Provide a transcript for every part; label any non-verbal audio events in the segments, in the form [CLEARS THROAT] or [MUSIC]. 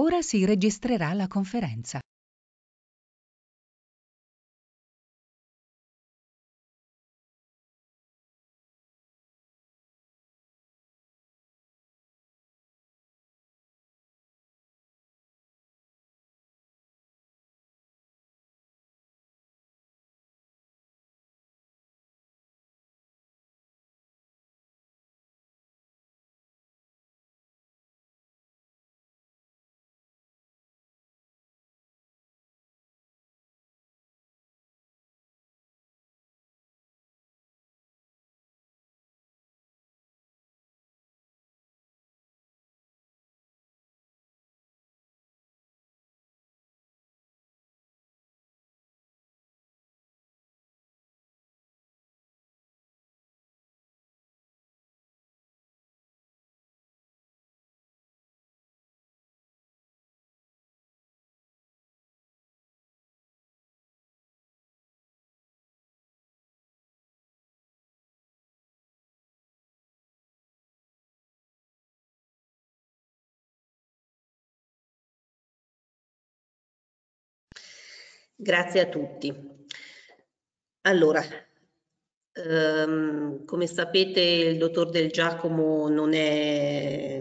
Ora si registrerà la conferenza. Grazie a tutti. Allora, ehm, come sapete il dottor Del Giacomo non è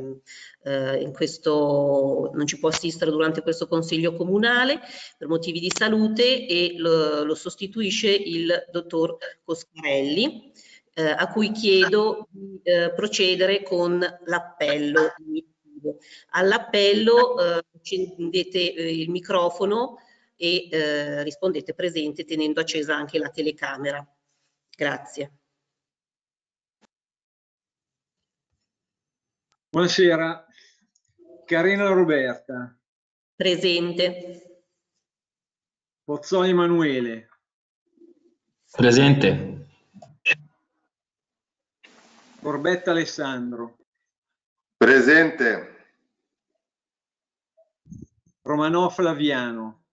eh, in questo, non ci può assistere durante questo consiglio comunale per motivi di salute e lo, lo sostituisce il dottor Coscarelli eh, a cui chiedo di eh, procedere con l'appello. All'appello eh, accendete eh, il microfono e eh, rispondete presente tenendo accesa anche la telecamera. Grazie. Buonasera, Carina Roberta. Presente. Pozzoni Emanuele. Presente. Corbetta Alessandro. Presente. Romanò Flaviano.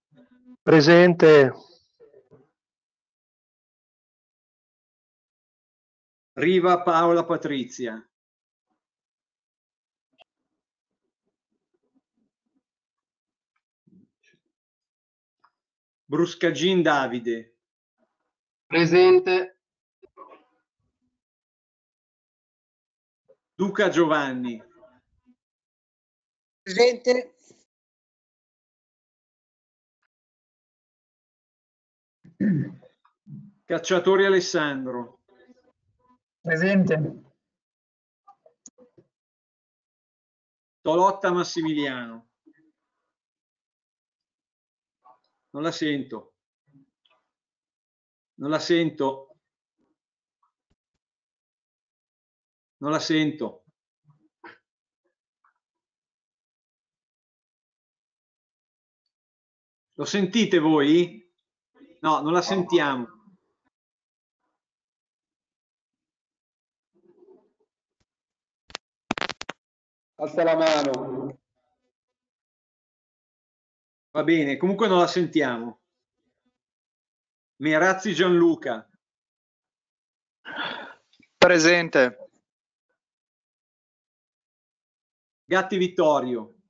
Presente. Riva Paola Patrizia. Bruscagin Davide. Presente. Duca Giovanni. Presente. Cacciatori Alessandro. Presente. Tolotta Massimiliano. Non la sento. Non la sento. Non la sento. Lo sentite voi? No, non la sentiamo. Alza la mano. Va bene, comunque non la sentiamo. Merazzi Gianluca. Presente. Gatti Vittorio.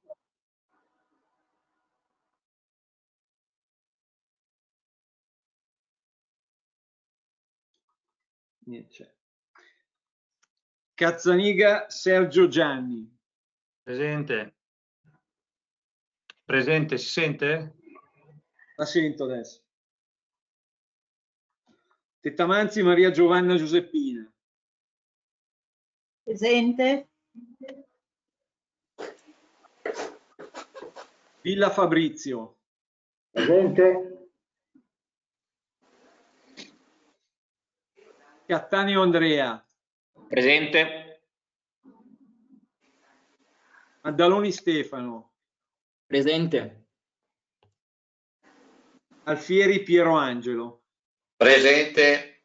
Niente. Cazzaniga Sergio Gianni. Presente. Presente, si sente? La sento adesso. Tettamanzi Maria Giovanna Giuseppina. Presente. Villa Fabrizio. Presente. Cattaneo Andrea. Presente. Maddaloni Stefano. Presente. Alfieri Piero Angelo. Presente.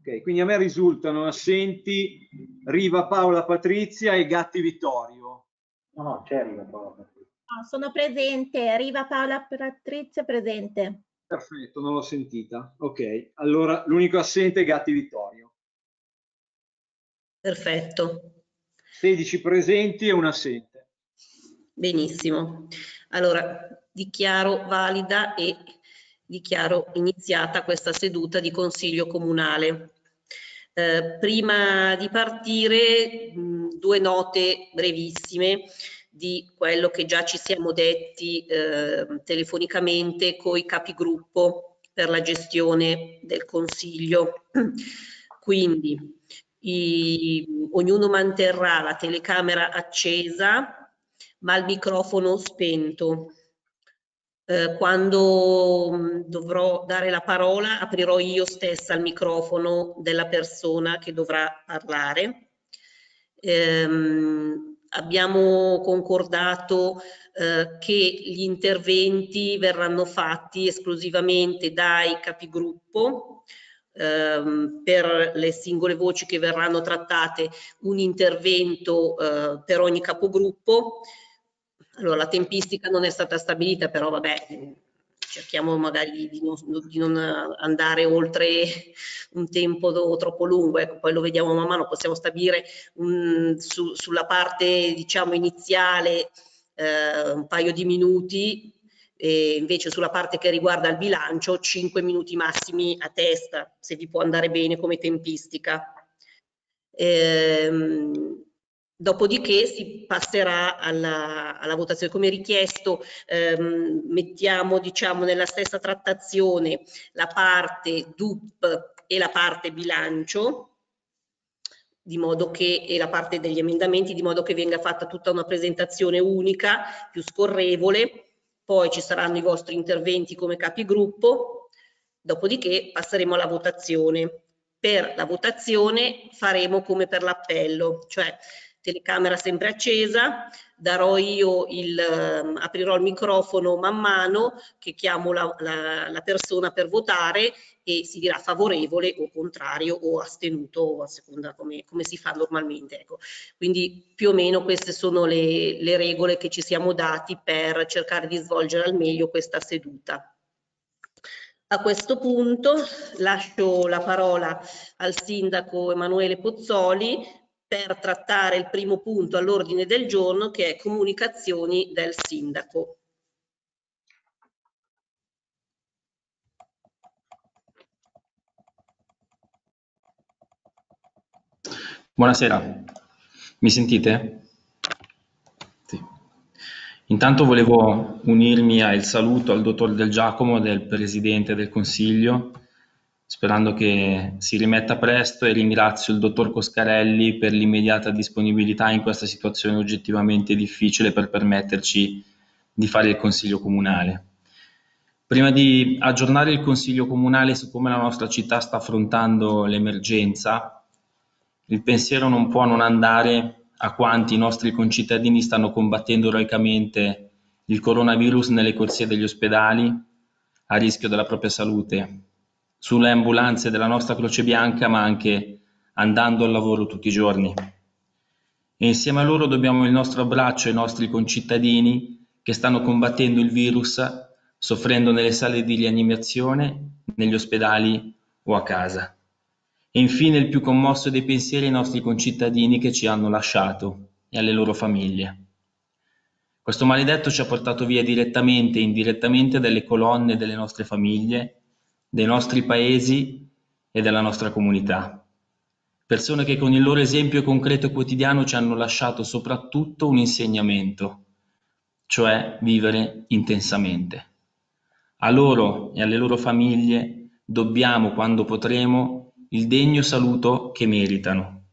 Ok, quindi a me risultano assenti Riva Paola Patrizia e Gatti Vittorio. No, no, c'è Riva Paola Patrizia. No, sono presente. Riva Paola Patrizia presente. Perfetto, non l'ho sentita. Ok, allora l'unico assente è Gatti Vittorio. Perfetto. 16 presenti e un assente. Benissimo. Allora, dichiaro valida e dichiaro iniziata questa seduta di Consiglio Comunale. Eh, prima di partire, mh, due note brevissime di quello che già ci siamo detti eh, telefonicamente coi capigruppo per la gestione del Consiglio. [CLEARS THROAT] Quindi i, ognuno manterrà la telecamera accesa ma il microfono spento. Eh, quando mh, dovrò dare la parola aprirò io stessa il microfono della persona che dovrà parlare. Ehm, abbiamo concordato eh, che gli interventi verranno fatti esclusivamente dai capigruppo ehm, per le singole voci che verranno trattate un intervento eh, per ogni capogruppo. Allora, la tempistica non è stata stabilita, però vabbè, cerchiamo magari di non, di non, andare oltre un tempo troppo lungo, ecco, poi lo vediamo man mano, possiamo stabilire un, su, sulla parte diciamo iniziale eh, un paio di minuti e invece sulla parte che riguarda il bilancio 5 minuti massimi a testa, se vi può andare bene come tempistica. Ehm, Dopodiché si passerà alla, alla, votazione. Come richiesto, ehm, mettiamo diciamo, nella stessa trattazione la parte DUP e la parte bilancio, di modo che, e la parte degli emendamenti, di modo che venga fatta tutta una presentazione unica, più scorrevole. Poi ci saranno i vostri interventi come capigruppo, dopodiché passeremo alla votazione. Per la votazione faremo come per l'appello, cioè telecamera sempre accesa, darò io il, um, aprirò il microfono man mano che chiamo la, la, la, persona per votare e si dirà favorevole o contrario o astenuto a seconda come, come si fa normalmente. Ecco. Quindi più o meno queste sono le, le regole che ci siamo dati per cercare di svolgere al meglio questa seduta. A questo punto lascio la parola al sindaco Emanuele Pozzoli per trattare il primo punto all'ordine del giorno che è comunicazioni del sindaco. Buonasera, mi sentite? Sì. Intanto volevo unirmi al saluto al dottor Del Giacomo, del Presidente del Consiglio, sperando che si rimetta presto e ringrazio il dottor Coscarelli per l'immediata disponibilità in questa situazione oggettivamente difficile per permetterci di fare il Consiglio Comunale. Prima di aggiornare il Consiglio Comunale su come la nostra città sta affrontando l'emergenza, il pensiero non può non andare a quanti i nostri concittadini stanno combattendo eroicamente il coronavirus nelle corsie degli ospedali a rischio della propria salute sulle ambulanze della nostra Croce Bianca, ma anche andando al lavoro tutti i giorni. E insieme a loro dobbiamo il nostro abbraccio ai nostri concittadini che stanno combattendo il virus, soffrendo nelle sale di rianimazione, negli ospedali o a casa. E infine il più commosso dei pensieri ai nostri concittadini che ci hanno lasciato e alle loro famiglie. Questo maledetto ci ha portato via direttamente e indirettamente dalle colonne delle nostre famiglie dei nostri paesi e della nostra comunità. Persone che con il loro esempio concreto e quotidiano ci hanno lasciato soprattutto un insegnamento, cioè vivere intensamente. A loro e alle loro famiglie dobbiamo, quando potremo, il degno saluto che meritano.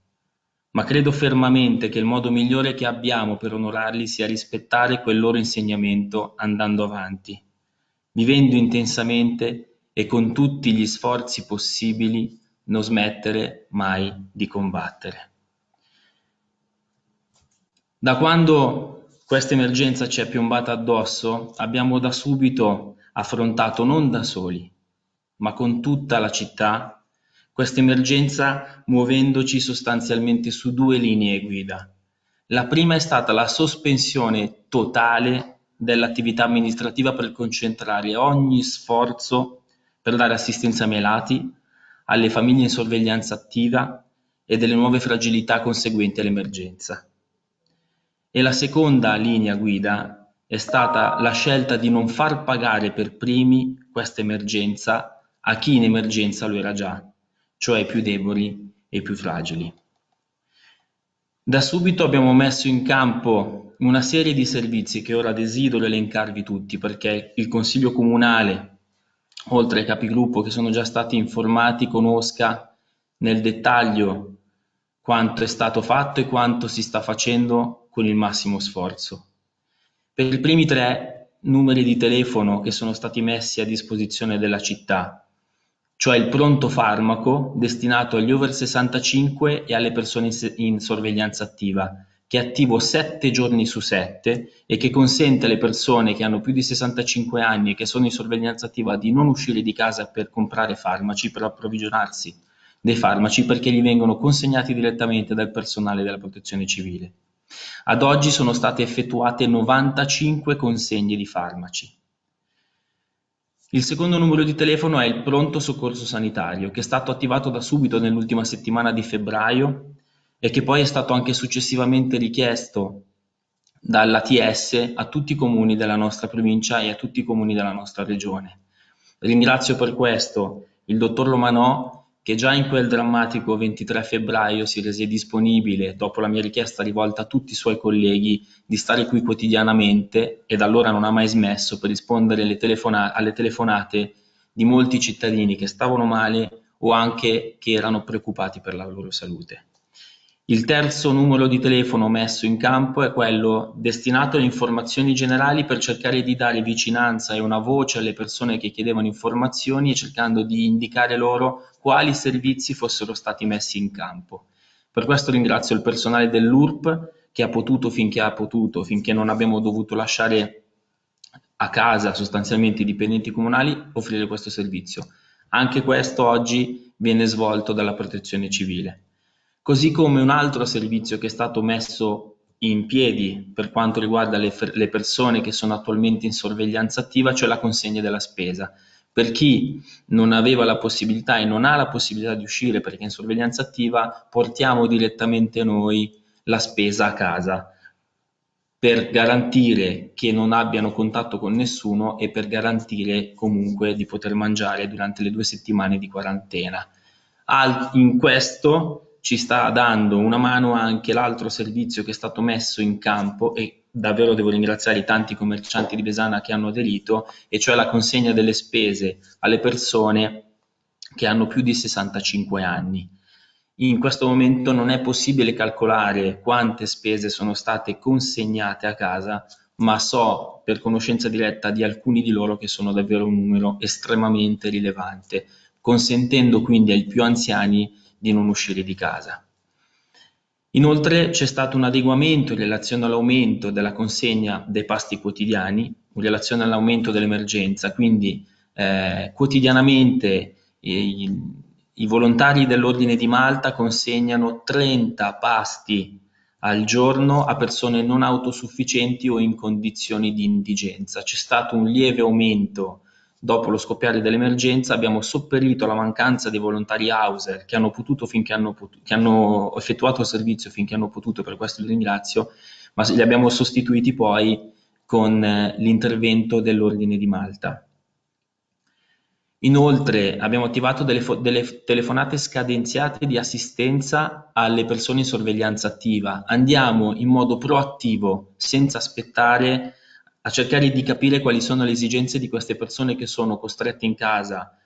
Ma credo fermamente che il modo migliore che abbiamo per onorarli sia rispettare quel loro insegnamento andando avanti, vivendo intensamente e con tutti gli sforzi possibili non smettere mai di combattere. Da quando questa emergenza ci è piombata addosso, abbiamo da subito affrontato non da soli, ma con tutta la città, questa emergenza muovendoci sostanzialmente su due linee guida. La prima è stata la sospensione totale dell'attività amministrativa per concentrare ogni sforzo per dare assistenza ai malati, alle famiglie in sorveglianza attiva e delle nuove fragilità conseguenti all'emergenza. E la seconda linea guida è stata la scelta di non far pagare per primi questa emergenza a chi in emergenza lo era già, cioè i più deboli e i più fragili. Da subito abbiamo messo in campo una serie di servizi che ora desidero elencarvi tutti perché il Consiglio Comunale, oltre ai capigruppo che sono già stati informati, conosca nel dettaglio quanto è stato fatto e quanto si sta facendo con il massimo sforzo. Per i primi tre numeri di telefono che sono stati messi a disposizione della città, cioè il pronto farmaco destinato agli over 65 e alle persone in sorveglianza attiva, che è attivo 7 giorni su 7 e che consente alle persone che hanno più di 65 anni e che sono in sorveglianza attiva di non uscire di casa per comprare farmaci, per approvvigionarsi dei farmaci perché gli vengono consegnati direttamente dal personale della protezione civile. Ad oggi sono state effettuate 95 consegne di farmaci. Il secondo numero di telefono è il pronto soccorso sanitario, che è stato attivato da subito nell'ultima settimana di febbraio e che poi è stato anche successivamente richiesto dall'ATS a tutti i comuni della nostra provincia e a tutti i comuni della nostra regione. Ringrazio per questo il dottor Lomanò che già in quel drammatico 23 febbraio si rese disponibile, dopo la mia richiesta rivolta a tutti i suoi colleghi, di stare qui quotidianamente e da allora non ha mai smesso per rispondere alle, telefona- alle telefonate di molti cittadini che stavano male o anche che erano preoccupati per la loro salute. Il terzo numero di telefono messo in campo è quello destinato alle informazioni generali per cercare di dare vicinanza e una voce alle persone che chiedevano informazioni e cercando di indicare loro quali servizi fossero stati messi in campo. Per questo ringrazio il personale dell'URP che ha potuto finché ha potuto, finché non abbiamo dovuto lasciare a casa sostanzialmente i dipendenti comunali, offrire questo servizio. Anche questo oggi viene svolto dalla protezione civile così come un altro servizio che è stato messo in piedi per quanto riguarda le, le persone che sono attualmente in sorveglianza attiva, cioè la consegna della spesa. Per chi non aveva la possibilità e non ha la possibilità di uscire perché è in sorveglianza attiva, portiamo direttamente noi la spesa a casa per garantire che non abbiano contatto con nessuno e per garantire comunque di poter mangiare durante le due settimane di quarantena. Al, in questo ci sta dando una mano anche l'altro servizio che è stato messo in campo e davvero devo ringraziare i tanti commercianti di Besana che hanno aderito, e cioè la consegna delle spese alle persone che hanno più di 65 anni. In questo momento non è possibile calcolare quante spese sono state consegnate a casa, ma so per conoscenza diretta di alcuni di loro che sono davvero un numero estremamente rilevante, consentendo quindi ai più anziani di non uscire di casa. Inoltre c'è stato un adeguamento in relazione all'aumento della consegna dei pasti quotidiani, in relazione all'aumento dell'emergenza, quindi eh, quotidianamente i, i volontari dell'Ordine di Malta consegnano 30 pasti al giorno a persone non autosufficienti o in condizioni di indigenza. C'è stato un lieve aumento dopo lo scoppiare dell'emergenza abbiamo sopperito alla mancanza dei volontari Hauser che hanno potuto finché hanno, potuto, che hanno effettuato il servizio finché hanno potuto, per questo li ringrazio, ma li abbiamo sostituiti poi con eh, l'intervento dell'Ordine di Malta. Inoltre abbiamo attivato delle, delle, telefonate scadenziate di assistenza alle persone in sorveglianza attiva. Andiamo in modo proattivo, senza aspettare a cercare di capire quali sono le esigenze di queste persone che sono costrette in casa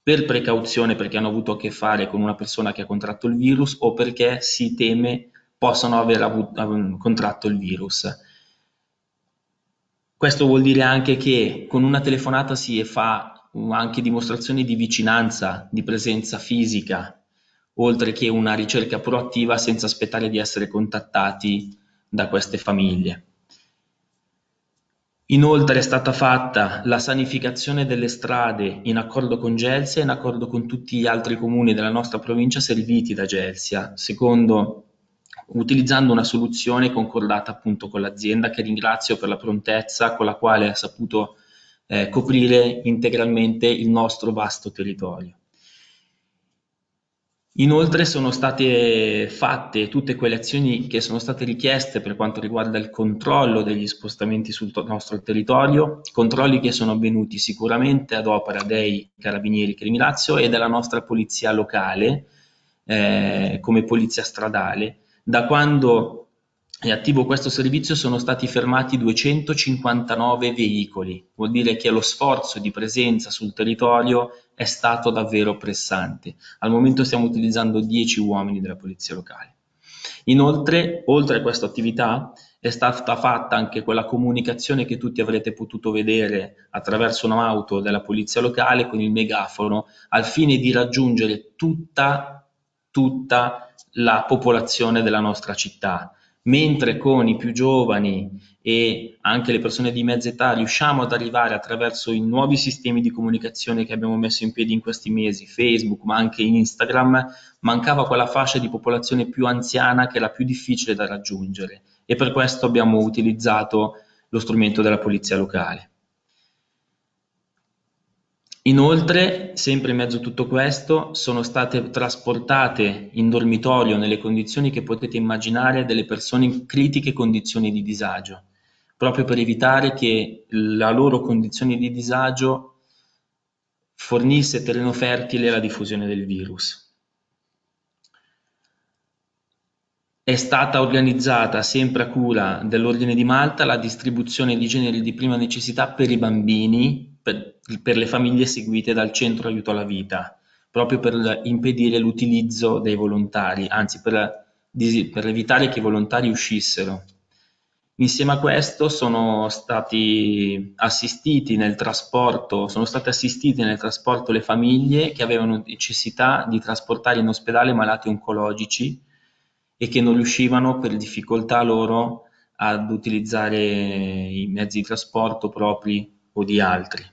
per precauzione perché hanno avuto a che fare con una persona che ha contratto il virus o perché si teme possano aver avuto, contratto il virus. Questo vuol dire anche che con una telefonata si fa anche dimostrazione di vicinanza, di presenza fisica, oltre che una ricerca proattiva senza aspettare di essere contattati da queste famiglie. Inoltre è stata fatta la sanificazione delle strade in accordo con Gelsia e in accordo con tutti gli altri comuni della nostra provincia serviti da Gelsia, secondo utilizzando una soluzione concordata appunto con l'azienda che ringrazio per la prontezza con la quale ha saputo eh, coprire integralmente il nostro vasto territorio. Inoltre sono state fatte tutte quelle azioni che sono state richieste per quanto riguarda il controllo degli spostamenti sul nostro territorio, controlli che sono avvenuti sicuramente ad opera dei carabinieri Crimirazio e della nostra polizia locale, eh, come polizia stradale. Da quando è attivo questo servizio sono stati fermati 259 veicoli, vuol dire che lo sforzo di presenza sul territorio è stato davvero pressante. Al momento stiamo utilizzando 10 uomini della polizia locale. Inoltre, oltre a questa attività, è stata fatta anche quella comunicazione che tutti avrete potuto vedere attraverso un'auto della polizia locale con il megafono al fine di raggiungere tutta, tutta la popolazione della nostra città mentre con i più giovani e anche le persone di mezza età riusciamo ad arrivare attraverso i nuovi sistemi di comunicazione che abbiamo messo in piedi in questi mesi, Facebook ma anche Instagram, mancava quella fascia di popolazione più anziana che era più difficile da raggiungere e per questo abbiamo utilizzato lo strumento della polizia locale. Inoltre, sempre in mezzo a tutto questo, sono state trasportate in dormitorio nelle condizioni che potete immaginare delle persone in critiche condizioni di disagio, proprio per evitare che la loro condizione di disagio fornisse terreno fertile alla diffusione del virus. È stata organizzata, sempre a cura dell'Ordine di Malta, la distribuzione di generi di prima necessità per i bambini per, per le famiglie seguite dal centro aiuto alla vita, proprio per impedire l'utilizzo dei volontari, anzi per, per evitare che i volontari uscissero. Insieme a questo sono stati assistiti nel trasporto, sono state assistite nel trasporto le famiglie che avevano necessità di trasportare in ospedale malati oncologici e che non riuscivano per difficoltà loro ad utilizzare i mezzi di trasporto propri o di altri.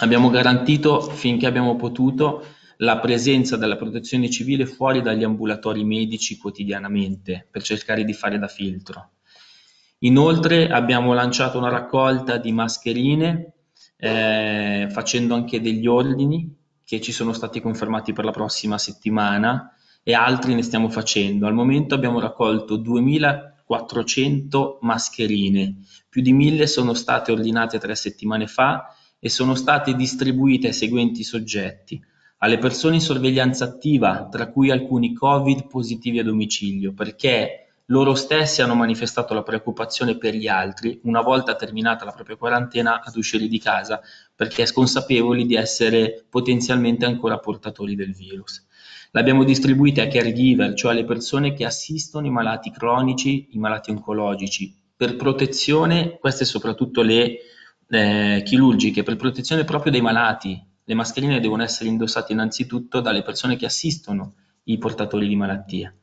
Abbiamo garantito finché abbiamo potuto la presenza della protezione civile fuori dagli ambulatori medici quotidianamente per cercare di fare da filtro. Inoltre abbiamo lanciato una raccolta di mascherine eh, facendo anche degli ordini che ci sono stati confermati per la prossima settimana e altri ne stiamo facendo. Al momento abbiamo raccolto 2400 mascherine, più di 1000 sono state ordinate tre settimane fa e sono state distribuite ai seguenti soggetti: alle persone in sorveglianza attiva, tra cui alcuni Covid positivi a domicilio, perché loro stessi hanno manifestato la preoccupazione per gli altri, una volta terminata la propria quarantena, ad uscire di casa, perché consapevoli di essere potenzialmente ancora portatori del virus. L'abbiamo distribuita a caregiver, cioè alle persone che assistono i malati cronici, i malati oncologici. Per protezione, queste soprattutto le eh, chirurgiche per protezione proprio dei malati. Le mascherine devono essere indossate innanzitutto dalle persone che assistono i portatori di malattia.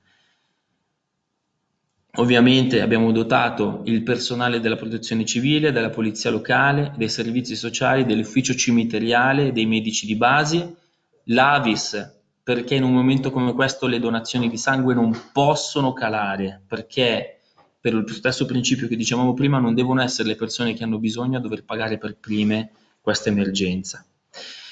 Ovviamente abbiamo dotato il personale della protezione civile, della polizia locale, dei servizi sociali, dell'ufficio cimiteriale, dei medici di base, l'Avis, perché in un momento come questo le donazioni di sangue non possono calare, perché per lo stesso principio che dicevamo prima, non devono essere le persone che hanno bisogno a dover pagare per prime questa emergenza.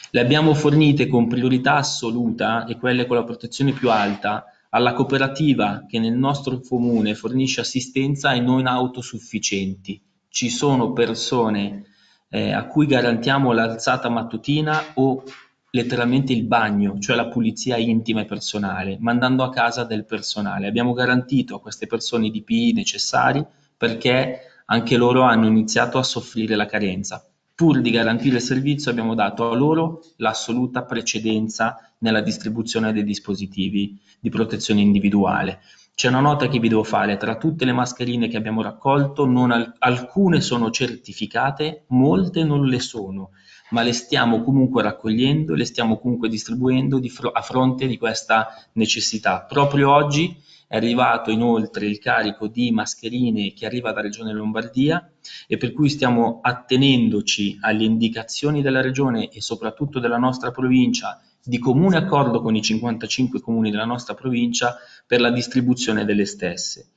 Le abbiamo fornite con priorità assoluta e quelle con la protezione più alta alla cooperativa che nel nostro comune fornisce assistenza ai non autosufficienti. Ci sono persone eh, a cui garantiamo l'alzata mattutina o letteralmente il bagno, cioè la pulizia intima e personale, mandando a casa del personale. Abbiamo garantito a queste persone i DPI necessari perché anche loro hanno iniziato a soffrire la carenza. Pur di garantire il servizio abbiamo dato a loro l'assoluta precedenza nella distribuzione dei dispositivi di protezione individuale. C'è una nota che vi devo fare, tra tutte le mascherine che abbiamo raccolto, al- alcune sono certificate, molte non le sono ma le stiamo comunque raccogliendo, le stiamo comunque distribuendo fro- a fronte di questa necessità. Proprio oggi è arrivato inoltre il carico di mascherine che arriva da Regione Lombardia e per cui stiamo attenendoci alle indicazioni della Regione e soprattutto della nostra provincia di comune accordo con i 55 comuni della nostra provincia per la distribuzione delle stesse.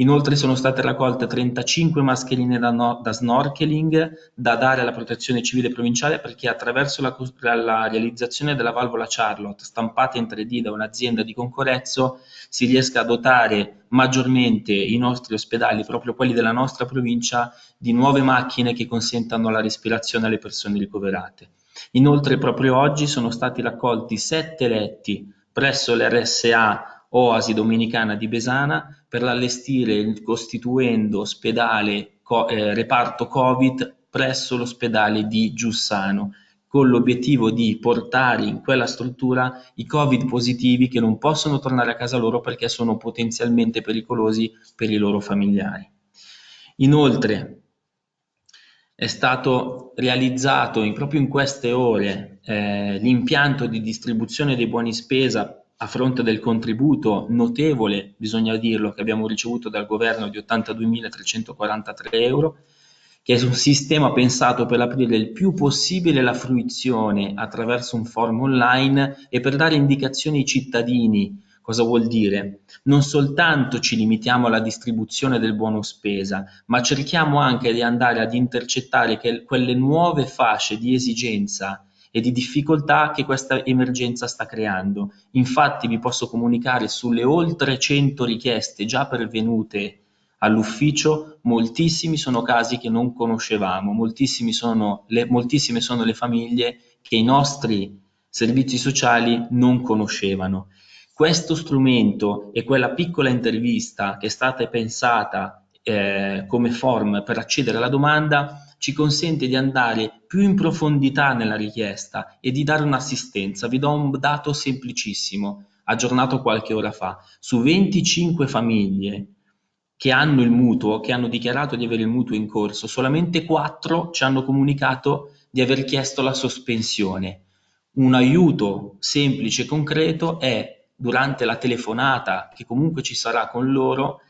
Inoltre sono state raccolte 35 mascherine da, no, da, snorkeling da dare alla protezione civile provinciale perché attraverso la, la, realizzazione della valvola Charlotte stampata in 3D da un'azienda di Concorezzo si riesca a dotare maggiormente i nostri ospedali, proprio quelli della nostra provincia, di nuove macchine che consentano la respirazione alle persone ricoverate. Inoltre proprio oggi sono stati raccolti sette letti presso l'RSA Oasi Domenicana di Besana per allestire il costituendo ospedale eh, reparto Covid presso l'ospedale di Giussano con l'obiettivo di portare in quella struttura i Covid positivi che non possono tornare a casa loro perché sono potenzialmente pericolosi per i loro familiari. Inoltre è stato realizzato in, proprio in queste ore eh, l'impianto di distribuzione dei buoni spesa a fronte del contributo notevole, bisogna dirlo, che abbiamo ricevuto dal governo di 82.343 euro, che è un sistema pensato per aprire il più possibile la fruizione attraverso un forum online e per dare indicazioni ai cittadini. Cosa vuol dire? Non soltanto ci limitiamo alla distribuzione del buono spesa, ma cerchiamo anche di andare ad intercettare quelle nuove fasce di esigenza e di difficoltà che questa emergenza sta creando. Infatti vi posso comunicare sulle oltre 100 richieste già pervenute all'ufficio, moltissimi sono casi che non conoscevamo, sono le, moltissime sono le famiglie che i nostri servizi sociali non conoscevano. Questo strumento e quella piccola intervista che è stata pensata eh, come form per accedere alla domanda ci consente di andare più in profondità nella richiesta e di dare un'assistenza. Vi do un dato semplicissimo, aggiornato qualche ora fa. Su 25 famiglie che hanno il mutuo, che hanno dichiarato di avere il mutuo in corso, solamente 4 ci hanno comunicato di aver chiesto la sospensione. Un aiuto semplice e concreto è durante la telefonata che comunque ci sarà con loro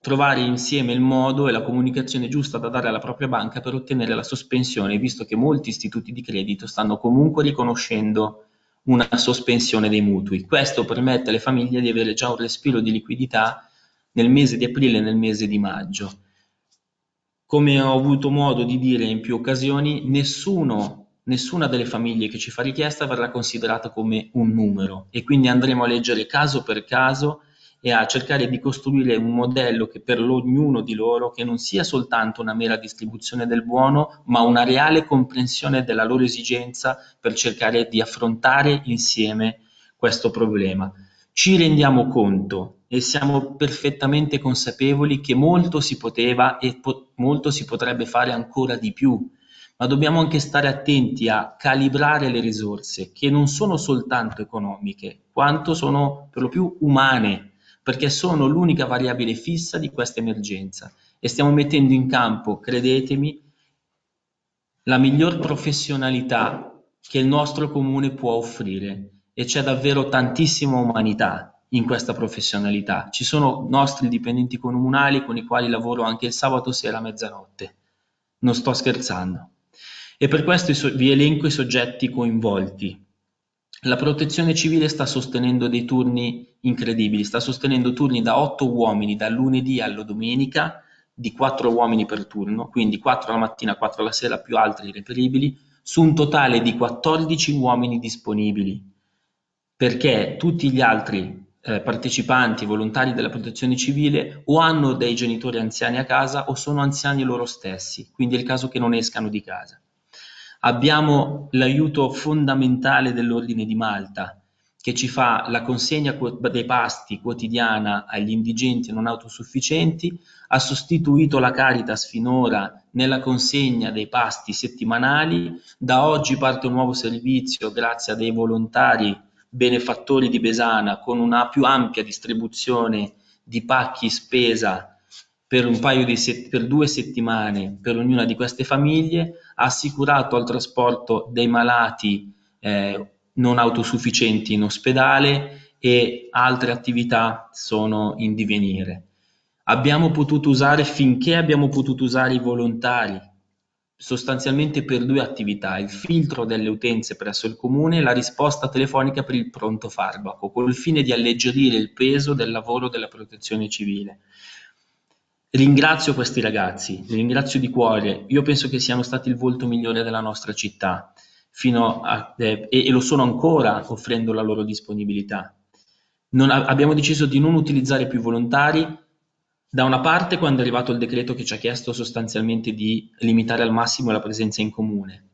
trovare insieme il modo e la comunicazione giusta da dare alla propria banca per ottenere la sospensione, visto che molti istituti di credito stanno comunque riconoscendo una sospensione dei mutui. Questo permette alle famiglie di avere già un respiro di liquidità nel mese di aprile e nel mese di maggio. Come ho avuto modo di dire in più occasioni, nessuno, nessuna delle famiglie che ci fa richiesta verrà considerata come un numero e quindi andremo a leggere caso per caso e a cercare di costruire un modello che per ognuno di loro che non sia soltanto una mera distribuzione del buono, ma una reale comprensione della loro esigenza per cercare di affrontare insieme questo problema. Ci rendiamo conto e siamo perfettamente consapevoli che molto si poteva e po- molto si potrebbe fare ancora di più, ma dobbiamo anche stare attenti a calibrare le risorse che non sono soltanto economiche, quanto sono per lo più umane perché sono l'unica variabile fissa di questa emergenza e stiamo mettendo in campo, credetemi, la miglior professionalità che il nostro comune può offrire e c'è davvero tantissima umanità in questa professionalità. Ci sono nostri dipendenti comunali con i quali lavoro anche il sabato sera a mezzanotte. Non sto scherzando. E per questo vi elenco i soggetti coinvolti. La protezione civile sta sostenendo dei turni incredibili, sta sostenendo turni da otto uomini dal lunedì alla domenica, di quattro uomini per turno, quindi quattro la mattina, quattro la sera più altri reperibili, su un totale di 14 uomini disponibili, perché tutti gli altri eh, partecipanti volontari della protezione civile o hanno dei genitori anziani a casa o sono anziani loro stessi, quindi è il caso che non escano di casa. Abbiamo l'aiuto fondamentale dell'Ordine di Malta, che ci fa la consegna dei pasti quotidiana agli indigenti non autosufficienti, ha sostituito la Caritas finora nella consegna dei pasti settimanali, da oggi parte un nuovo servizio grazie a dei volontari benefattori di Besana con una più ampia distribuzione di pacchi spesa per, un paio di set- per due settimane per ognuna di queste famiglie, ha assicurato al trasporto dei malati eh, non autosufficienti in ospedale e altre attività sono in divenire. Abbiamo potuto usare, finché abbiamo potuto usare i volontari sostanzialmente per due attività, il filtro delle utenze presso il comune e la risposta telefonica per il pronto farmaco, col fine di alleggerire il peso del lavoro della protezione civile. Ringrazio questi ragazzi, li ringrazio di cuore, io penso che siano stati il volto migliore della nostra città a, eh, e, e, lo sono ancora offrendo la loro disponibilità. Non, abbiamo deciso di non utilizzare più volontari da una parte quando è arrivato il decreto che ci ha chiesto sostanzialmente di limitare al massimo la presenza in comune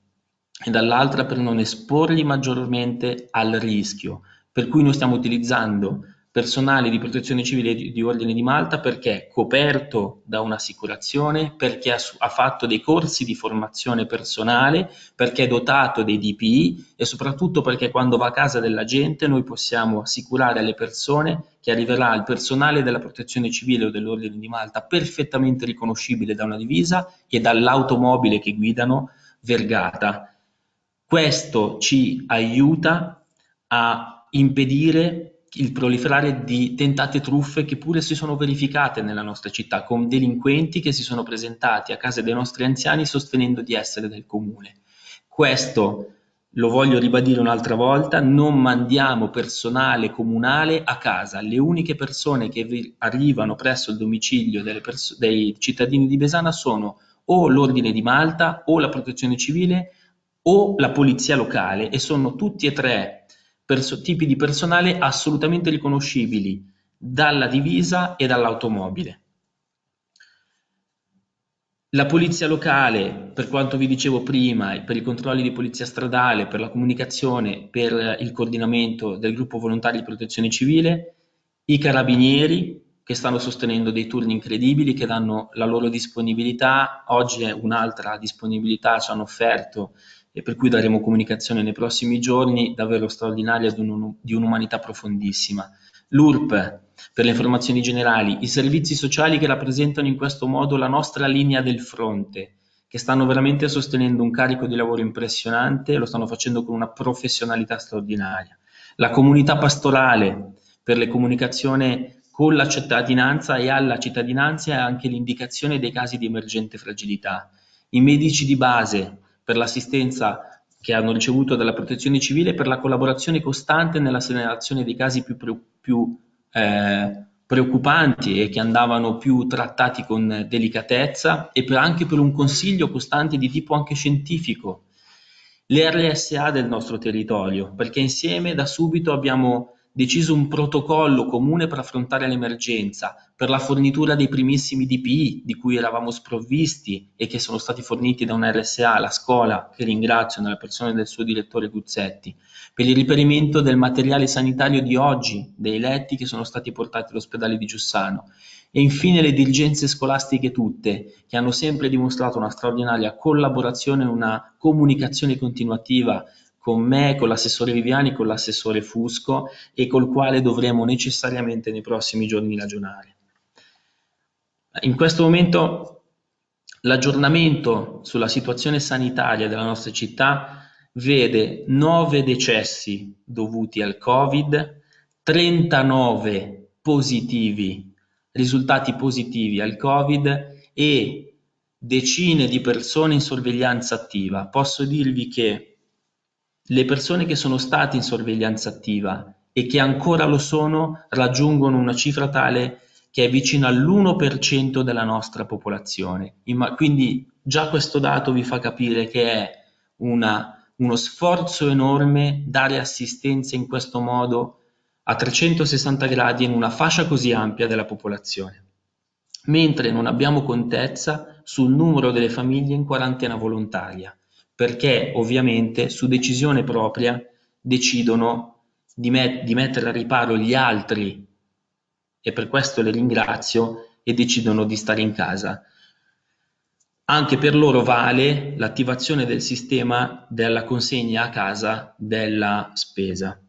e dall'altra per non esporli maggiormente al rischio, per cui noi stiamo utilizzando personale di protezione civile di, di Ordine di Malta perché è coperto da un'assicurazione, perché ha, ha, fatto dei corsi di formazione personale, perché è dotato dei DPI e soprattutto perché quando va a casa della gente noi possiamo assicurare alle persone che arriverà il personale della protezione civile o dell'Ordine di Malta perfettamente riconoscibile da una divisa e dall'automobile che guidano vergata. Questo ci aiuta a impedire il proliferare di tentate truffe che pure si sono verificate nella nostra città, con delinquenti che si sono presentati a casa dei nostri anziani sostenendo di essere del comune. Questo lo voglio ribadire un'altra volta, non mandiamo personale comunale a casa, le uniche persone che arrivano presso il domicilio dei cittadini di Besana sono o l'Ordine di Malta o la Protezione Civile o la Polizia Locale e sono tutti e tre tipi di personale assolutamente riconoscibili dalla divisa e dall'automobile. La polizia locale, per quanto vi dicevo prima, per i controlli di polizia stradale, per la comunicazione, per il coordinamento del gruppo volontari di protezione civile, i carabinieri che stanno sostenendo dei turni incredibili, che danno la loro disponibilità, oggi è un'altra disponibilità, ci hanno offerto e per cui daremo comunicazione nei prossimi giorni davvero straordinaria di un'umanità profondissima. L'URP, per le informazioni generali, i servizi sociali che rappresentano in questo modo la nostra linea del fronte, che stanno veramente sostenendo un carico di lavoro impressionante e lo stanno facendo con una professionalità straordinaria. La comunità pastorale, per le comunicazioni con la cittadinanza e alla cittadinanza e anche l'indicazione dei casi di emergente fragilità. I medici di base, per l'assistenza che hanno ricevuto dalla protezione civile e per la collaborazione costante nella segnalazione dei casi più, più eh, preoccupanti e che andavano più trattati con delicatezza e per, anche per un consiglio costante di tipo anche scientifico. Le RSA del nostro territorio, perché insieme da subito abbiamo deciso un protocollo comune per affrontare l'emergenza, per la fornitura dei primissimi DPI di cui eravamo sprovvisti e che sono stati forniti da una RSA, la scuola, che ringrazio nella persona del suo direttore Guzzetti, per il riperimento del materiale sanitario di oggi, dei letti che sono stati portati all'ospedale di Giussano. E infine le dirigenze scolastiche tutte, che hanno sempre dimostrato una straordinaria collaborazione e una comunicazione continuativa con me, con l'assessore Viviani, con l'assessore Fusco e col quale dovremo necessariamente nei prossimi giorni ragionare. In questo momento l'aggiornamento sulla situazione sanitaria della nostra città vede 9 decessi dovuti al Covid, 39 positivi, risultati positivi al Covid e decine di persone in sorveglianza attiva. Posso dirvi che le persone che sono state in sorveglianza attiva e che ancora lo sono raggiungono una cifra tale che è vicina all'1% della nostra popolazione. Quindi già questo dato vi fa capire che è una, uno sforzo enorme dare assistenza in questo modo a 360 gradi in una fascia così ampia della popolazione. Mentre non abbiamo contezza sul numero delle famiglie in quarantena volontaria, perché ovviamente su decisione propria decidono di, met- di mettere a riparo gli altri e per questo le ringrazio e decidono di stare in casa. Anche per loro vale l'attivazione del sistema della consegna a casa della spesa.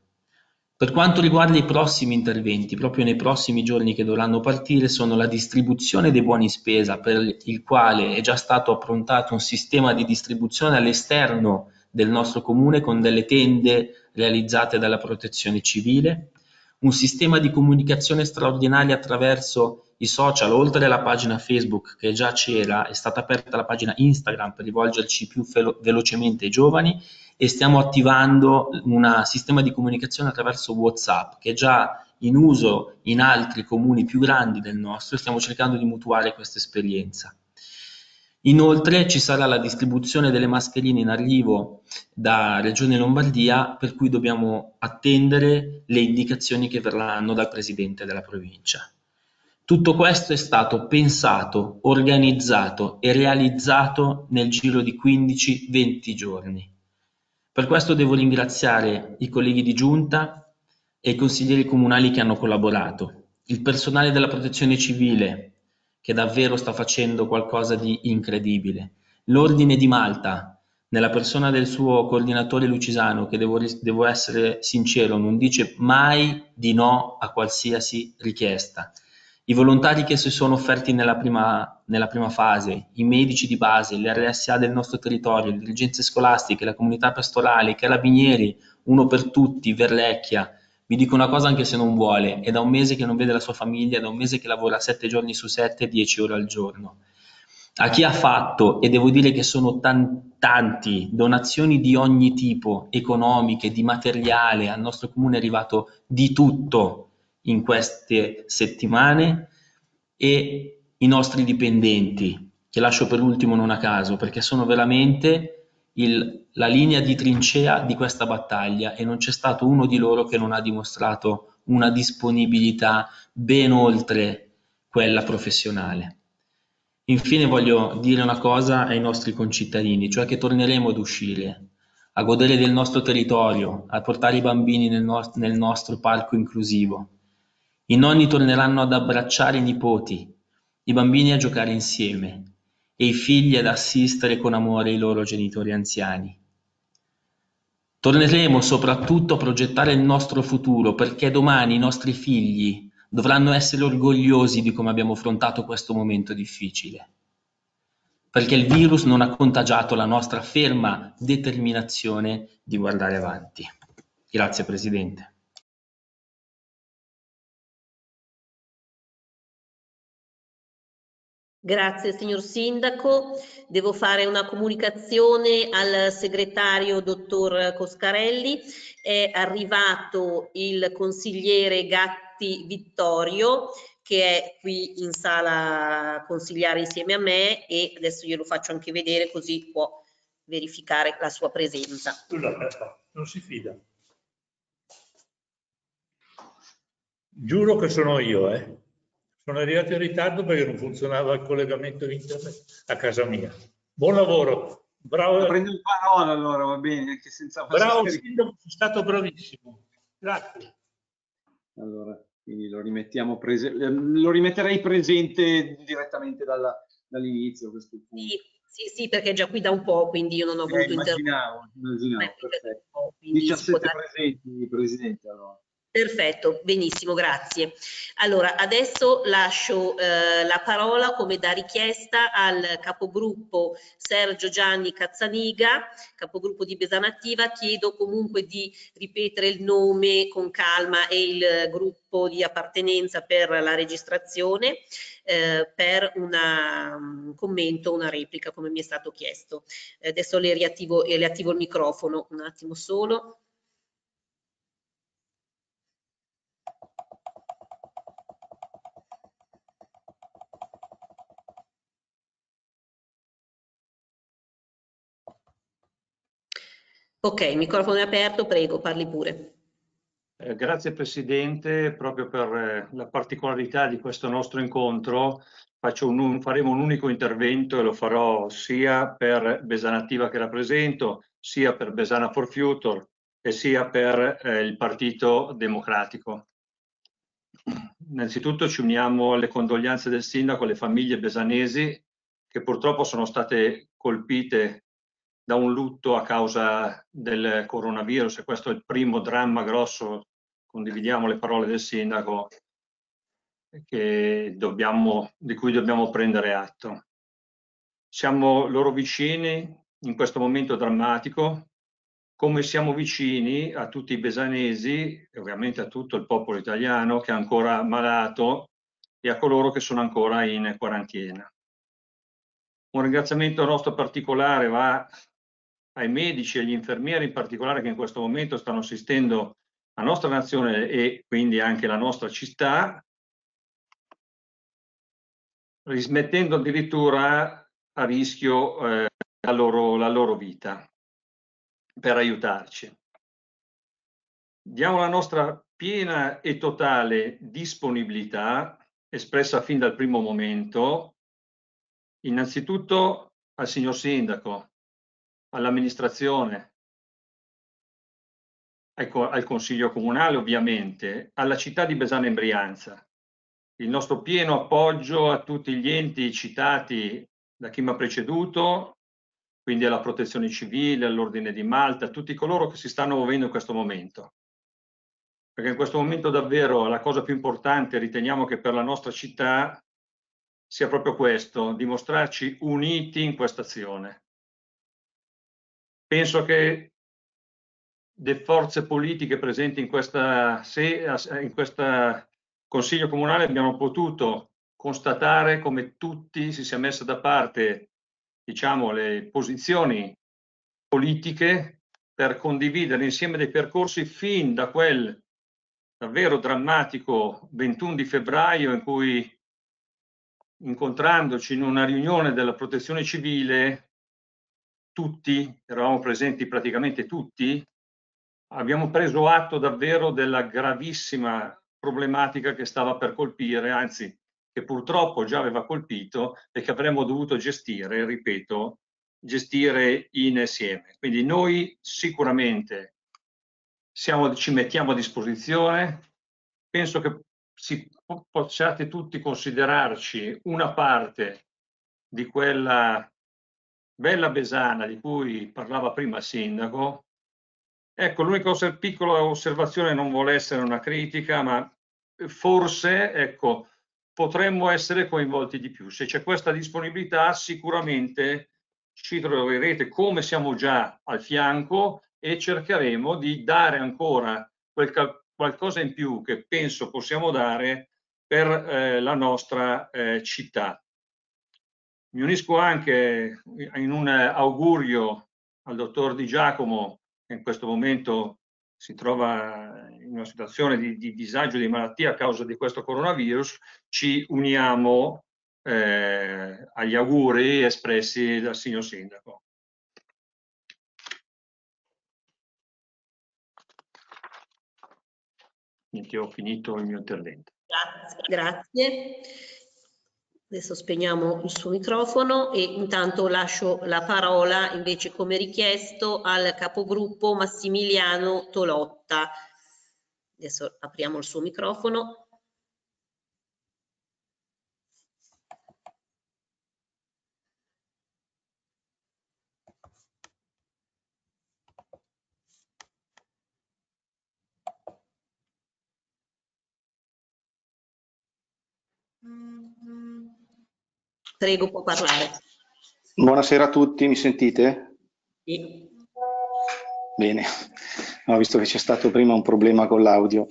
Per quanto riguarda i prossimi interventi, proprio nei prossimi giorni che dovranno partire, sono la distribuzione dei buoni spesa, per il quale è già stato approntato un sistema di distribuzione all'esterno del nostro comune con delle tende realizzate dalla protezione civile, un sistema di comunicazione straordinaria attraverso i social, oltre alla pagina Facebook che già c'era, è stata aperta la pagina Instagram per rivolgerci più velocemente ai giovani e stiamo attivando un sistema di comunicazione attraverso WhatsApp che è già in uso in altri comuni più grandi del nostro e stiamo cercando di mutuare questa esperienza. Inoltre ci sarà la distribuzione delle mascherine in arrivo da Regione Lombardia per cui dobbiamo attendere le indicazioni che verranno dal Presidente della provincia. Tutto questo è stato pensato, organizzato e realizzato nel giro di 15-20 giorni. Per questo devo ringraziare i colleghi di giunta e i consiglieri comunali che hanno collaborato, il personale della protezione civile, che davvero sta facendo qualcosa di incredibile. L'Ordine di Malta, nella persona del suo coordinatore Lucisano, che devo, devo essere sincero, non dice mai di no a qualsiasi richiesta. I volontari che si sono offerti nella prima, nella prima fase, i medici di base, le RSA del nostro territorio, le dirigenze scolastiche, la comunità pastorale, i carabinieri, uno per tutti, Verlecchia, mi dico una cosa anche se non vuole, è da un mese che non vede la sua famiglia, è da un mese che lavora sette giorni su sette, dieci ore al giorno. A chi ha fatto, e devo dire che sono tan- tanti, donazioni di ogni tipo, economiche, di materiale, al nostro comune è arrivato di tutto in queste settimane, e i nostri dipendenti, che lascio per ultimo non a caso, perché sono veramente il, la linea di trincea di questa battaglia e non c'è stato uno di loro che non ha dimostrato una disponibilità ben oltre quella professionale. Infine voglio dire una cosa ai nostri concittadini, cioè che torneremo ad uscire, a godere del nostro territorio, a portare i bambini nel, no- nel nostro parco inclusivo. I nonni torneranno ad abbracciare i nipoti, i bambini a giocare insieme, e i figli ad assistere con amore i loro genitori anziani. Torneremo soprattutto a progettare il nostro futuro perché domani i nostri figli dovranno essere orgogliosi di come abbiamo affrontato questo momento difficile. Perché il virus non ha contagiato la nostra ferma determinazione di guardare avanti. Grazie Presidente. Grazie signor Sindaco. Devo fare una comunicazione al segretario dottor Coscarelli. È arrivato il consigliere Gatti Vittorio che è qui in sala consigliare insieme a me e adesso glielo faccio anche vedere così può verificare la sua presenza. Non si fida. Giuro che sono io, eh. Sono arrivato in ritardo perché non funzionava il collegamento internet a casa mia. Buon lavoro. Bravo. Prendo il parola allora, va bene, anche senza Bravo Sindaco, sei stato bravissimo. Grazie. Allora, quindi lo rimettiamo presente, ehm, lo rimetterei presente direttamente dalla, dall'inizio a questo punto. Sì, sì, sì, perché è già qui da un po', quindi io non ho eh, voluto immaginavo, immaginavo, perfetto. 17 presenti, Presidente, allora. Perfetto, benissimo, grazie. Allora, adesso lascio eh, la parola come da richiesta al capogruppo Sergio Gianni Cazzaniga, capogruppo di Besanattiva. Chiedo comunque di ripetere il nome con calma e il gruppo di appartenenza per la registrazione eh, per una, un commento, una replica come mi è stato chiesto. Adesso le riattivo, le attivo il microfono un attimo solo. Ok, microfono è aperto, prego, parli pure. Eh, grazie Presidente, proprio per eh, la particolarità di questo nostro incontro un, faremo un unico intervento e lo farò sia per Besana Attiva che rappresento, sia per Besana for Future e sia per eh, il Partito Democratico. Innanzitutto ci uniamo alle condoglianze del Sindaco alle famiglie besanesi che purtroppo sono state colpite da un lutto a causa del coronavirus e questo è il primo dramma grosso, condividiamo le parole del sindaco, dobbiamo, di cui dobbiamo prendere atto. Siamo loro vicini in questo momento drammatico, come siamo vicini a tutti i besanesi e ovviamente a tutto il popolo italiano che è ancora malato e a coloro che sono ancora in quarantena. Un ringraziamento nostro particolare va ai medici e agli infermieri in particolare che in questo momento stanno assistendo la nostra nazione e quindi anche la nostra città, rismettendo addirittura a rischio eh, la, loro, la loro vita per aiutarci. Diamo la nostra piena e totale disponibilità, espressa fin dal primo momento, innanzitutto al signor Sindaco, all'amministrazione, al Consiglio Comunale ovviamente, alla città di Besana in Brianza. Il nostro pieno appoggio a tutti gli enti citati da chi mi ha preceduto, quindi alla Protezione Civile, all'Ordine di Malta, a tutti coloro che si stanno muovendo in questo momento. Perché in questo momento davvero la cosa più importante riteniamo che per la nostra città sia proprio questo, dimostrarci uniti in questa azione. Penso che le forze politiche presenti in questa, in questa Consiglio Comunale abbiamo potuto constatare come tutti si sia messa da parte diciamo, le posizioni politiche per condividere insieme dei percorsi fin da quel davvero drammatico 21 di febbraio in cui incontrandoci in una riunione della protezione civile tutti, eravamo presenti praticamente tutti, abbiamo preso atto davvero della gravissima problematica che stava per colpire, anzi che purtroppo già aveva colpito e che avremmo dovuto gestire, ripeto, gestire insieme. Quindi noi sicuramente siamo, ci mettiamo a disposizione, penso che si, possiate tutti considerarci una parte di quella bella Besana di cui parlava prima il sindaco. Ecco, l'unica piccola osservazione non vuole essere una critica, ma forse, ecco, potremmo essere coinvolti di più. Se c'è questa disponibilità, sicuramente ci troverete come siamo già al fianco e cercheremo di dare ancora quel qualcosa in più che penso possiamo dare per eh, la nostra eh, città. Mi unisco anche in un augurio al dottor Di Giacomo, che in questo momento si trova in una situazione di, di disagio, di malattia a causa di questo coronavirus, ci uniamo eh, agli auguri espressi dal signor Sindaco. Niente, ho finito il mio intervento. Grazie. grazie. Adesso spegniamo il suo microfono e intanto lascio la parola invece come richiesto al capogruppo Massimiliano Tolotta. Adesso apriamo il suo microfono. Prego, può parlare. Buonasera a tutti, mi sentite? Sì. Bene, ho visto che c'è stato prima un problema con l'audio.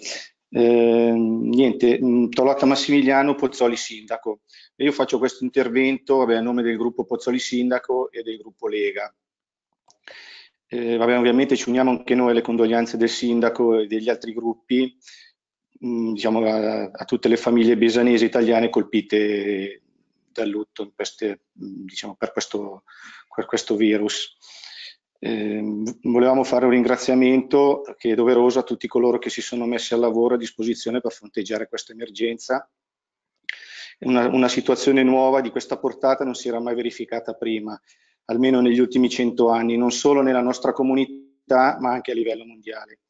Eh, niente, mm, Tolotta Massimiliano, Pozzoli Sindaco. Io faccio questo intervento vabbè, a nome del gruppo Pozzoli Sindaco e del gruppo Lega. Eh, vabbè, ovviamente ci uniamo anche noi alle condoglianze del sindaco e degli altri gruppi Mm, diciamo, a, a, tutte le famiglie besanesi italiane colpite dal lutto queste, diciamo, per, questo, per, questo, virus. Eh, volevamo fare un ringraziamento che è doveroso a tutti coloro che si sono messi al lavoro a disposizione per fronteggiare questa emergenza. Una, una situazione nuova di questa portata non si era mai verificata prima, almeno negli ultimi cento anni, non solo nella nostra comunità ma anche a livello mondiale.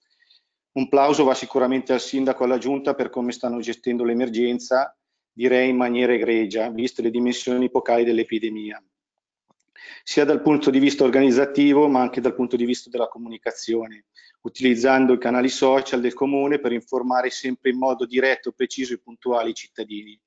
Un plauso va sicuramente al sindaco e alla giunta per come stanno gestendo l'emergenza, direi in maniera egregia, viste le dimensioni epocali dell'epidemia, sia dal punto di vista organizzativo ma anche dal punto di vista della comunicazione, utilizzando i canali social del comune per informare sempre in modo diretto, preciso e puntuale i cittadini.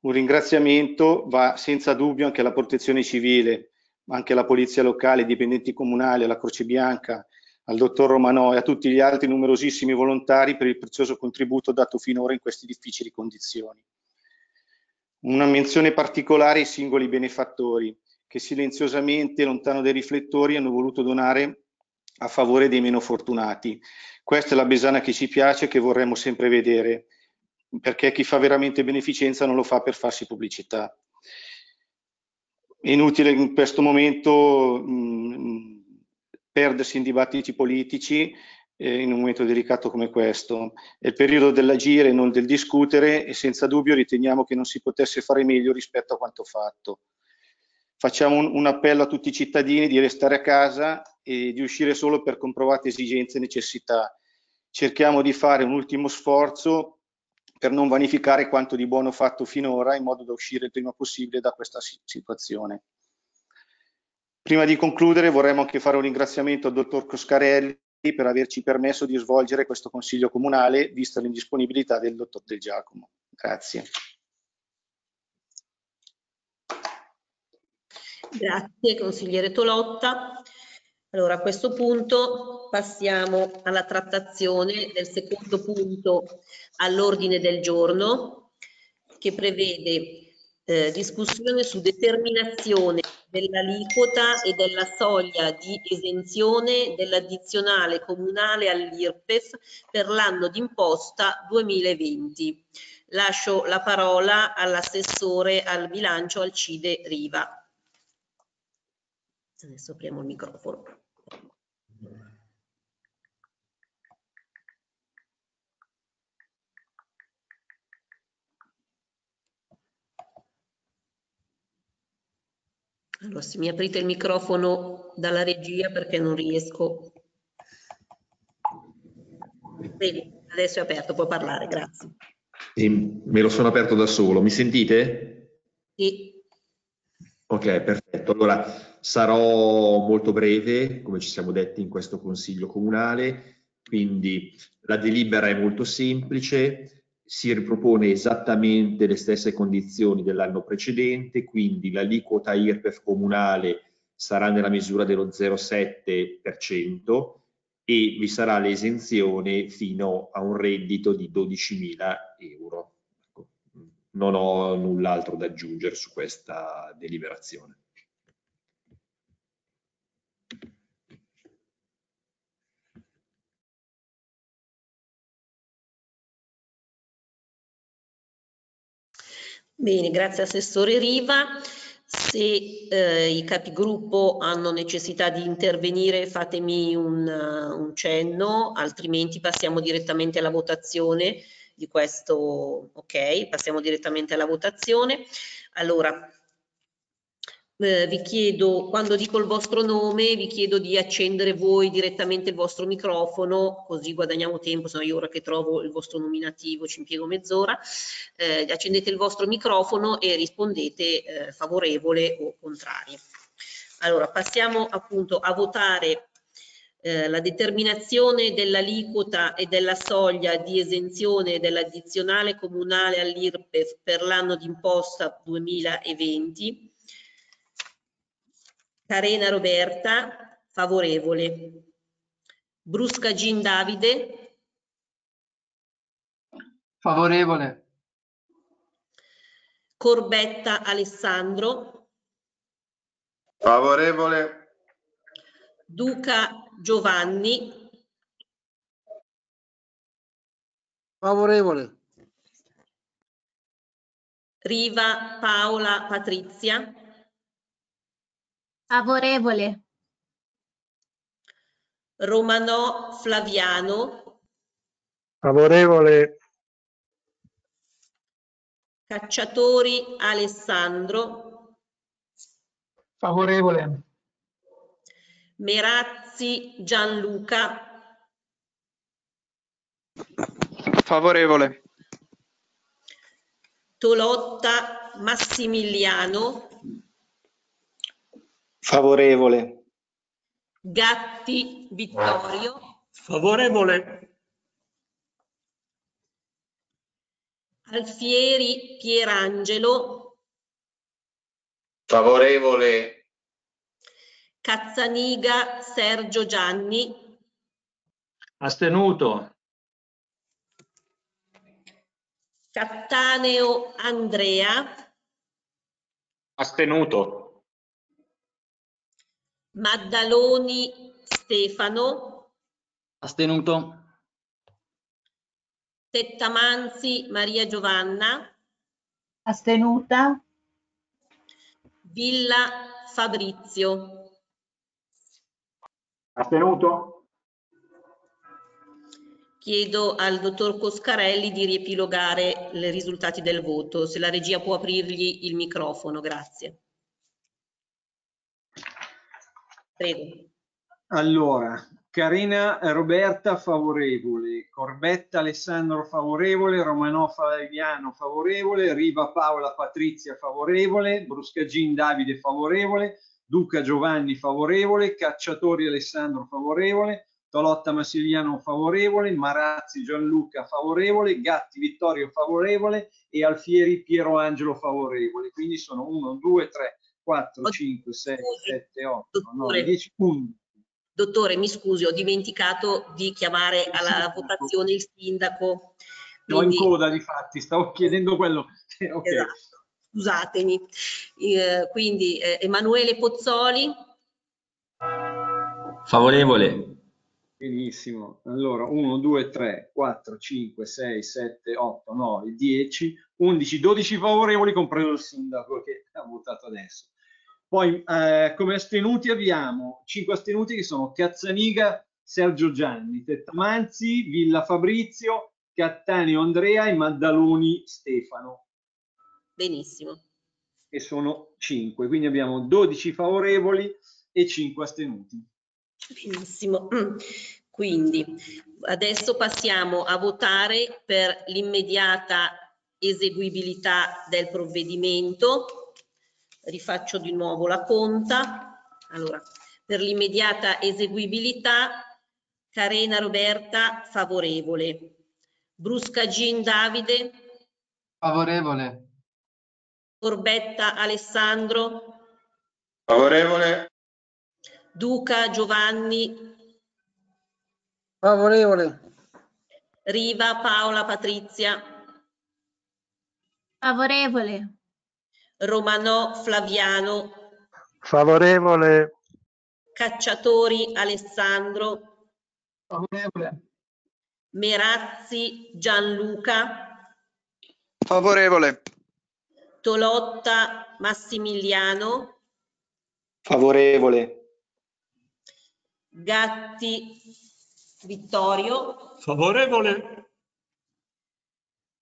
Un ringraziamento va senza dubbio anche alla protezione civile, anche alla Polizia Locale, ai dipendenti comunali, alla Croce Bianca, al dottor Romanò e a tutti gli altri numerosissimi volontari per il prezioso contributo dato finora in queste difficili condizioni. Una menzione particolare ai singoli benefattori che silenziosamente, lontano dai riflettori, hanno voluto donare a favore dei meno fortunati. Questa è la Besana che ci piace e che vorremmo sempre vedere, perché chi fa veramente beneficenza non lo fa per farsi pubblicità. È inutile in questo momento mh, perdersi in dibattiti politici eh, in un momento delicato come questo. È il periodo dell'agire, non del discutere e senza dubbio riteniamo che non si potesse fare meglio rispetto a quanto fatto. Facciamo un, un appello a tutti i cittadini di restare a casa e di uscire solo per comprovate esigenze e necessità. Cerchiamo di fare un ultimo sforzo per non vanificare quanto di buono fatto finora in modo da uscire il prima possibile da questa situazione. Prima di concludere vorremmo anche fare un ringraziamento al dottor Coscarelli per averci permesso di svolgere questo consiglio comunale vista l'indisponibilità del dottor Del Giacomo. Grazie. Grazie consigliere Tolotta. Allora a questo punto passiamo alla trattazione del secondo punto all'ordine del giorno che prevede eh, discussione su determinazione dell'aliquota e della soglia di esenzione dell'addizionale comunale all'IRPEF per l'anno d'imposta 2020. Lascio la parola all'assessore al bilancio Alcide Riva. Adesso apriamo il microfono. Allora, se mi aprite il microfono dalla regia perché non riesco. Vedi, adesso è aperto, può parlare, grazie. E me lo sono aperto da solo, mi sentite? Sì. Ok, perfetto. Allora, sarò molto breve, come ci siamo detti in questo Consiglio Comunale, quindi la delibera è molto semplice, si ripropone esattamente le stesse condizioni dell'anno precedente, quindi l'aliquota IRPEF comunale sarà nella misura dello 0,7% e vi sarà l'esenzione fino a un reddito di 12.000 euro. Ecco, non ho null'altro da aggiungere su questa deliberazione. Bene, grazie Assessore Riva. Se eh, i capigruppo hanno necessità di intervenire fatemi un, uh, un, cenno, altrimenti passiamo direttamente alla votazione di questo. Ok, passiamo direttamente alla votazione. Allora, eh, vi chiedo, quando dico il vostro nome, vi chiedo di accendere voi direttamente il vostro microfono, così guadagniamo tempo, se no io ora che trovo il vostro nominativo ci impiego mezz'ora. Eh, accendete il vostro microfono e rispondete eh, favorevole o contrario. Allora, passiamo appunto a votare eh, la determinazione dell'aliquota e della soglia di esenzione dell'addizionale comunale all'IRPEF per l'anno d'imposta 2020 Carena Roberta, favorevole. Brusca Gin Davide. Favorevole. Corbetta Alessandro. Favorevole. Duca Giovanni. Favorevole. Riva Paola Patrizia. Favorevole. Romanò Flaviano. Favorevole. Cacciatori Alessandro. Favorevole. Merazzi Gianluca. Favorevole. Tolotta Massimiliano. Favorevole. Gatti Vittorio. Favorevole. Alfieri Pierangelo. Favorevole. Cazzaniga Sergio Gianni. Astenuto. Cattaneo Andrea. Astenuto. Maddaloni Stefano. Astenuto. Tettamanzi Maria Giovanna. Astenuta. Villa Fabrizio. Astenuto? Chiedo al dottor Coscarelli di riepilogare i risultati del voto. Se la regia può aprirgli il microfono, grazie. Prego. Allora, Carina Roberta favorevole, Corbetta Alessandro favorevole, Romanò Flaviano favorevole, Riva Paola Patrizia favorevole, Bruscagin Davide favorevole, Duca Giovanni favorevole, Cacciatori Alessandro favorevole, Tolotta Massiliano favorevole, Marazzi Gianluca favorevole, Gatti Vittorio favorevole. E Alfieri Piero Angelo favorevole. Quindi sono 1, 2, 3, 4, 5, 6, 7, 8, 9, 10, 11. Dottore, mi scusi, ho dimenticato di chiamare alla votazione il sindaco. Ho in coda, di fatti, stavo chiedendo quello. Okay. Esatto, scusatemi. Eh, quindi eh, Emanuele Pozzoli. Favorevole. Benissimo. Allora, 1, 2, 3, 4, 5, 6, 7, 8, 9, 10, 11, 12 favorevoli, compreso il sindaco che ha votato adesso. Poi eh, come astenuti abbiamo 5 astenuti che sono Cazzaniga, Sergio Gianni, Tettamanzi, Villa Fabrizio, Cattaneo Andrea e Maddaloni Stefano. Benissimo. E sono 5, quindi abbiamo 12 favorevoli e 5 astenuti. Benissimo. Quindi adesso passiamo a votare per l'immediata eseguibilità del provvedimento. Rifaccio di nuovo la conta. Allora, per l'immediata eseguibilità, Carena Roberta favorevole. Bruscagin Davide. Favorevole. Corbetta Alessandro. Favorevole. Duca Giovanni. Favorevole. Riva Paola Patrizia. Favorevole. Romanò Flaviano. Favorevole. Cacciatori Alessandro. Favorevole. Merazzi Gianluca. Favorevole. Tolotta Massimiliano. Favorevole. Gatti Vittorio. Favorevole.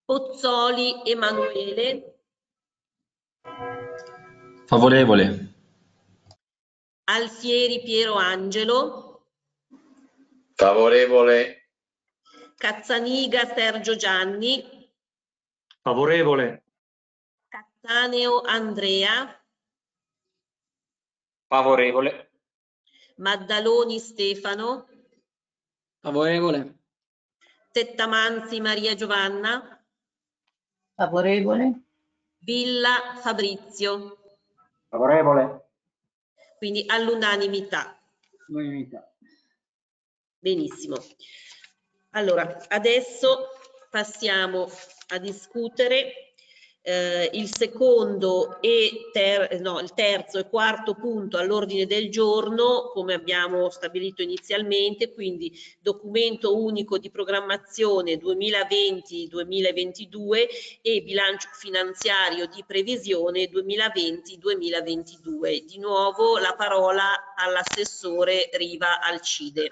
Pozzoli Emanuele. Favorevole. Alfieri Piero Angelo. Favorevole. Cazzaniga Sergio Gianni. Favorevole. Cattaneo Andrea. Favorevole. Maddaloni Stefano. Favorevole. Tettamanzi Maria Giovanna. Favorevole. Villa Fabrizio. Favorevole. Quindi all'unanimità. Unanimità. Benissimo. Allora, adesso passiamo a discutere eh, il secondo e ter no, il terzo e quarto punto all'ordine del giorno, come abbiamo stabilito inizialmente, quindi documento unico di programmazione 2020-2022 e bilancio finanziario di previsione 2020-2022. Di nuovo la parola all'assessore Riva Alcide.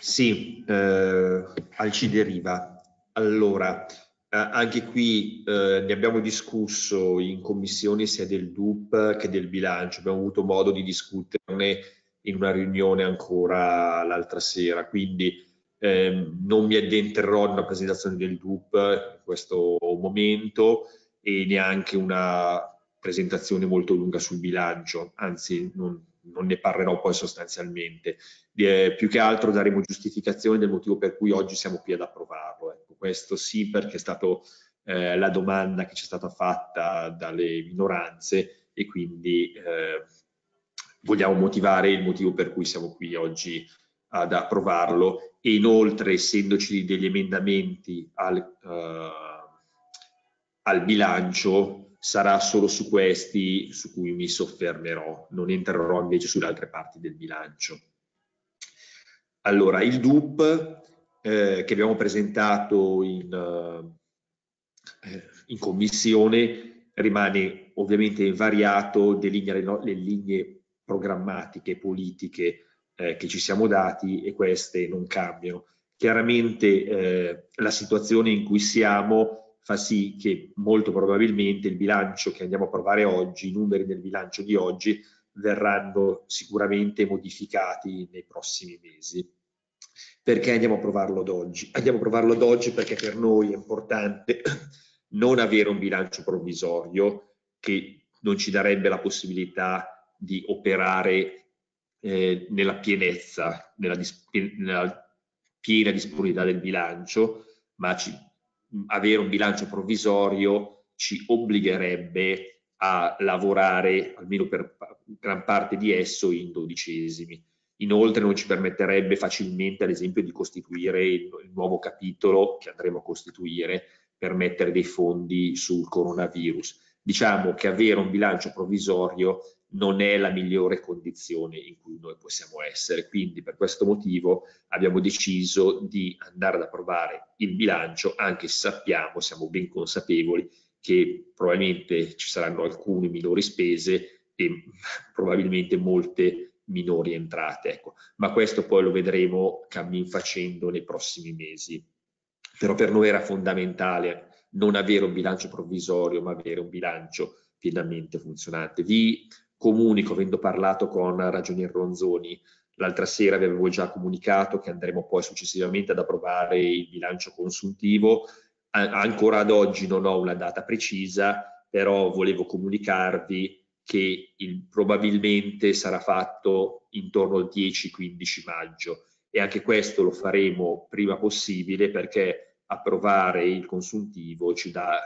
Sì, eh, Alcide Riva. Allora, anche qui eh, ne abbiamo discusso in commissione sia del DUP che del bilancio, abbiamo avuto modo di discuterne in una riunione ancora l'altra sera, quindi eh, non mi addentrerò nella presentazione del DUP in questo momento e neanche una presentazione molto lunga sul bilancio, anzi non, non ne parlerò poi sostanzialmente. Eh, più che altro daremo giustificazione del motivo per cui oggi siamo qui ad approvarlo. Ecco, questo sì perché è stata eh, la domanda che ci è stata fatta dalle minoranze e quindi eh, vogliamo motivare il motivo per cui siamo qui oggi ad approvarlo e inoltre essendoci degli emendamenti al, uh, al bilancio sarà solo su questi su cui mi soffermerò, non entrerò invece sulle altre parti del bilancio. Allora, il DUP eh, che abbiamo presentato in, eh, in commissione rimane ovviamente invariato, delinea le, no le linee programmatiche, politiche eh, che ci siamo dati e queste non cambiano. Chiaramente eh, la situazione in cui siamo fa sì che molto probabilmente il bilancio che andiamo a approvare oggi, i numeri del bilancio di oggi, verranno sicuramente modificati nei prossimi mesi. Perché andiamo a provarlo ad oggi? Andiamo a provarlo ad oggi perché per noi è importante [CLEARS THROAT] non avere un bilancio provvisorio che non ci darebbe la possibilità di operare eh, nella pienezza, nella, nella, piena disponibilità del bilancio, ma ci, avere un bilancio provvisorio ci obbligherebbe a lavorare, almeno per gran parte di esso, in dodicesimi. Inoltre non ci permetterebbe facilmente, ad esempio, di costituire il, nuovo capitolo che andremo a costituire per mettere dei fondi sul coronavirus. Diciamo che avere un bilancio provvisorio non è la migliore condizione in cui noi possiamo essere. Quindi per questo motivo abbiamo deciso di andare ad approvare il bilancio, anche se sappiamo, siamo ben consapevoli che probabilmente ci saranno alcune minori spese e [LAUGHS] probabilmente molte minori entrate. Ecco. Ma questo poi lo vedremo cammin facendo nei prossimi mesi. Però per noi era fondamentale non avere un bilancio provvisorio, ma avere un bilancio pienamente funzionante. Vi comunico, avendo parlato con Ragionier Ronzoni, l'altra sera vi avevo già comunicato che andremo poi successivamente ad approvare il bilancio consuntivo. ancora ad oggi non ho una data precisa, però volevo comunicarvi che il, probabilmente sarà fatto intorno al 10-15 maggio e anche questo lo faremo prima possibile perché approvare il consuntivo ci dà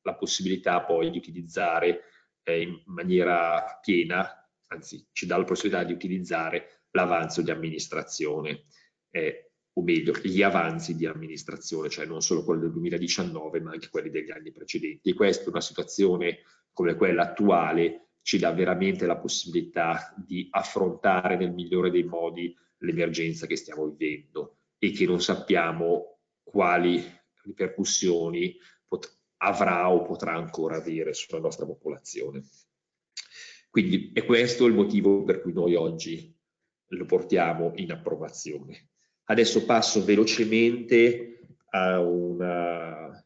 la possibilità poi di utilizzare in maniera piena, anzi ci dà la possibilità di utilizzare l'avanzo di amministrazione, eh, o meglio gli avanzi di amministrazione, cioè non solo quelli del 2019 ma anche quelli degli anni precedenti. E questa una situazione come quella attuale ci dà veramente la possibilità di affrontare nel migliore dei modi l'emergenza che stiamo vivendo e che non sappiamo quali ripercussioni avrà o potrà ancora avere sulla nostra popolazione. Quindi è questo il motivo per cui noi oggi lo portiamo in approvazione. Adesso passo velocemente a una,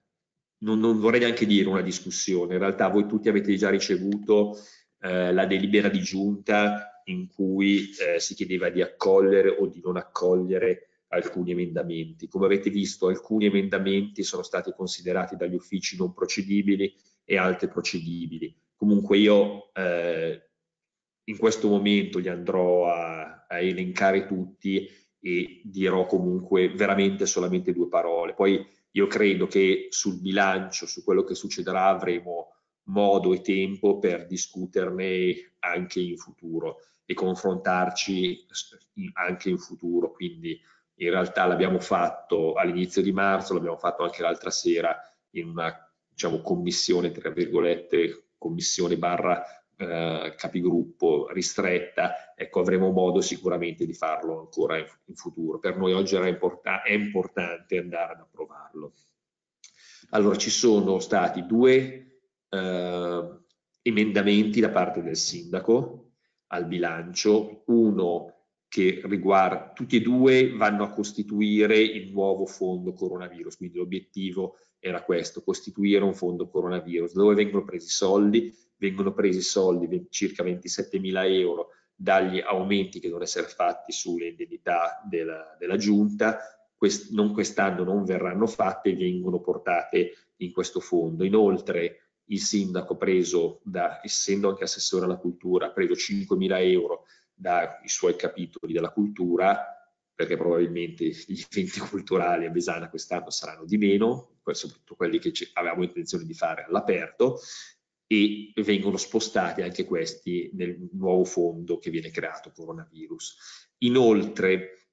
non, non vorrei neanche dire una discussione, in realtà voi tutti avete già ricevuto eh, la delibera di giunta in cui eh, si chiedeva di accogliere o di non accogliere alcuni emendamenti. Come avete visto, alcuni emendamenti sono stati considerati dagli uffici non procedibili e altri procedibili. Comunque io eh, in questo momento li andrò a, a, elencare tutti e dirò comunque veramente solamente due parole. Poi io credo che sul bilancio, su quello che succederà, avremo modo e tempo per discuterne anche in futuro e confrontarci anche in futuro. Quindi in realtà l'abbiamo fatto all'inizio di marzo, l'abbiamo fatto anche l'altra sera in una diciamo, commissione, tra virgolette, commissione barra eh, capigruppo ristretta, ecco avremo modo sicuramente di farlo ancora in, in futuro. Per noi oggi importa è importante andare ad approvarlo. Allora ci sono stati due eh, emendamenti da parte del sindaco al bilancio, uno che riguarda, tutti e due vanno a costituire il nuovo fondo coronavirus, quindi l'obiettivo era questo, costituire un fondo coronavirus. Dove vengono presi i soldi? Vengono presi i soldi, circa 27 mila euro, dagli aumenti che devono essere fatti sulle indennità della, della giunta, Quest, non quest'anno non verranno fatte vengono portate in questo fondo. Inoltre il sindaco preso, da, essendo anche assessore alla cultura, ha preso 5 mila euro dai suoi capitoli della cultura, perché probabilmente gli eventi culturali a Besana quest'anno saranno di meno, soprattutto quelli che avevamo intenzione di fare all'aperto, e vengono spostati anche questi nel nuovo fondo che viene creato coronavirus. Inoltre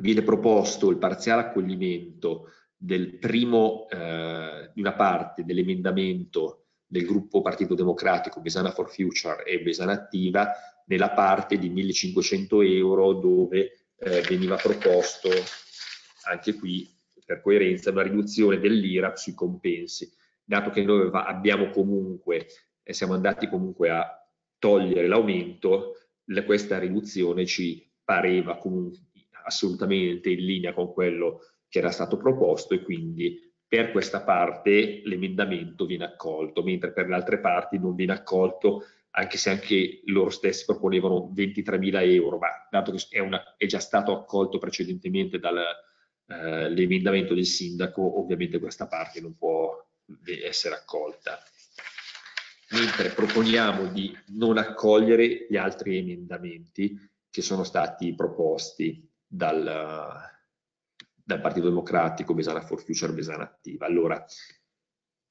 viene proposto il parziale accoglimento del primo, eh, di una parte dell'emendamento del gruppo Partito Democratico Besana for Future e Besana Attiva nella parte di 1500 euro dove eh, veniva proposto anche qui per coerenza una riduzione dell'IRAP sui compensi, dato che noi abbiamo comunque, eh, siamo andati comunque a togliere l'aumento, questa riduzione ci pareva comunque assolutamente in linea con quello che era stato proposto e quindi per questa parte l'emendamento viene accolto, mentre per le altre parti non viene accolto, anche se anche loro stessi proponevano 23.000 euro, ma dato che è, una, è, già stato accolto precedentemente dall'emendamento eh, del sindaco, ovviamente questa parte non può essere accolta. Mentre proponiamo di non accogliere gli altri emendamenti che sono stati proposti dal, dal Partito Democratico, Besana for Future, Besana Attiva. Allora,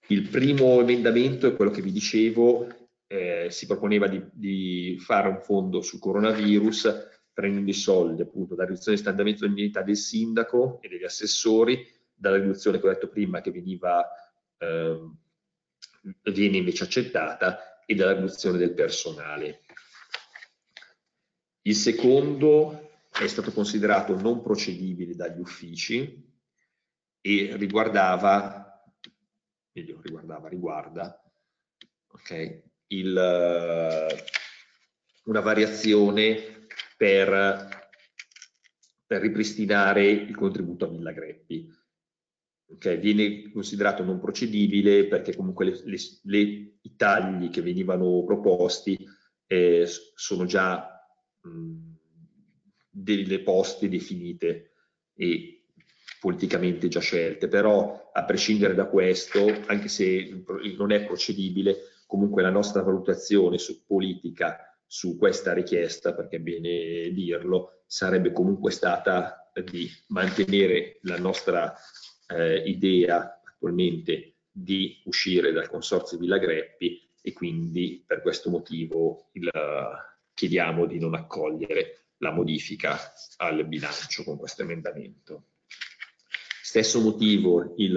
il primo emendamento è quello che vi dicevo, eh, si proponeva di, di, fare un fondo sul coronavirus prendendo i soldi appunto dalla riduzione di standardamento dell'indennità del sindaco e degli assessori, dalla riduzione che ho detto prima che veniva, eh, viene invece accettata e dalla riduzione del personale. Il secondo è stato considerato non procedibile dagli uffici e riguardava, meglio, riguardava, riguarda, okay, il, eh, una variazione per, per, ripristinare il contributo a Villa Greppi. Okay, viene considerato non procedibile perché comunque le, le, le, i tagli che venivano proposti eh, sono già mh, delle poste definite e politicamente già scelte, però a prescindere da questo, anche se non è procedibile, comunque la nostra valutazione su politica su questa richiesta, perché è bene dirlo, sarebbe comunque stata di mantenere la nostra eh, idea attualmente di uscire dal consorzio Villa Greppi e quindi per questo motivo il, chiediamo di non accogliere la modifica al bilancio con questo emendamento. Stesso motivo il,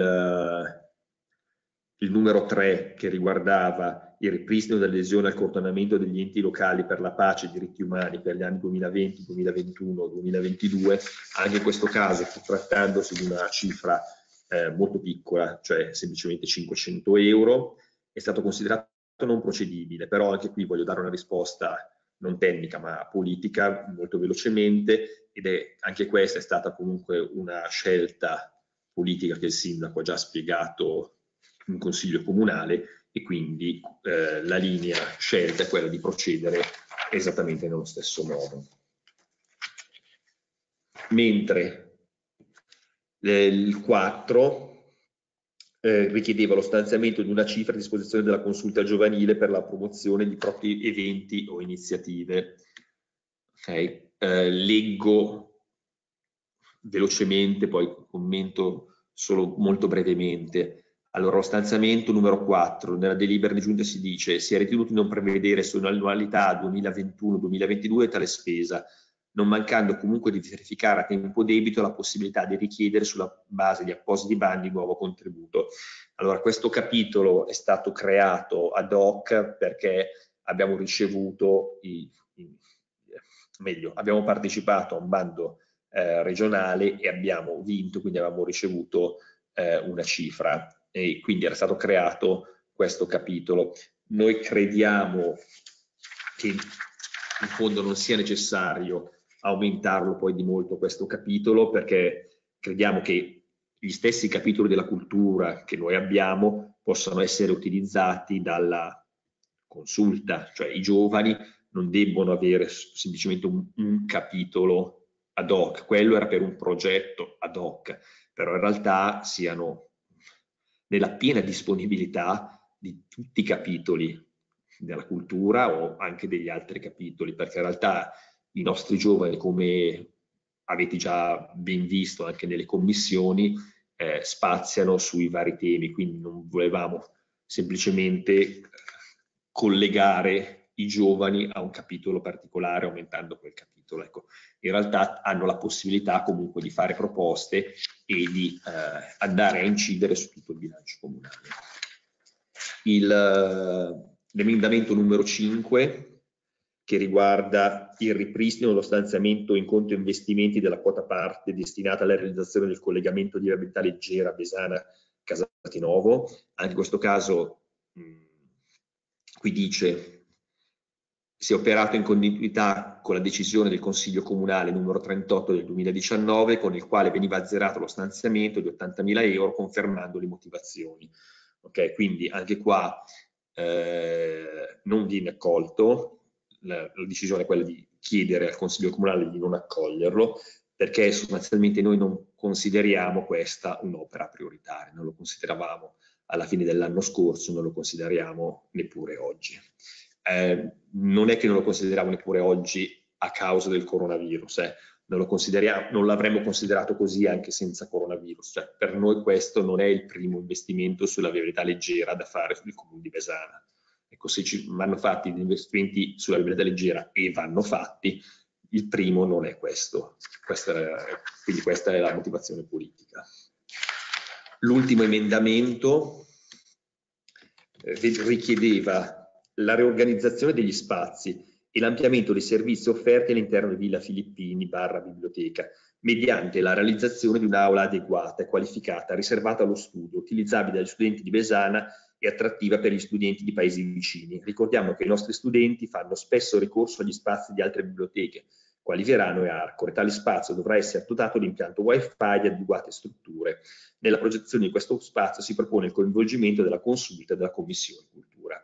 il numero 3 che riguardava il ripristino dell'adesione al coordinamento degli enti locali per la pace e i diritti umani per gli anni 2020, 2021, 2022, anche in questo caso trattandosi di una cifra eh, molto piccola, cioè semplicemente 500 euro, è stato considerato non procedibile, però anche qui voglio dare una risposta non tecnica ma politica molto velocemente ed è anche questa è stata comunque una scelta politica che il sindaco ha già spiegato in consiglio comunale e quindi eh, la linea scelta è quella di procedere esattamente nello stesso modo. Mentre eh, il 4 eh, richiedeva lo stanziamento di una cifra a disposizione della consulta giovanile per la promozione di propri eventi o iniziative. Okay. Eh, leggo velocemente, poi commento solo molto brevemente. Allora, lo stanziamento numero 4, nella delibera di giunta si dice si è ritenuto di non prevedere sull'annualità 2021-2022 tale spesa, non mancando comunque di verificare a tempo debito la possibilità di richiedere sulla base di appositi bandi nuovo contributo. Allora, questo capitolo è stato creato ad hoc perché abbiamo ricevuto, i, i, meglio, abbiamo partecipato a un bando eh, regionale e abbiamo vinto, quindi avevamo ricevuto eh, una cifra e quindi era stato creato questo capitolo. Noi crediamo che in fondo non sia necessario aumentarlo poi di molto questo capitolo perché crediamo che gli stessi capitoli della cultura che noi abbiamo possano essere utilizzati dalla consulta, cioè i giovani non debbono avere semplicemente un, un capitolo ad hoc, quello era per un progetto ad hoc, però in realtà siano nella piena disponibilità di tutti i capitoli della cultura o anche degli altri capitoli, perché in realtà i nostri giovani, come avete già ben visto anche nelle commissioni, eh, spaziano sui vari temi, quindi non volevamo semplicemente collegare i giovani a un capitolo particolare aumentando quel capitolo. Ecco, in realtà hanno la possibilità comunque di fare proposte e di eh, andare a incidere su tutto il bilancio comunale. L'emendamento numero 5 che riguarda il ripristino dello stanziamento in conto investimenti della quota parte destinata alla realizzazione del collegamento di viabilità leggera Besana-Casatinovo. Anche in questo caso mh, qui dice si è operato in continuità con la decisione del Consiglio Comunale numero 38 del 2019 con il quale veniva azzerato lo stanziamento di 80.000 euro confermando le motivazioni. Ok, quindi anche qua eh, non viene accolto, la, la decisione è quella di chiedere al Consiglio Comunale di non accoglierlo perché sostanzialmente noi non consideriamo questa un'opera prioritaria, non lo consideravamo alla fine dell'anno scorso, non lo consideriamo neppure oggi. Eh, non è che non lo consideriamo neppure oggi a causa del coronavirus, eh. non, non l'avremmo considerato così anche senza coronavirus, cioè, per noi questo non è il primo investimento sulla viabilità leggera da fare sul comune di Besana. Ecco, se ci vanno fatti gli investimenti sulla viabilità leggera e vanno fatti, il primo non è questo, questa è, quindi questa è la motivazione politica. L'ultimo emendamento eh, richiedeva la riorganizzazione degli spazi e l'ampliamento dei servizi offerti all'interno di Villa Filippini barra biblioteca, mediante la realizzazione di un'aula adeguata e qualificata, riservata allo studio, utilizzabile dagli studenti di Besana e attrattiva per gli studenti di paesi vicini. Ricordiamo che i nostri studenti fanno spesso ricorso agli spazi di altre biblioteche, quali Verano e Arcore. Tale spazio dovrà essere dotato di impianto wifi e adeguate strutture. Nella progettazione di questo spazio si propone il coinvolgimento della consulta della Commissione Cultura.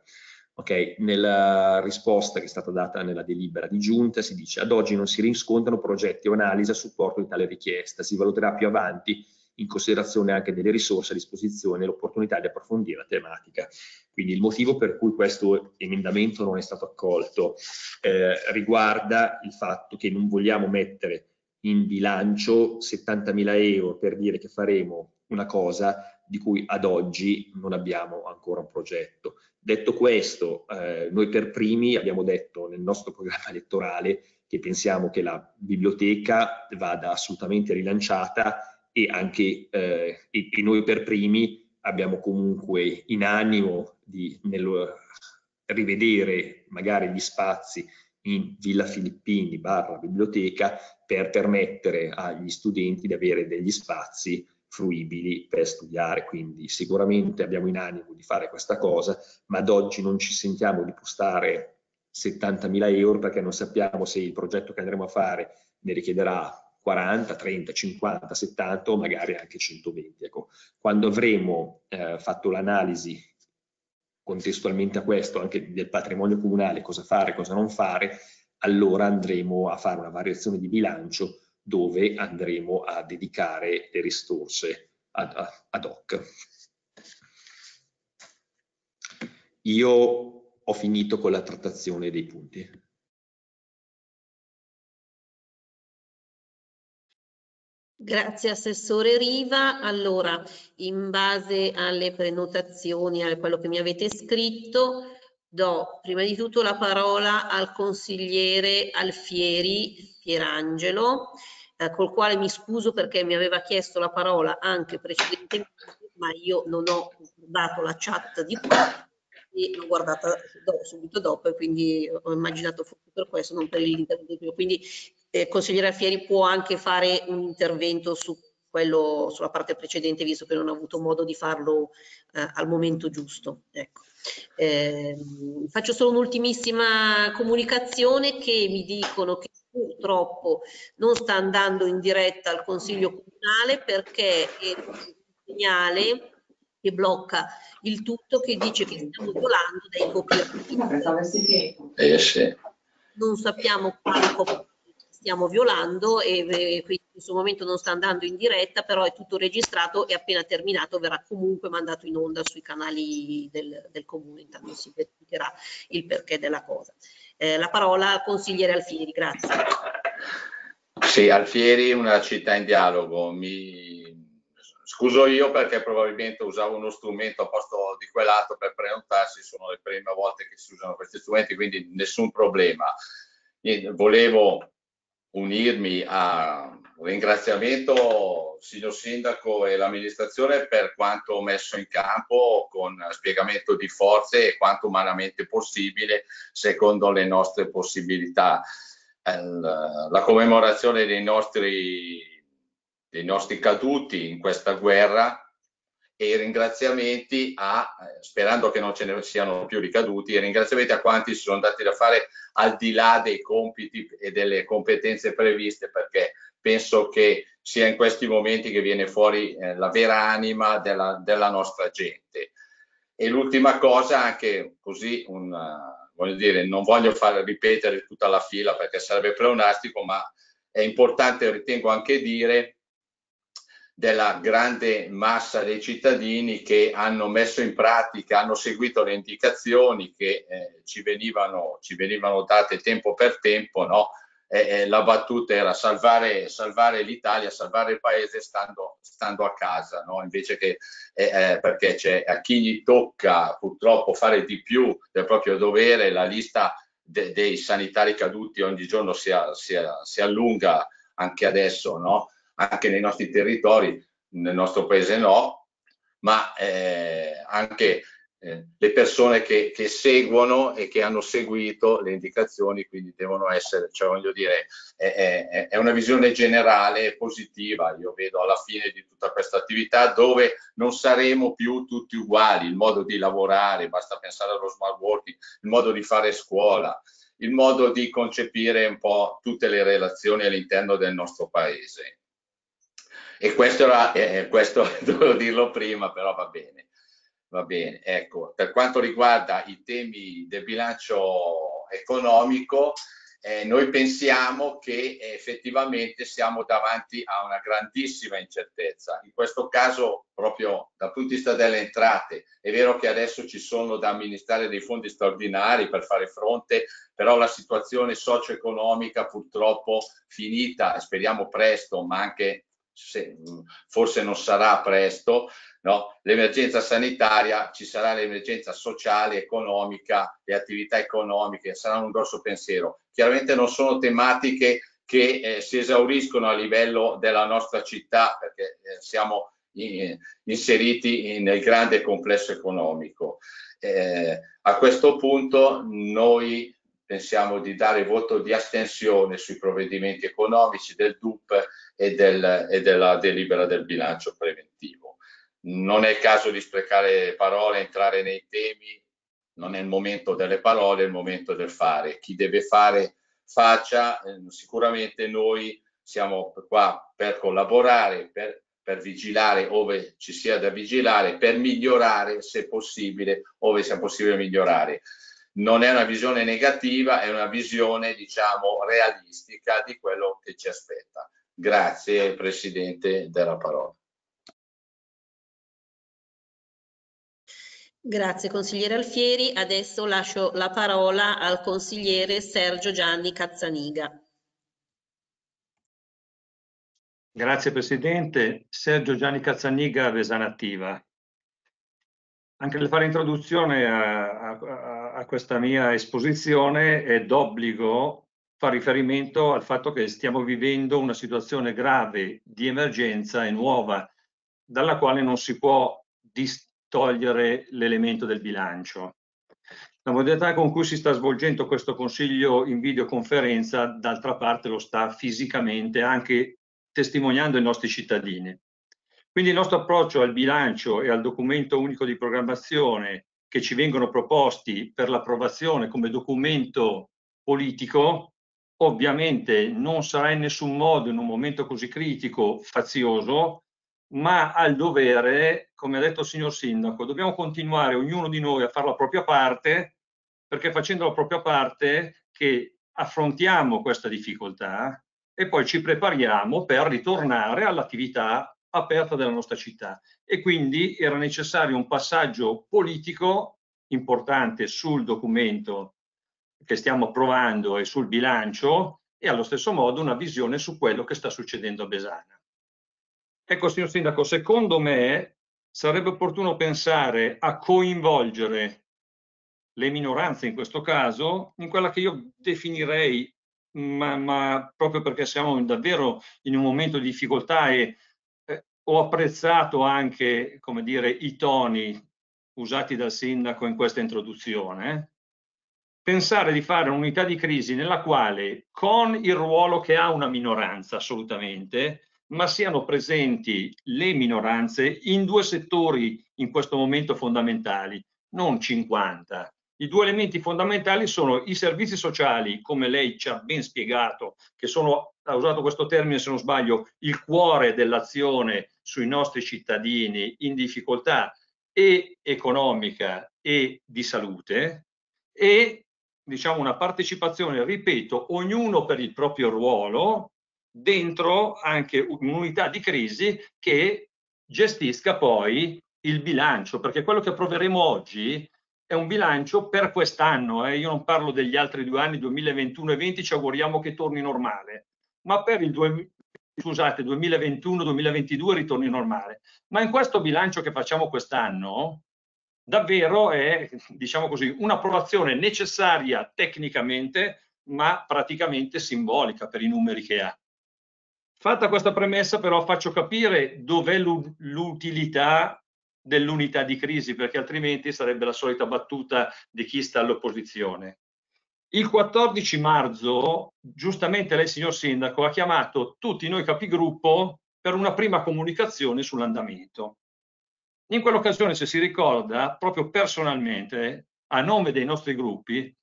Ok, nella risposta che è stata data nella delibera di giunta si dice ad oggi non si riscontrano progetti o analisi a supporto di tale richiesta, si valuterà più avanti in considerazione anche delle risorse a disposizione e l'opportunità di approfondire la tematica. Quindi il motivo per cui questo emendamento non è stato accolto eh, riguarda il fatto che non vogliamo mettere in bilancio 70.000 euro per dire che faremo una cosa di cui ad oggi non abbiamo ancora un progetto. Detto questo, eh, noi per primi abbiamo detto nel nostro programma elettorale che pensiamo che la biblioteca vada assolutamente rilanciata e anche eh, e, e noi per primi abbiamo comunque in animo di nel, rivedere magari gli spazi in Villa Filippini barra biblioteca per permettere agli studenti di avere degli spazi fruibili per studiare, quindi sicuramente abbiamo in animo di fare questa cosa, ma ad oggi non ci sentiamo di postare 70.000 euro perché non sappiamo se il progetto che andremo a fare ne richiederà 40, 30, 50, 70 o magari anche 120. Ecco, quando avremo eh, fatto l'analisi contestualmente a questo anche del patrimonio comunale, cosa fare, cosa non fare, allora andremo a fare una variazione di bilancio dove andremo a dedicare le risorse ad, ad hoc. Io ho finito con la trattazione dei punti. Grazie Assessore Riva. Allora, in base alle prenotazioni, a quello che mi avete scritto, do prima di tutto la parola al consigliere Alfieri Pierangelo eh, col quale mi scuso perché mi aveva chiesto la parola anche precedentemente, ma io non ho dato la chat di qua e l'ho guardata do, subito dopo e quindi ho immaginato forse per questo, non per l'intervento. Quindi eh, consigliere Alfieri può anche fare un intervento su quello, sulla parte precedente, visto che non ho avuto modo di farlo eh, al momento giusto. Ecco. Eh, faccio solo un'ultimissima comunicazione che mi dicono che purtroppo non sta andando in diretta al Consiglio Comunale perché è un segnale che blocca il tutto che dice che stiamo violando dei copyright. Eh. Non sappiamo quale stiamo violando e, e quindi in questo momento non sta andando in diretta, però è tutto registrato e appena terminato verrà comunque mandato in onda sui canali del, del comune, intanto si verificherà il perché della cosa. Eh, la parola al consigliere Alfieri, grazie. Sì, Alfieri, una città in dialogo. Mi scuso io perché probabilmente usavo uno strumento a posto di quell'altro per prenotarsi, sono le prime volte che si usano questi strumenti, quindi nessun problema. Volevo unirmi a ringraziamento signor Sindaco e l'amministrazione per quanto messo in campo con spiegamento di forze e quanto umanamente possibile secondo le nostre possibilità. La commemorazione dei nostri, dei nostri caduti in questa guerra e ringraziamenti a, sperando che non ce ne siano più ricaduti, i ringraziamenti a quanti si sono dati da fare al di là dei compiti e delle competenze previste, perché penso che sia in questi momenti che viene fuori eh, la vera anima della, della, nostra gente. E l'ultima cosa, anche così, un, uh, voglio dire, non voglio far ripetere tutta la fila perché sarebbe pleonastico, ma è importante, ritengo anche dire, della grande massa dei cittadini che hanno messo in pratica, hanno seguito le indicazioni che eh, ci, venivano, ci, venivano, date tempo per tempo, no? eh, la battuta era salvare, salvare l'Italia, salvare il paese stando, stando a casa, no? invece che eh, eh, perché c'è a chi gli tocca purtroppo fare di più del proprio dovere, la lista de, dei sanitari caduti ogni giorno si, si, si allunga anche adesso, no? Anche nei nostri territori, nel nostro paese no, ma eh, anche eh, le persone che, che, seguono e che hanno seguito le indicazioni, quindi devono essere, cioè voglio dire, è, è, è una visione generale positiva, io vedo alla fine di tutta questa attività dove non saremo più tutti uguali, il modo di lavorare, basta pensare allo smart working, il modo di fare scuola, il modo di concepire un po' tutte le relazioni all'interno del nostro paese. E questo era, eh, questo [LAUGHS] dovevo dirlo prima, però va bene. Va bene, ecco, per quanto riguarda i temi del bilancio economico, eh, noi pensiamo che effettivamente siamo davanti a una grandissima incertezza. In questo caso, proprio dal punto di vista delle entrate, è vero che adesso ci sono da amministrare dei fondi straordinari per fare fronte, però la situazione socio-economica purtroppo finita, speriamo presto, ma anche se, forse non sarà presto, no? l'emergenza sanitaria, ci sarà l'emergenza sociale, economica, le attività economiche, saranno un grosso pensiero. Chiaramente non sono tematiche che eh, si esauriscono a livello della nostra città perché eh, siamo in, inseriti in, nel grande complesso economico. Eh, a questo punto noi pensiamo di dare voto di astensione sui provvedimenti economici del DUP e, del, e della delibera del bilancio preventivo. Non è il caso di sprecare parole, entrare nei temi, non è il momento delle parole, è il momento del fare. Chi deve fare faccia, eh, sicuramente noi siamo qua per collaborare, per, per vigilare ove ci sia da vigilare, per migliorare se possibile, ove sia possibile migliorare non è una visione negativa, è una visione, diciamo, realistica di quello che ci aspetta. Grazie Presidente della parola. Grazie consigliere Alfieri. Adesso lascio la parola al consigliere Sergio Gianni Cazzaniga. Grazie Presidente. Sergio Gianni Cazzaniga, Vesana Attiva. Anche nel fare introduzione a, a, a questa mia esposizione è d'obbligo fare riferimento al fatto che stiamo vivendo una situazione grave di emergenza e nuova, dalla quale non si può distogliere l'elemento del bilancio. La modalità con cui si sta svolgendo questo Consiglio in videoconferenza, d'altra parte lo sta fisicamente anche testimoniando i nostri cittadini. Quindi il nostro approccio al bilancio e al documento unico di programmazione che ci vengono proposti per l'approvazione come documento politico ovviamente non sarà in nessun modo in un momento così critico fazioso, ma ha il dovere, come ha detto il signor Sindaco, dobbiamo continuare ognuno di noi a fare la propria parte, perché facendo la propria parte che affrontiamo questa difficoltà e poi ci prepariamo per ritornare all'attività aperta della nostra città e quindi era necessario un passaggio politico importante sul documento che stiamo approvando e sul bilancio e allo stesso modo una visione su quello che sta succedendo a Besana. Ecco, signor Sindaco, secondo me sarebbe opportuno pensare a coinvolgere le minoranze in questo caso in quella che io definirei, ma, ma proprio perché siamo davvero in un momento di difficoltà e ho apprezzato anche, come dire, i toni usati dal sindaco in questa introduzione, pensare di fare un'unità di crisi nella quale con il ruolo che ha una minoranza assolutamente, ma siano presenti le minoranze in due settori in questo momento fondamentali, non 50. I due elementi fondamentali sono i servizi sociali, come lei ci ha ben spiegato, che sono, ha usato questo termine se non sbaglio, il cuore dell'azione sui nostri cittadini in difficoltà e economica e di salute, e diciamo, una partecipazione, ripeto, ognuno per il proprio ruolo, dentro anche un'unità di crisi che gestisca poi il bilancio, perché quello che approveremo oggi è un bilancio per quest'anno, eh. io non parlo degli altri due anni, 2021 e 2020, ci auguriamo che torni normale, ma per il due, scusate, 2021-2022 ritorni normale. Ma in questo bilancio che facciamo quest'anno, davvero è, diciamo così, un'approvazione necessaria tecnicamente, ma praticamente simbolica per i numeri che ha. Fatta questa premessa però faccio capire dov'è l'utilità dell'unità di crisi, perché altrimenti sarebbe la solita battuta di chi sta all'opposizione. Il 14 marzo, giustamente lei, signor Sindaco, ha chiamato tutti noi capigruppo per una prima comunicazione sull'andamento. In quell'occasione, se si ricorda, proprio personalmente, a nome dei nostri gruppi,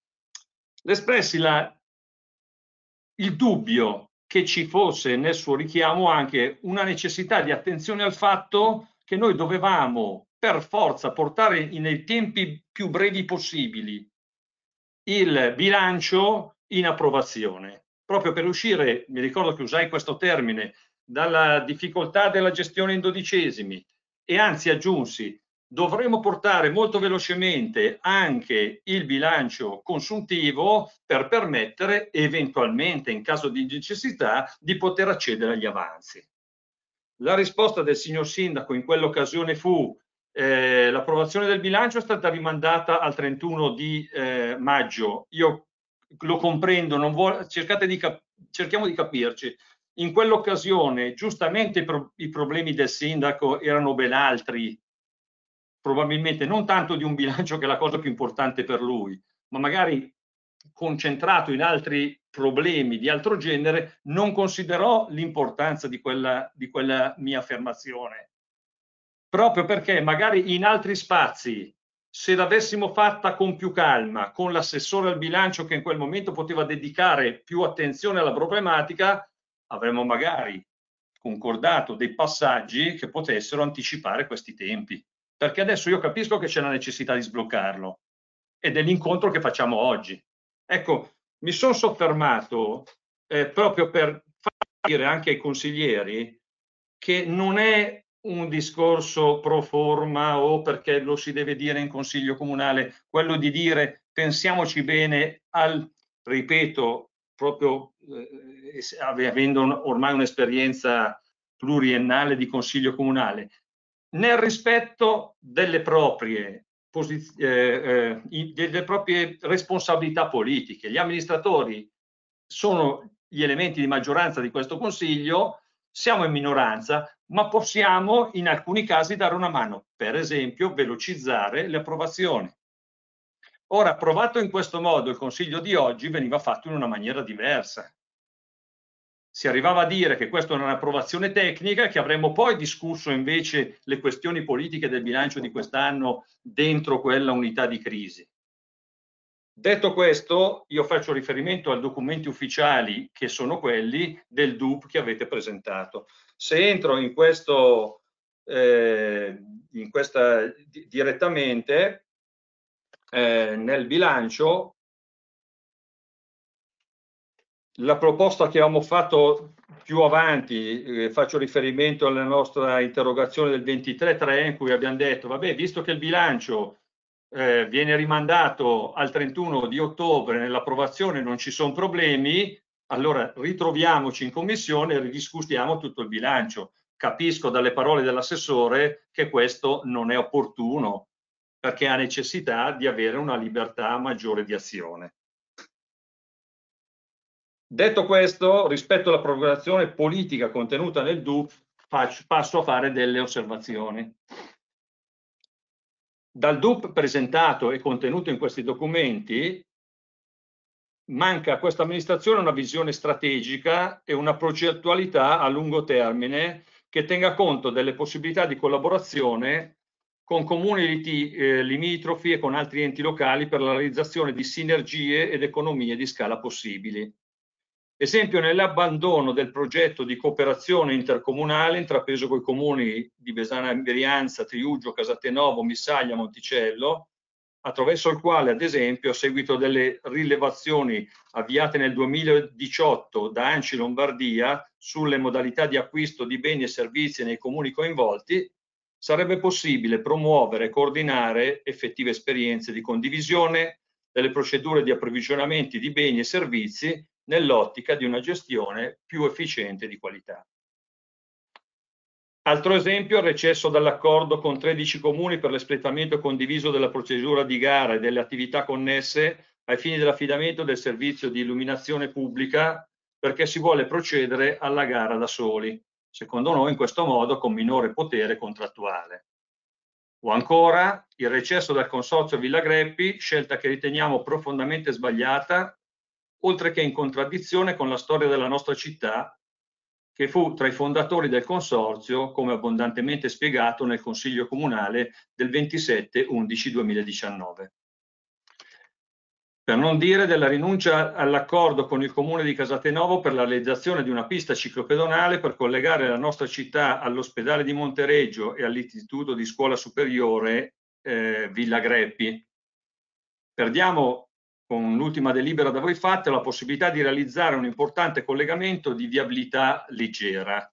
l'espressi la, il dubbio che ci fosse nel suo richiamo anche una necessità di attenzione al fatto che noi dovevamo per forza portare nei tempi più brevi possibili il bilancio in approvazione, proprio per uscire, mi ricordo che usai questo termine, dalla difficoltà della gestione in dodicesimi, e anzi aggiunsi dovremo portare molto velocemente anche il bilancio consuntivo per permettere eventualmente in caso di necessità di poter accedere agli avanzi. La risposta del signor sindaco in quell'occasione fu eh, l'approvazione del bilancio è stata rimandata al 31 di eh, maggio. Io lo comprendo, non vuole, cercate di cerchiamo di capirci in quell'occasione giustamente i, pro i problemi del sindaco erano ben altri, probabilmente non tanto di un bilancio che è la cosa più importante per lui, ma magari concentrato in altri problemi di altro genere, non considerò l'importanza di quella, di quella mia affermazione. Proprio perché magari in altri spazi, se l'avessimo fatta con più calma, con l'assessore al bilancio che in quel momento poteva dedicare più attenzione alla problematica, avremmo magari concordato dei passaggi che potessero anticipare questi tempi. Perché adesso io capisco che c'è la necessità di sbloccarlo ed è l'incontro che facciamo oggi. Ecco, mi sono soffermato eh, proprio per far dire anche ai consiglieri che non è un discorso pro forma o perché lo si deve dire in consiglio comunale, quello di dire pensiamoci bene al, ripeto, proprio eh, avendo ormai un'esperienza pluriennale di consiglio comunale, nel rispetto delle proprie, eh, eh, delle proprie responsabilità politiche. Gli amministratori sono gli elementi di maggioranza di questo consiglio, siamo in minoranza, ma possiamo in alcuni casi dare una mano, per esempio velocizzare le approvazioni. Ora, approvato in questo modo il Consiglio di oggi veniva fatto in una maniera diversa. Si arrivava a dire che questa è un'approvazione tecnica che avremmo poi discusso invece le questioni politiche del bilancio di quest'anno dentro quella unità di crisi. Detto questo, io faccio riferimento ai documenti ufficiali che sono quelli del DUP che avete presentato. Se entro in questo, eh, in questa direttamente, eh, nel bilancio la proposta che abbiamo fatto più avanti, eh, faccio riferimento alla nostra interrogazione del 23-3 in cui abbiamo detto, vabbè, visto che il bilancio eh, viene rimandato al 31 di ottobre, nell'approvazione non ci sono problemi, allora ritroviamoci in commissione e ridiscutiamo tutto il bilancio capisco dalle parole dell'assessore che questo non è opportuno perché ha necessità di avere una libertà maggiore di azione. Detto questo, rispetto alla programmazione politica contenuta nel DUP, passo a fare delle osservazioni. Dal DUP presentato e contenuto in questi documenti manca a questa amministrazione una visione strategica e una progettualità a lungo termine che tenga conto delle possibilità di collaborazione con comuni eh, limitrofi e con altri enti locali per la realizzazione di sinergie ed economie di scala possibili. Esempio nell'abbandono del progetto di cooperazione intercomunale intrapreso con i comuni di Besana Brianza, Triuggio, Casatenovo, Missaglia, Monticello, attraverso il quale, ad esempio, a seguito delle rilevazioni avviate nel 2018 da Anci Lombardia sulle modalità di acquisto di beni e servizi nei comuni coinvolti, sarebbe possibile promuovere e coordinare effettive esperienze di condivisione delle procedure di approvvigionamento di beni e servizi nell'ottica di una gestione più efficiente di qualità. Altro esempio è il recesso dall'accordo con 13 comuni per l'espletamento condiviso della procedura di gara e delle attività connesse ai fini dell'affidamento del servizio di illuminazione pubblica perché si vuole procedere alla gara da soli, secondo noi in questo modo con minore potere contrattuale. O ancora il recesso dal consorzio Villa Greppi, scelta che riteniamo profondamente sbagliata oltre che in contraddizione con la storia della nostra città, che fu tra i fondatori del consorzio, come abbondantemente spiegato nel Consiglio Comunale del 27-11-2019. Per non dire della rinuncia all'accordo con il Comune di Casatenovo per la realizzazione di una pista ciclopedonale per collegare la nostra città all'ospedale di Montereggio e all'istituto di scuola superiore eh, Villa Greppi. Perdiamo con l'ultima delibera da voi fatta, la possibilità di realizzare un importante collegamento di viabilità leggera.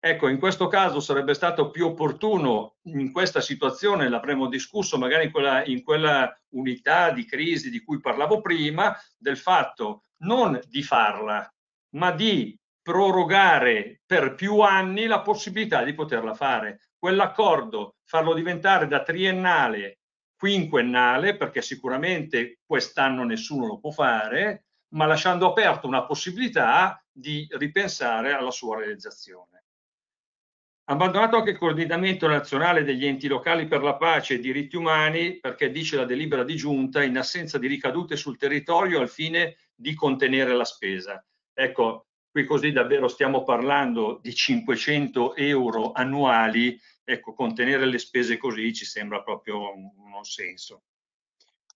Ecco, in questo caso sarebbe stato più opportuno, in questa situazione l'avremmo discusso magari in quella, in quella unità di crisi di cui parlavo prima, del fatto non di farla, ma di prorogare per più anni la possibilità di poterla fare. Quell'accordo, farlo diventare da triennale quinquennale, perché sicuramente quest'anno nessuno lo può fare, ma lasciando aperto una possibilità di ripensare alla sua realizzazione. Abbandonato anche il coordinamento nazionale degli enti locali per la pace e i diritti umani, perché dice la delibera di giunta, in assenza di ricadute sul territorio al fine di contenere la spesa. Ecco, qui così davvero stiamo parlando di 500 euro annuali ecco, contenere le spese così ci sembra proprio un non senso.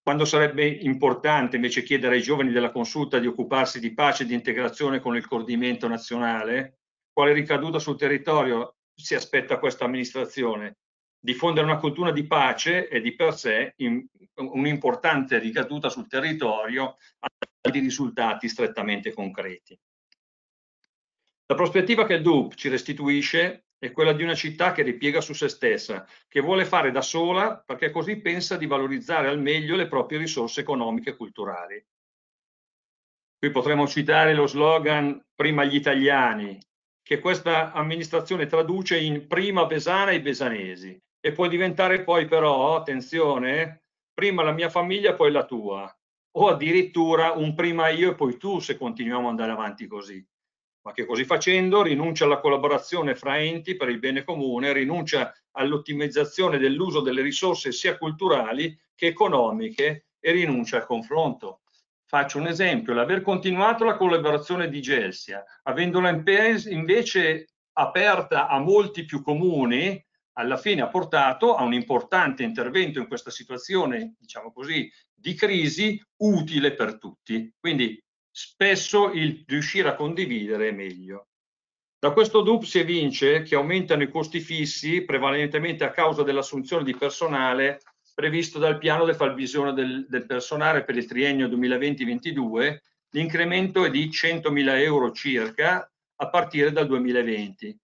Quando sarebbe importante invece chiedere ai giovani della consulta di occuparsi di pace e di integrazione con il coordinamento nazionale, quale ricaduta sul territorio si aspetta questa amministrazione? Diffondere una cultura di pace è di per sé un'importante ricaduta sul territorio di risultati strettamente concreti. La prospettiva che DUP ci restituisce è quella di una città che ripiega su se stessa, che vuole fare da sola perché così pensa di valorizzare al meglio le proprie risorse economiche e culturali. Qui potremmo citare lo slogan prima gli italiani, che questa amministrazione traduce in prima Besana i besanesi e può diventare poi però, attenzione, prima la mia famiglia poi la tua o addirittura un prima io e poi tu se continuiamo ad andare avanti così ma che così facendo rinuncia alla collaborazione fra enti per il bene comune, rinuncia all'ottimizzazione dell'uso delle risorse sia culturali che economiche e rinuncia al confronto. Faccio un esempio, l'aver continuato la collaborazione di Gelsia, avendola invece aperta a molti più comuni, alla fine ha portato a un importante intervento in questa situazione, diciamo così, di crisi utile per tutti. Quindi spesso il riuscire a condividere è meglio. Da questo DUP si evince che aumentano i costi fissi prevalentemente a causa dell'assunzione di personale previsto dal piano del fabbisogno del, del personale per il triennio 2020-22, l'incremento è di 100.000 euro circa a partire dal 2020.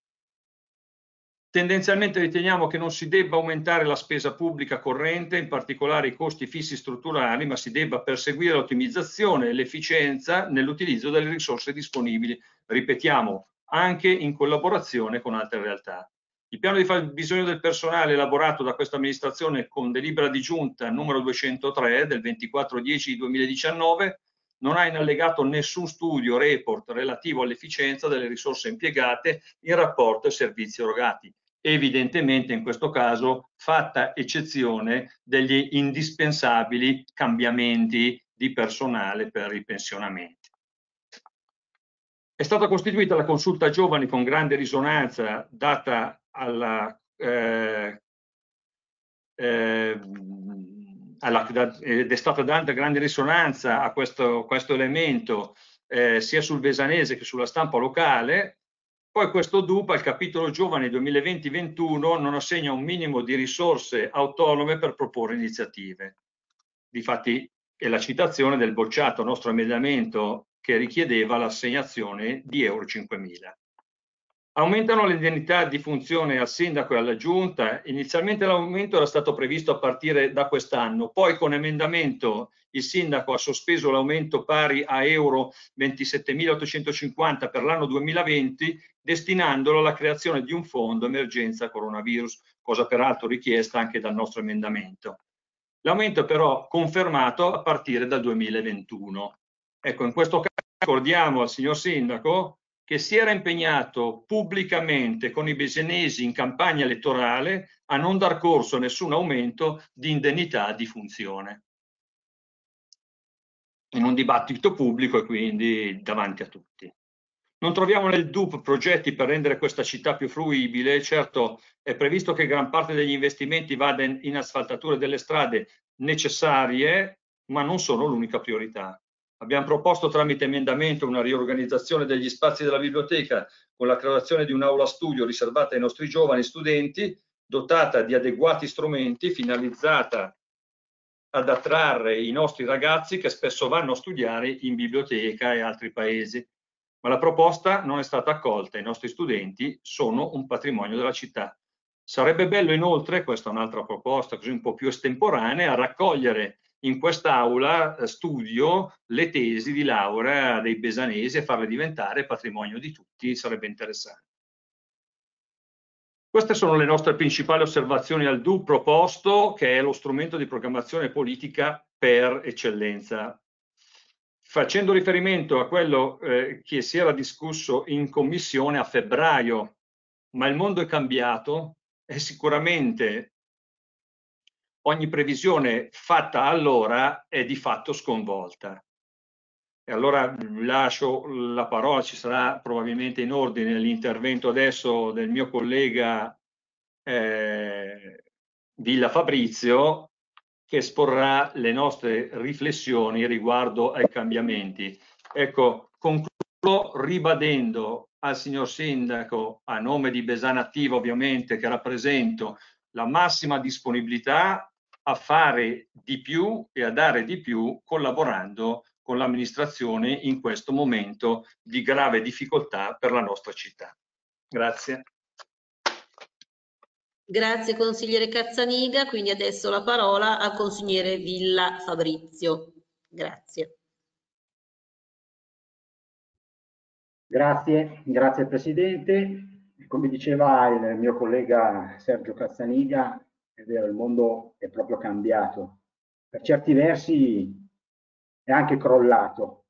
Tendenzialmente riteniamo che non si debba aumentare la spesa pubblica corrente, in particolare i costi fissi strutturali, ma si debba perseguire l'ottimizzazione e l'efficienza nell'utilizzo delle risorse disponibili. Ripetiamo, anche in collaborazione con altre realtà. Il piano di fabbisogno del personale elaborato da questa amministrazione con delibera di giunta numero 203 del 24-10-2019 non ha in allegato nessun studio report relativo all'efficienza delle risorse impiegate in rapporto ai servizi erogati. Evidentemente in questo caso fatta eccezione degli indispensabili cambiamenti di personale per i pensionamenti. È stata costituita la consulta giovani con grande risonanza data alla, eh, eh, alla, ed è stata data grande risonanza a questo, questo elemento eh, sia sul vesanese che sulla stampa locale. Poi questo DUP al capitolo giovani 2020-21 non assegna un minimo di risorse autonome per proporre iniziative. Difatti è la citazione del bocciato nostro emendamento che richiedeva l'assegnazione di euro 5.000. Aumentano le indennità di funzione al sindaco e alla giunta. Inizialmente l'aumento era stato previsto a partire da quest'anno, poi con emendamento il sindaco ha sospeso l'aumento pari a euro 27.850 per l'anno 2020, destinandolo alla creazione di un fondo emergenza coronavirus, cosa peraltro richiesta anche dal nostro emendamento. L'aumento è però confermato a partire dal 2021. Ecco, in questo caso ricordiamo al signor sindaco che si era impegnato pubblicamente con i besenesi in campagna elettorale a non dar corso a nessun aumento di indennità di funzione in un dibattito pubblico e quindi davanti a tutti. Non troviamo nel DUP progetti per rendere questa città più fruibile, certo è previsto che gran parte degli investimenti vada in asfaltature delle strade necessarie, ma non sono l'unica priorità. Abbiamo proposto tramite emendamento una riorganizzazione degli spazi della biblioteca con la creazione di un'aula studio riservata ai nostri giovani studenti, dotata di adeguati strumenti, finalizzata ad attrarre i nostri ragazzi che spesso vanno a studiare in biblioteca e altri paesi. Ma la proposta non è stata accolta, i nostri studenti sono un patrimonio della città. Sarebbe bello inoltre, questa è un'altra proposta così un po' più estemporanea, raccogliere in quest'aula eh, studio le tesi di laurea dei besanesi e farle diventare patrimonio di tutti, sarebbe interessante. Queste sono le nostre principali osservazioni al DU proposto, che è lo strumento di programmazione politica per eccellenza. Facendo riferimento a quello eh, che si era discusso in commissione a febbraio, ma il mondo è cambiato e sicuramente ogni previsione fatta allora è di fatto sconvolta. E allora lascio la parola, ci sarà probabilmente in ordine l'intervento adesso del mio collega eh, Villa Fabrizio che esporrà le nostre riflessioni riguardo ai cambiamenti. Ecco, concludo ribadendo al signor Sindaco, a nome di Besana Attiva ovviamente, che rappresento, la massima disponibilità a fare di più e a dare di più collaborando con l'amministrazione in questo momento di grave difficoltà per la nostra città. Grazie. Grazie consigliere Cazzaniga, quindi adesso la parola al consigliere Villa Fabrizio. Grazie. Grazie, grazie Presidente. Come diceva il mio collega Sergio Cazzaniga, è vero, il mondo è proprio cambiato. Per certi versi è anche crollato.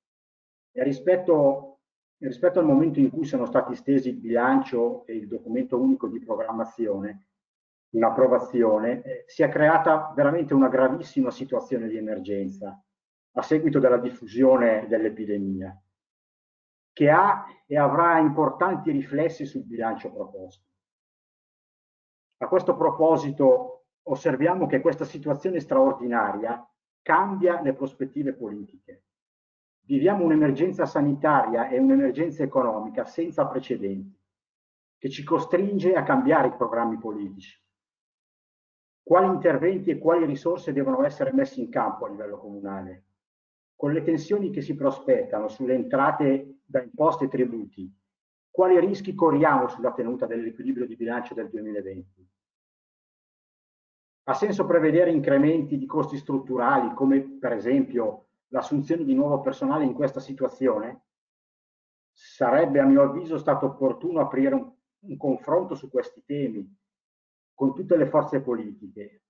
E rispetto, rispetto al momento in cui sono stati stesi il bilancio e il documento unico di programmazione, in approvazione, eh, si è creata veramente una gravissima situazione di emergenza a seguito della diffusione dell'epidemia, che ha e avrà importanti riflessi sul bilancio proposto. A questo proposito osserviamo che questa situazione straordinaria cambia le prospettive politiche. Viviamo un'emergenza sanitaria e un'emergenza economica senza precedenti, che ci costringe a cambiare i programmi politici. Quali interventi e quali risorse devono essere messi in campo a livello comunale? Con le tensioni che si prospettano sulle entrate da imposte e tributi, quali rischi corriamo sulla tenuta dell'equilibrio di bilancio del 2020? Ha senso prevedere incrementi di costi strutturali, come per esempio l'assunzione di nuovo personale in questa situazione? sarebbe a mio avviso stato opportuno aprire un, un confronto su questi temi con tutte le forze politiche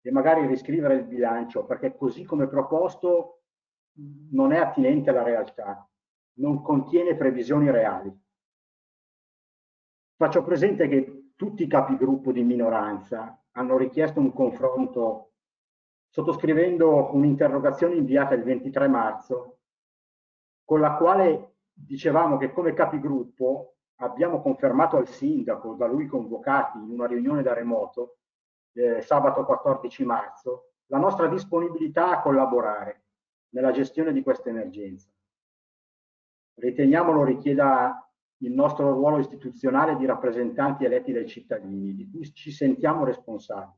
e magari riscrivere il bilancio perché così come proposto non è attinente alla realtà, non contiene previsioni reali. Faccio presente che tutti i capigruppo di minoranza hanno richiesto un confronto sottoscrivendo un'interrogazione inviata il 23 marzo con la quale dicevamo che come capigruppo abbiamo confermato al sindaco, da lui convocati in una riunione da remoto, eh, sabato 14 marzo, la nostra disponibilità a collaborare nella gestione di questa emergenza. Riteniamo lo richieda il nostro ruolo istituzionale di rappresentanti eletti dai cittadini, di cui ci sentiamo responsabili.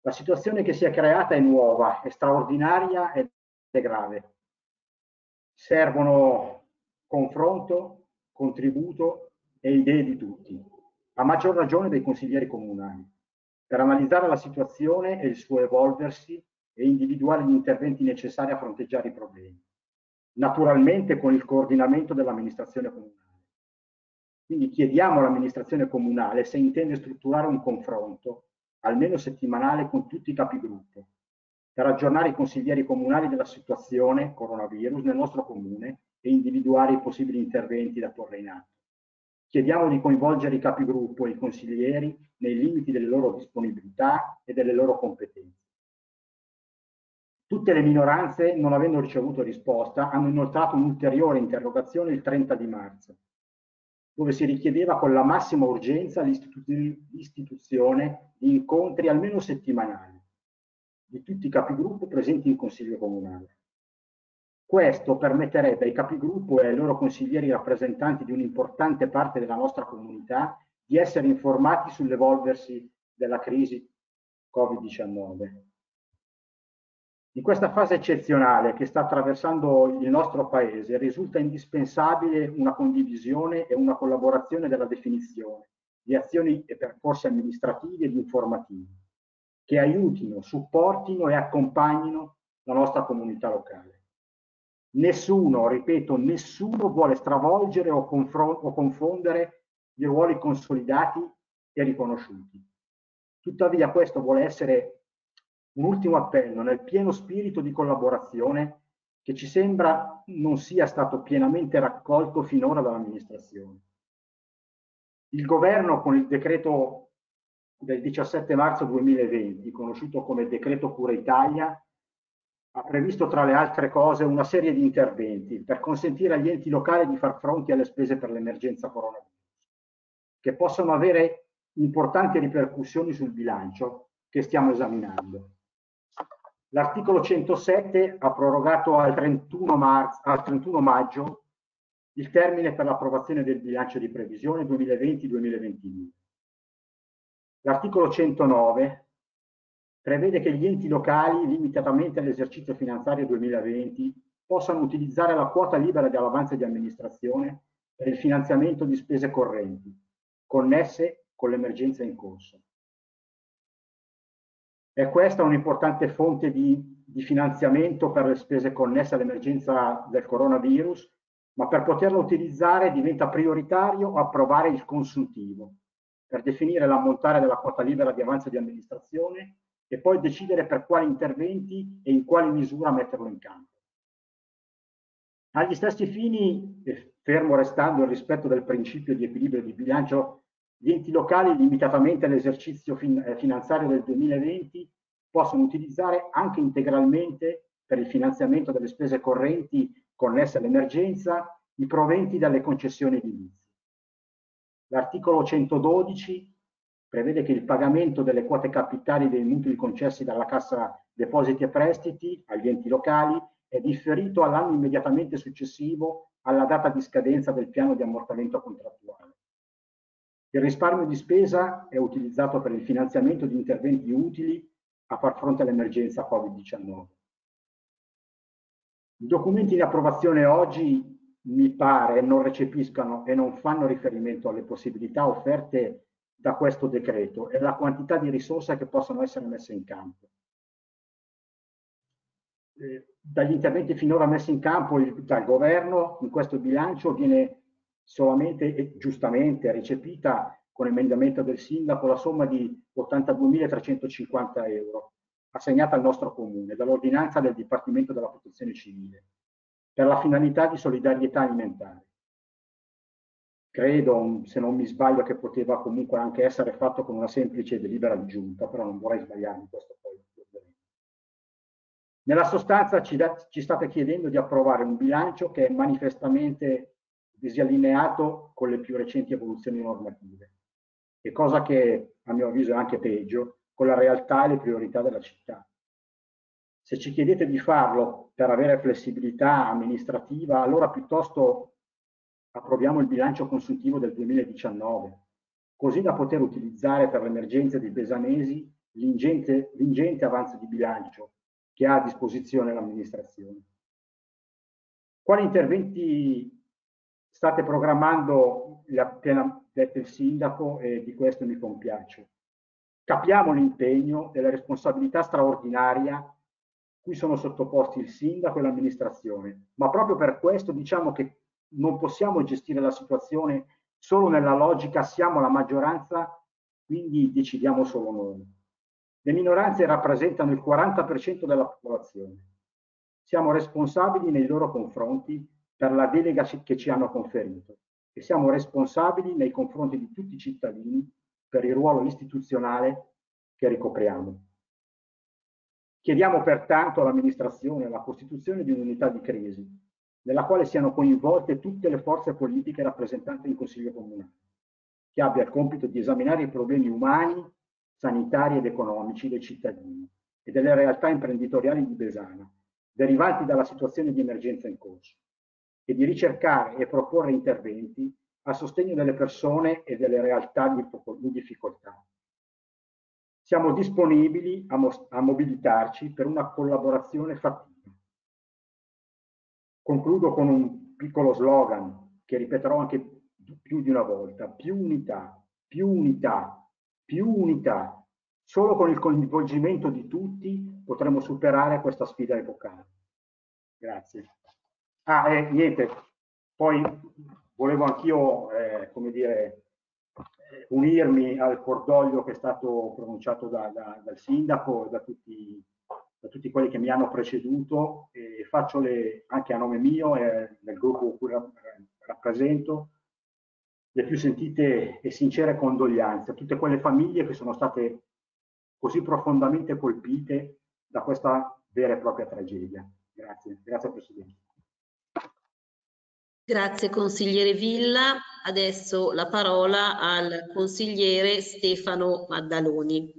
La situazione che si è creata è nuova, è straordinaria ed è grave. Servono confronto, contributo e idee di tutti, a maggior ragione dei consiglieri comunali, per analizzare la situazione e il suo evolversi e individuare gli interventi necessari a fronteggiare i problemi, naturalmente con il coordinamento dell'amministrazione comunale. Quindi chiediamo all'amministrazione comunale se intende strutturare un confronto, almeno settimanale, con tutti i capigruppo, per aggiornare i consiglieri comunali della situazione coronavirus nel nostro comune e individuare i possibili interventi da porre in atto. Chiediamo di coinvolgere i capigruppo e i consiglieri nei limiti delle loro disponibilità e delle loro competenze. Tutte le minoranze, non avendo ricevuto risposta, hanno inoltrato un'ulteriore interrogazione il 30 di marzo, dove si richiedeva con la massima urgenza l'istituzione di incontri almeno settimanali di tutti i capigruppo presenti in Consiglio Comunale. Questo permetterebbe ai capigruppo e ai loro consiglieri rappresentanti di un'importante parte della nostra comunità di essere informati sull'evolversi della crisi Covid-19. In questa fase eccezionale che sta attraversando il nostro Paese risulta indispensabile una condivisione e una collaborazione della definizione di azioni e percorsi amministrativi ed informativi che aiutino, supportino e accompagnino la nostra comunità locale. Nessuno, ripeto, nessuno vuole stravolgere o, o confondere i ruoli consolidati e riconosciuti. Tuttavia questo vuole essere un ultimo appello nel pieno spirito di collaborazione che ci sembra non sia stato pienamente raccolto finora dall'amministrazione. Il governo con il decreto del 17 marzo 2020, conosciuto come decreto Cura Italia, ha previsto tra le altre cose una serie di interventi per consentire agli enti locali di far fronte alle spese per l'emergenza coronavirus, che possono avere importanti ripercussioni sul bilancio che stiamo esaminando. L'articolo 107 ha prorogato al 31, marzo, al 31 maggio il termine per l'approvazione del bilancio di previsione 2020-2022. L'articolo 109 prevede che gli enti locali, limitatamente all'esercizio finanziario 2020, possano utilizzare la quota libera di alavanza di amministrazione per il finanziamento di spese correnti, connesse con l'emergenza in corso. È questa un'importante fonte di, di finanziamento per le spese connesse all'emergenza del coronavirus, ma per poterla utilizzare diventa prioritario approvare il consuntivo per definire l'ammontare della quota libera di avanzo di amministrazione e poi decidere per quali interventi e in quali misura metterlo in campo. Agli stessi fini, fermo restando il rispetto del principio di equilibrio di bilancio, gli enti locali, limitatamente all'esercizio fin eh, finanziario del 2020, possono utilizzare anche integralmente per il finanziamento delle spese correnti connesse all'emergenza i proventi dalle concessioni edilizie. L'articolo 112 prevede che il pagamento delle quote capitali dei mutui concessi dalla Cassa Depositi e Prestiti agli enti locali è differito all'anno immediatamente successivo alla data di scadenza del piano di ammortamento contrattuale. Il risparmio di spesa è utilizzato per il finanziamento di interventi utili a far fronte all'emergenza Covid-19. I documenti in approvazione oggi mi pare non recepiscano e non fanno riferimento alle possibilità offerte da questo decreto e la quantità di risorse che possono essere messe in campo. eh, dagli interventi finora messi in campo dal governo in questo bilancio viene solamente e giustamente recepita con emendamento del sindaco la somma di 82.350 euro assegnata al nostro comune dall'ordinanza del Dipartimento della Protezione Civile per la finalità di solidarietà alimentare. Credo, se non mi sbaglio, che poteva comunque anche essere fatto con una semplice delibera di giunta, però non vorrei sbagliare in questo poi. Nella sostanza ci, da, ci state chiedendo di approvare un bilancio che è manifestamente disallineato con le più recenti evoluzioni normative, e cosa che a mio avviso è anche peggio, con la realtà e le priorità della città. Se ci chiedete di farlo per avere flessibilità amministrativa, allora piuttosto approviamo il bilancio consuntivo del 2019, così da poter utilizzare per le emergenze dei besanesi l'ingente, l'ingente avanzo di bilancio che ha a disposizione l'amministrazione. Quali interventi state programmando, le appena detto il sindaco, e di questo mi compiaccio. Capiamo l'impegno e la responsabilità straordinaria cui sono sottoposti il sindaco e l'amministrazione, ma proprio per questo diciamo che non possiamo gestire la situazione solo nella logica siamo la maggioranza, quindi decidiamo solo noi. Le minoranze rappresentano il 40% della popolazione. Siamo responsabili nei loro confronti per la delega che ci hanno conferito e siamo responsabili nei confronti di tutti i cittadini per il ruolo istituzionale che ricopriamo. Chiediamo pertanto all'amministrazione la costituzione di un'unità di crisi nella quale siano coinvolte tutte le forze politiche rappresentate in Consiglio Comunale, che abbia il compito di esaminare i problemi umani, sanitari ed economici dei cittadini e delle realtà imprenditoriali di Besana, derivanti dalla situazione di emergenza in corso e di ricercare e proporre interventi a sostegno delle persone e delle realtà in difficoltà. Siamo disponibili a, a mobilitarci per una collaborazione fattiva. Concludo con un piccolo slogan che ripeterò anche più di una volta. Più unità, più unità, più unità. Solo con il coinvolgimento di tutti potremo superare questa sfida epocale. Grazie. Ah, eh, niente, poi volevo anch'io, eh, come dire, unirmi al cordoglio che è stato pronunciato da, da, dal sindaco e da tutti, da tutti, quelli che mi hanno preceduto e faccio le, anche a nome mio e del gruppo cui rappresento le più sentite e sincere condoglianze a tutte quelle famiglie che sono state così profondamente colpite da questa vera e propria tragedia. Grazie, grazie Presidente. Grazie consigliere Villa. Adesso la parola al consigliere Stefano Maddaloni.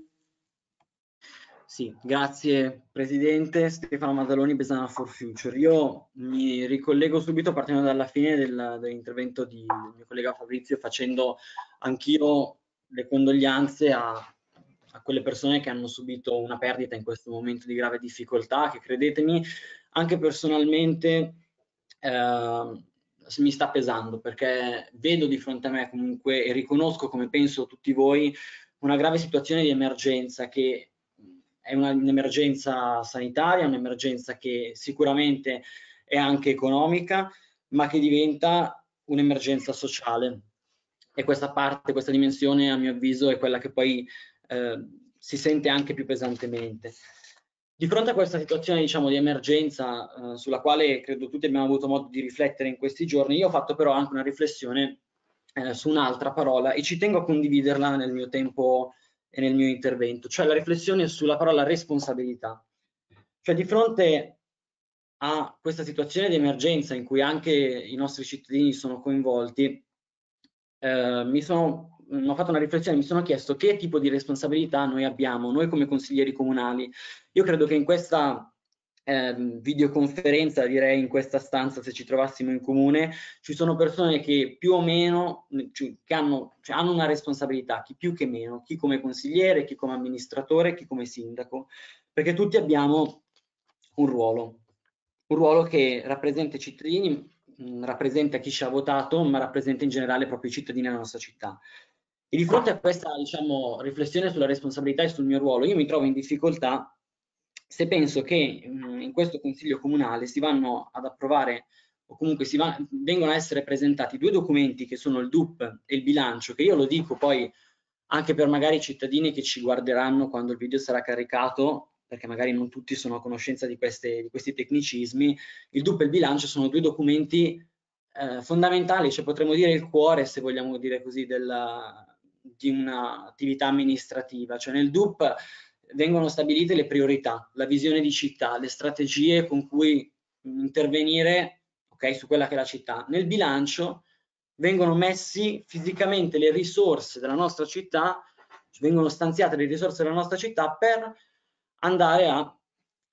Sì, grazie Presidente. Stefano Maddaloni, Besana for Future. Io mi ricollego subito partendo dalla fine del, dell'intervento di mio collega Fabrizio facendo anch'io le condoglianze a, a quelle persone che hanno subito una perdita in questo momento di grave difficoltà che credetemi anche personalmente eh, mi sta pesando perché vedo di fronte a me comunque e riconosco come penso tutti voi una grave situazione di emergenza che è un'emergenza sanitaria, un'emergenza che sicuramente è anche economica, ma che diventa un'emergenza sociale. E questa parte, questa dimensione, a mio avviso, è quella che poi eh, si sente anche più pesantemente. Di fronte a questa situazione diciamo, di emergenza eh, sulla quale credo tutti abbiamo avuto modo di riflettere in questi giorni, io ho fatto però anche una riflessione eh, su un'altra parola e ci tengo a condividerla nel mio tempo e nel mio intervento, cioè la riflessione sulla parola responsabilità. Cioè di fronte a questa situazione di emergenza in cui anche i nostri cittadini sono coinvolti, eh, mi sono ho fatto una riflessione, mi sono chiesto che tipo di responsabilità noi abbiamo, noi come consiglieri comunali. Io credo che in questa eh, videoconferenza, direi in questa stanza, se ci trovassimo in comune, ci sono persone che più o meno cioè, hanno, cioè, hanno una responsabilità, chi più che meno, chi come consigliere, chi come amministratore, chi come sindaco, perché tutti abbiamo un ruolo, un ruolo che rappresenta i cittadini, rappresenta chi ci ha votato, ma rappresenta in generale proprio i cittadini della nostra città. E di fronte a questa diciamo, riflessione sulla responsabilità e sul mio ruolo, io mi trovo in difficoltà se penso che mh, in questo consiglio comunale si vanno ad approvare o comunque si va, vengono a essere presentati due documenti che sono il DUP e il bilancio, che io lo dico poi anche per magari i cittadini che ci guarderanno quando il video sarà caricato, perché magari non tutti sono a conoscenza di, queste, di questi tecnicismi, il DUP e il bilancio sono due documenti eh, fondamentali, cioè potremmo dire il cuore, se vogliamo dire così, della, di un'attività amministrativa. Cioè nel DUP vengono stabilite le priorità, la visione di città, le strategie con cui intervenire okay, su quella che è la città. Nel bilancio vengono messi fisicamente le risorse della nostra città, vengono stanziate le risorse della nostra città per andare a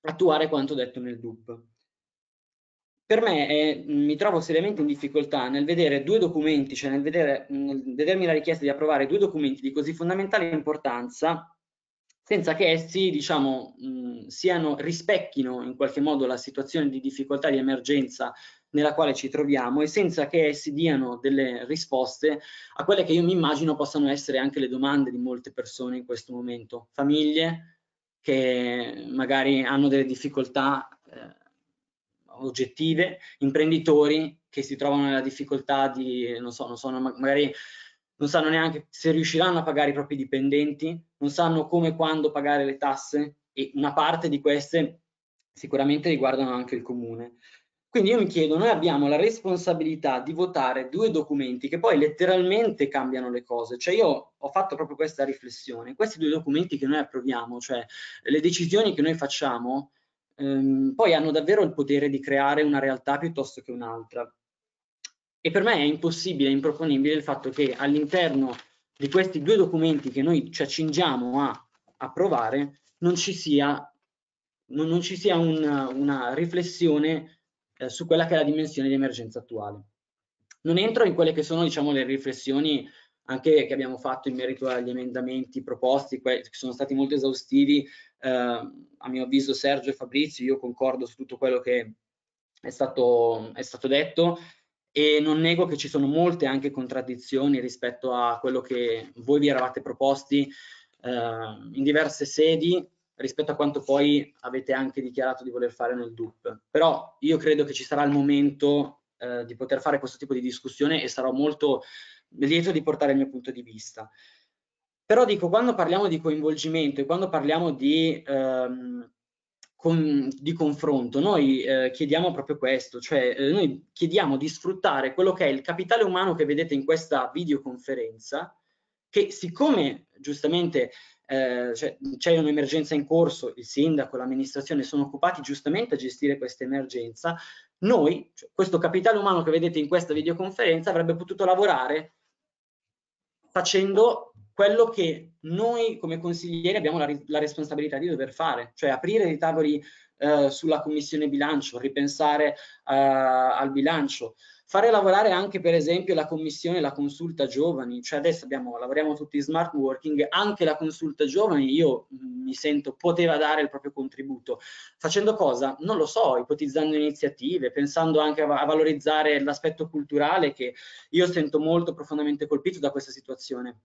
attuare quanto detto nel DUP. Per me è, mi trovo seriamente in difficoltà nel vedere due documenti, cioè nel, vedere, nel vedermi la richiesta di approvare due documenti di così fondamentale importanza senza che essi diciamo, mh, siano, rispecchino in qualche modo la situazione di difficoltà di emergenza nella quale ci troviamo e senza che essi diano delle risposte a quelle che io mi immagino possano essere anche le domande di molte persone in questo momento, famiglie che magari hanno delle difficoltà eh, oggettive, imprenditori che si trovano nella difficoltà di, non so, non so, magari non sanno neanche se riusciranno a pagare i propri dipendenti, non sanno come e quando pagare le tasse e una parte di queste sicuramente riguardano anche il comune. Quindi io mi chiedo, noi abbiamo la responsabilità di votare due documenti che poi letteralmente cambiano le cose, cioè io ho fatto proprio questa riflessione, questi due documenti che noi approviamo, cioè le decisioni che noi facciamo, ehm, poi hanno davvero il potere di creare una realtà piuttosto che un'altra. E per me è impossibile, improponibile il fatto che all'interno di questi due documenti che noi ci accingiamo a approvare non ci sia, non, non ci sia un, una riflessione eh, su quella che è la dimensione di emergenza attuale. Non entro in quelle che sono diciamo, le riflessioni anche che abbiamo fatto in merito agli emendamenti proposti, che sono stati molto esaustivi, eh, a mio avviso Sergio e Fabrizio, io concordo su tutto quello che è stato, è stato detto, e non nego che ci sono molte anche contraddizioni rispetto a quello che voi vi eravate proposti eh, in diverse sedi rispetto a quanto poi avete anche dichiarato di voler fare nel DUP. Però io credo che ci sarà il momento eh, di poter fare questo tipo di discussione e sarò molto lieto di portare il mio punto di vista. Però dico, quando parliamo di coinvolgimento e quando parliamo di ehm, con, di confronto, noi eh, chiediamo proprio questo, cioè eh, noi chiediamo di sfruttare quello che è il capitale umano che vedete in questa videoconferenza, che siccome giustamente eh, cioè, c'è un'emergenza in corso, il sindaco, l'amministrazione sono occupati giustamente a gestire questa emergenza, noi, cioè, questo capitale umano che vedete in questa videoconferenza avrebbe potuto lavorare facendo quello che noi come consiglieri abbiamo la, la responsabilità di dover fare, cioè aprire dei tavoli eh, sulla commissione bilancio, ripensare eh, al bilancio, fare lavorare anche per esempio la commissione, la consulta giovani, cioè adesso abbiamo, lavoriamo tutti in smart working, anche la consulta giovani io mh, mi sento poteva dare il proprio contributo. Facendo cosa? Non lo so, ipotizzando iniziative, pensando anche a, a valorizzare l'aspetto culturale che io sento molto profondamente colpito da questa situazione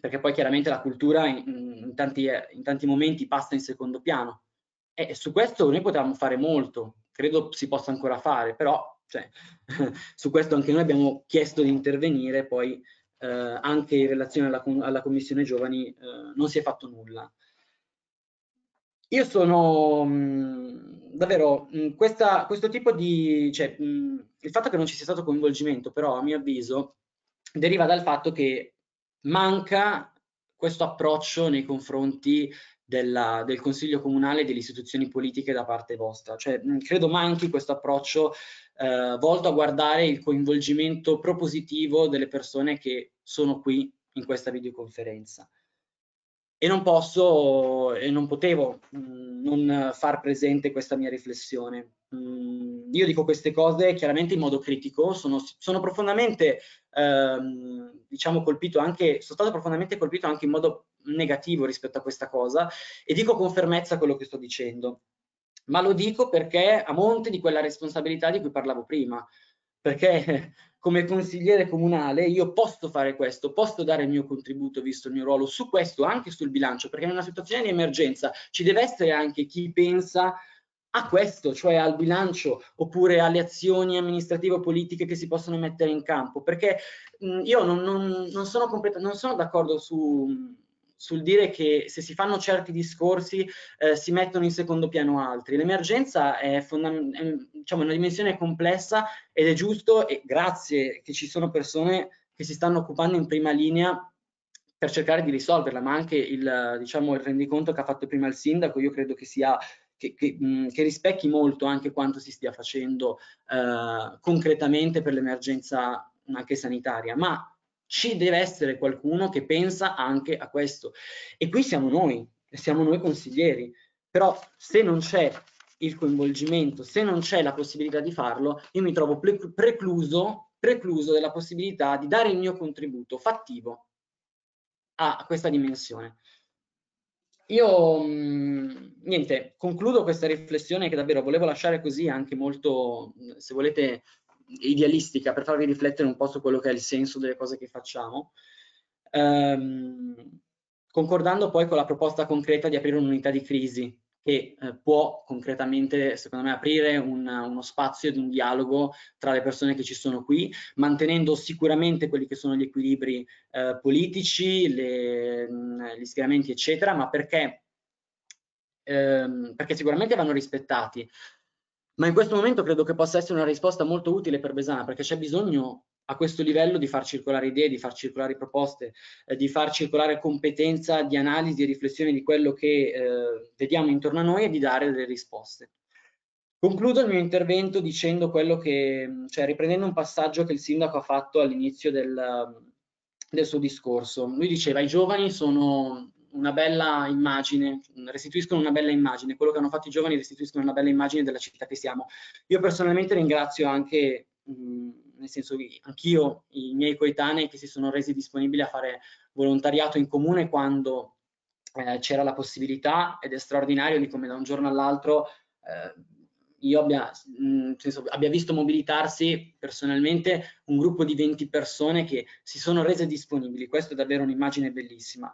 perché poi chiaramente la cultura in, in, tanti, in tanti, momenti passa in secondo piano. E su questo noi potevamo fare molto, credo si possa ancora fare, però cioè, [LAUGHS] su questo anche noi abbiamo chiesto di intervenire, poi eh, anche in relazione alla, alla Commissione Giovani eh, non si è fatto nulla. Io sono mh, davvero mh, questa, questo tipo di, cioè, mh, il fatto che non ci sia stato coinvolgimento, però a mio avviso, deriva dal fatto che manca questo approccio nei confronti della, del Consiglio Comunale e delle istituzioni politiche da parte vostra. Cioè, credo manchi questo approccio eh, volto a guardare il coinvolgimento propositivo delle persone che sono qui in questa videoconferenza. E non posso e non potevo mh, non far presente questa mia riflessione. Mh, io dico queste cose chiaramente in modo critico, sono, sono profondamente ehm, diciamo colpito anche, sono stato profondamente colpito anche in modo negativo rispetto a questa cosa e dico con fermezza quello che sto dicendo. Ma lo dico perché a monte di quella responsabilità di cui parlavo prima, perché [LAUGHS] come consigliere comunale io posso fare questo, posso dare il mio contributo visto il mio ruolo su questo, anche sul bilancio, perché in una situazione di emergenza ci deve essere anche chi pensa a questo, cioè al bilancio oppure alle azioni amministrative o politiche che si possono mettere in campo, perché mh, io non, non, non sono, non sono d'accordo su, sul dire che se si fanno certi discorsi eh, si mettono in secondo piano altri. L'emergenza è, è diciamo, una dimensione complessa ed è giusto e grazie che ci sono persone che si stanno occupando in prima linea per cercare di risolverla, ma anche il, diciamo, il rendiconto che ha fatto prima il sindaco, io credo che sia che, che, mh, che, rispecchi molto anche quanto si stia facendo eh, concretamente per l'emergenza anche sanitaria, ma ci deve essere qualcuno che pensa anche a questo. E qui siamo noi, siamo noi consiglieri, però se non c'è il coinvolgimento, se non c'è la possibilità di farlo, io mi trovo precluso, precluso della possibilità di dare il mio contributo fattivo a questa dimensione. Io, niente, concludo questa riflessione che davvero volevo lasciare così anche molto, se volete, idealistica per farvi riflettere un po' su quello che è il senso delle cose che facciamo, ehm, concordando poi con la proposta concreta di aprire un'unità di crisi che eh, può concretamente, secondo me, aprire un, uno spazio di un dialogo tra le persone che ci sono qui, mantenendo sicuramente quelli che sono gli equilibri eh, politici, le, gli schieramenti, eccetera, ma perché, ehm, perché sicuramente vanno rispettati. Ma in questo momento credo che possa essere una risposta molto utile per Besana, perché c'è bisogno a questo livello di far circolare idee, di far circolare proposte, eh, di far circolare competenza di analisi e riflessione di quello che eh, vediamo intorno a noi e di dare delle risposte. Concludo il mio intervento dicendo quello che, cioè riprendendo un passaggio che il sindaco ha fatto all'inizio del, del suo discorso. Lui diceva i giovani sono una bella immagine, restituiscono una bella immagine, quello che hanno fatto i giovani restituiscono una bella immagine della città che siamo. Io personalmente ringrazio anche nel senso anch'io, i miei coetanei che si sono resi disponibili a fare volontariato in comune quando eh, c'era la possibilità ed è straordinario di come da un giorno all'altro eh, io abbia, mh, senso, abbia, visto mobilitarsi personalmente un gruppo di 20 persone che si sono rese disponibili. Questa è davvero un'immagine bellissima.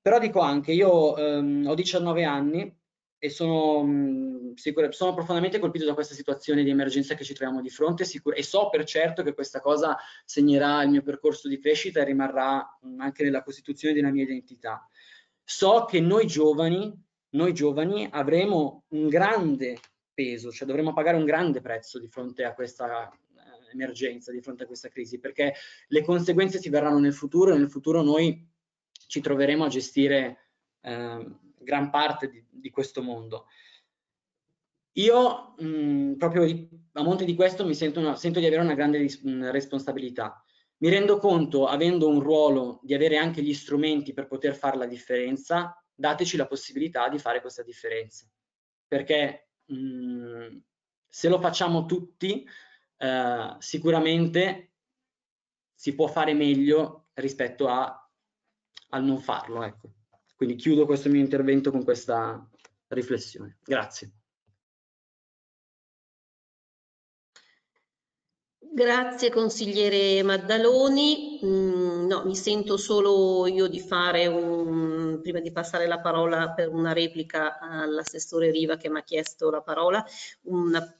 Però dico anche, io ehm, ho 19 anni e sono, mh, sicur- sono profondamente colpito da questa situazione di emergenza che ci troviamo di fronte e so per certo che questa cosa segnerà il mio percorso di crescita e rimarrà mh, anche nella costituzione della mia identità. So che noi giovani, noi giovani avremo un grande peso, cioè dovremo pagare un grande prezzo di fronte a questa eh, emergenza, di fronte a questa crisi, perché le conseguenze si verranno nel futuro e nel futuro noi ci troveremo a gestire eh, gran parte di, di questo mondo. Io mh, proprio a monte di questo mi sento, una, sento di avere una grande mh, responsabilità. Mi rendo conto, avendo un ruolo, di avere anche gli strumenti per poter fare la differenza, dateci la possibilità di fare questa differenza. Perché mh, se lo facciamo tutti, eh, sicuramente si può fare meglio rispetto a, al non farlo. Ecco. Quindi chiudo questo mio intervento con questa riflessione. Grazie. Grazie consigliere Maddaloni. Mm, no, mi sento solo io di fare un, prima di passare la parola per una replica all'assessore Riva che mi ha chiesto la parola, una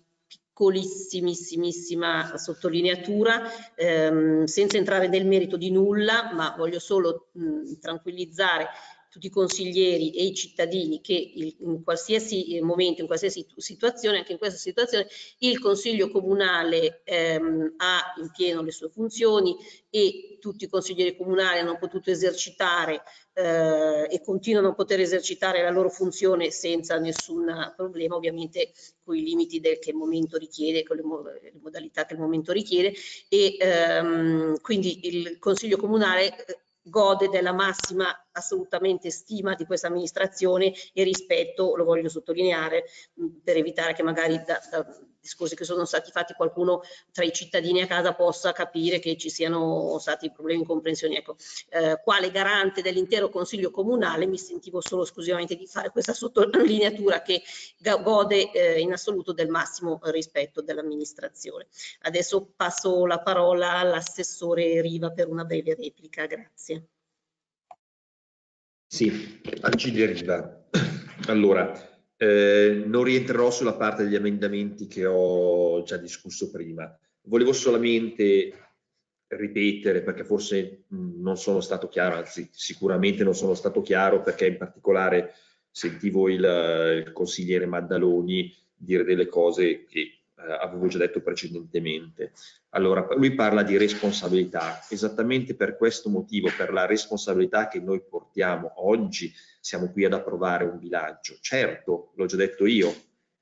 piccolissimissima sottolineatura, ehm, senza entrare nel merito di nulla, ma voglio solo mh, tranquillizzare tutti i consiglieri e i cittadini che il, in qualsiasi momento, in qualsiasi situazione, anche in questa situazione, il Consiglio Comunale ehm, ha in pieno le sue funzioni e tutti i consiglieri comunali hanno potuto esercitare eh, e continuano a poter esercitare la loro funzione senza nessun problema, ovviamente con i limiti del, che il momento richiede, con le, mo le modalità che il momento richiede. E ehm, quindi il Consiglio Comunale gode della massima assolutamente stima di questa amministrazione e rispetto, lo voglio sottolineare, per evitare che magari da, da discorsi che sono stati fatti qualcuno tra i cittadini a casa possa capire che ci siano stati problemi in comprensione. Ecco, eh, quale garante dell'intero Consiglio Comunale mi sentivo solo esclusivamente di fare questa sottolineatura che gode eh, in assoluto del massimo rispetto dell'amministrazione. Adesso passo la parola all'assessore Riva per una breve replica. Grazie. Sì, Alcide Riva. Allora, eh, non rientrerò sulla parte degli emendamenti che ho già discusso prima. Volevo solamente ripetere, perché forse mh, non sono stato chiaro, anzi sicuramente non sono stato chiaro, perché in particolare sentivo il, il consigliere Maddaloni dire delle cose che eh, avevo già detto precedentemente. Allora, lui parla di responsabilità, esattamente per questo motivo, per la responsabilità che noi portiamo oggi, siamo qui ad approvare un bilancio. Certo, l'ho già detto io,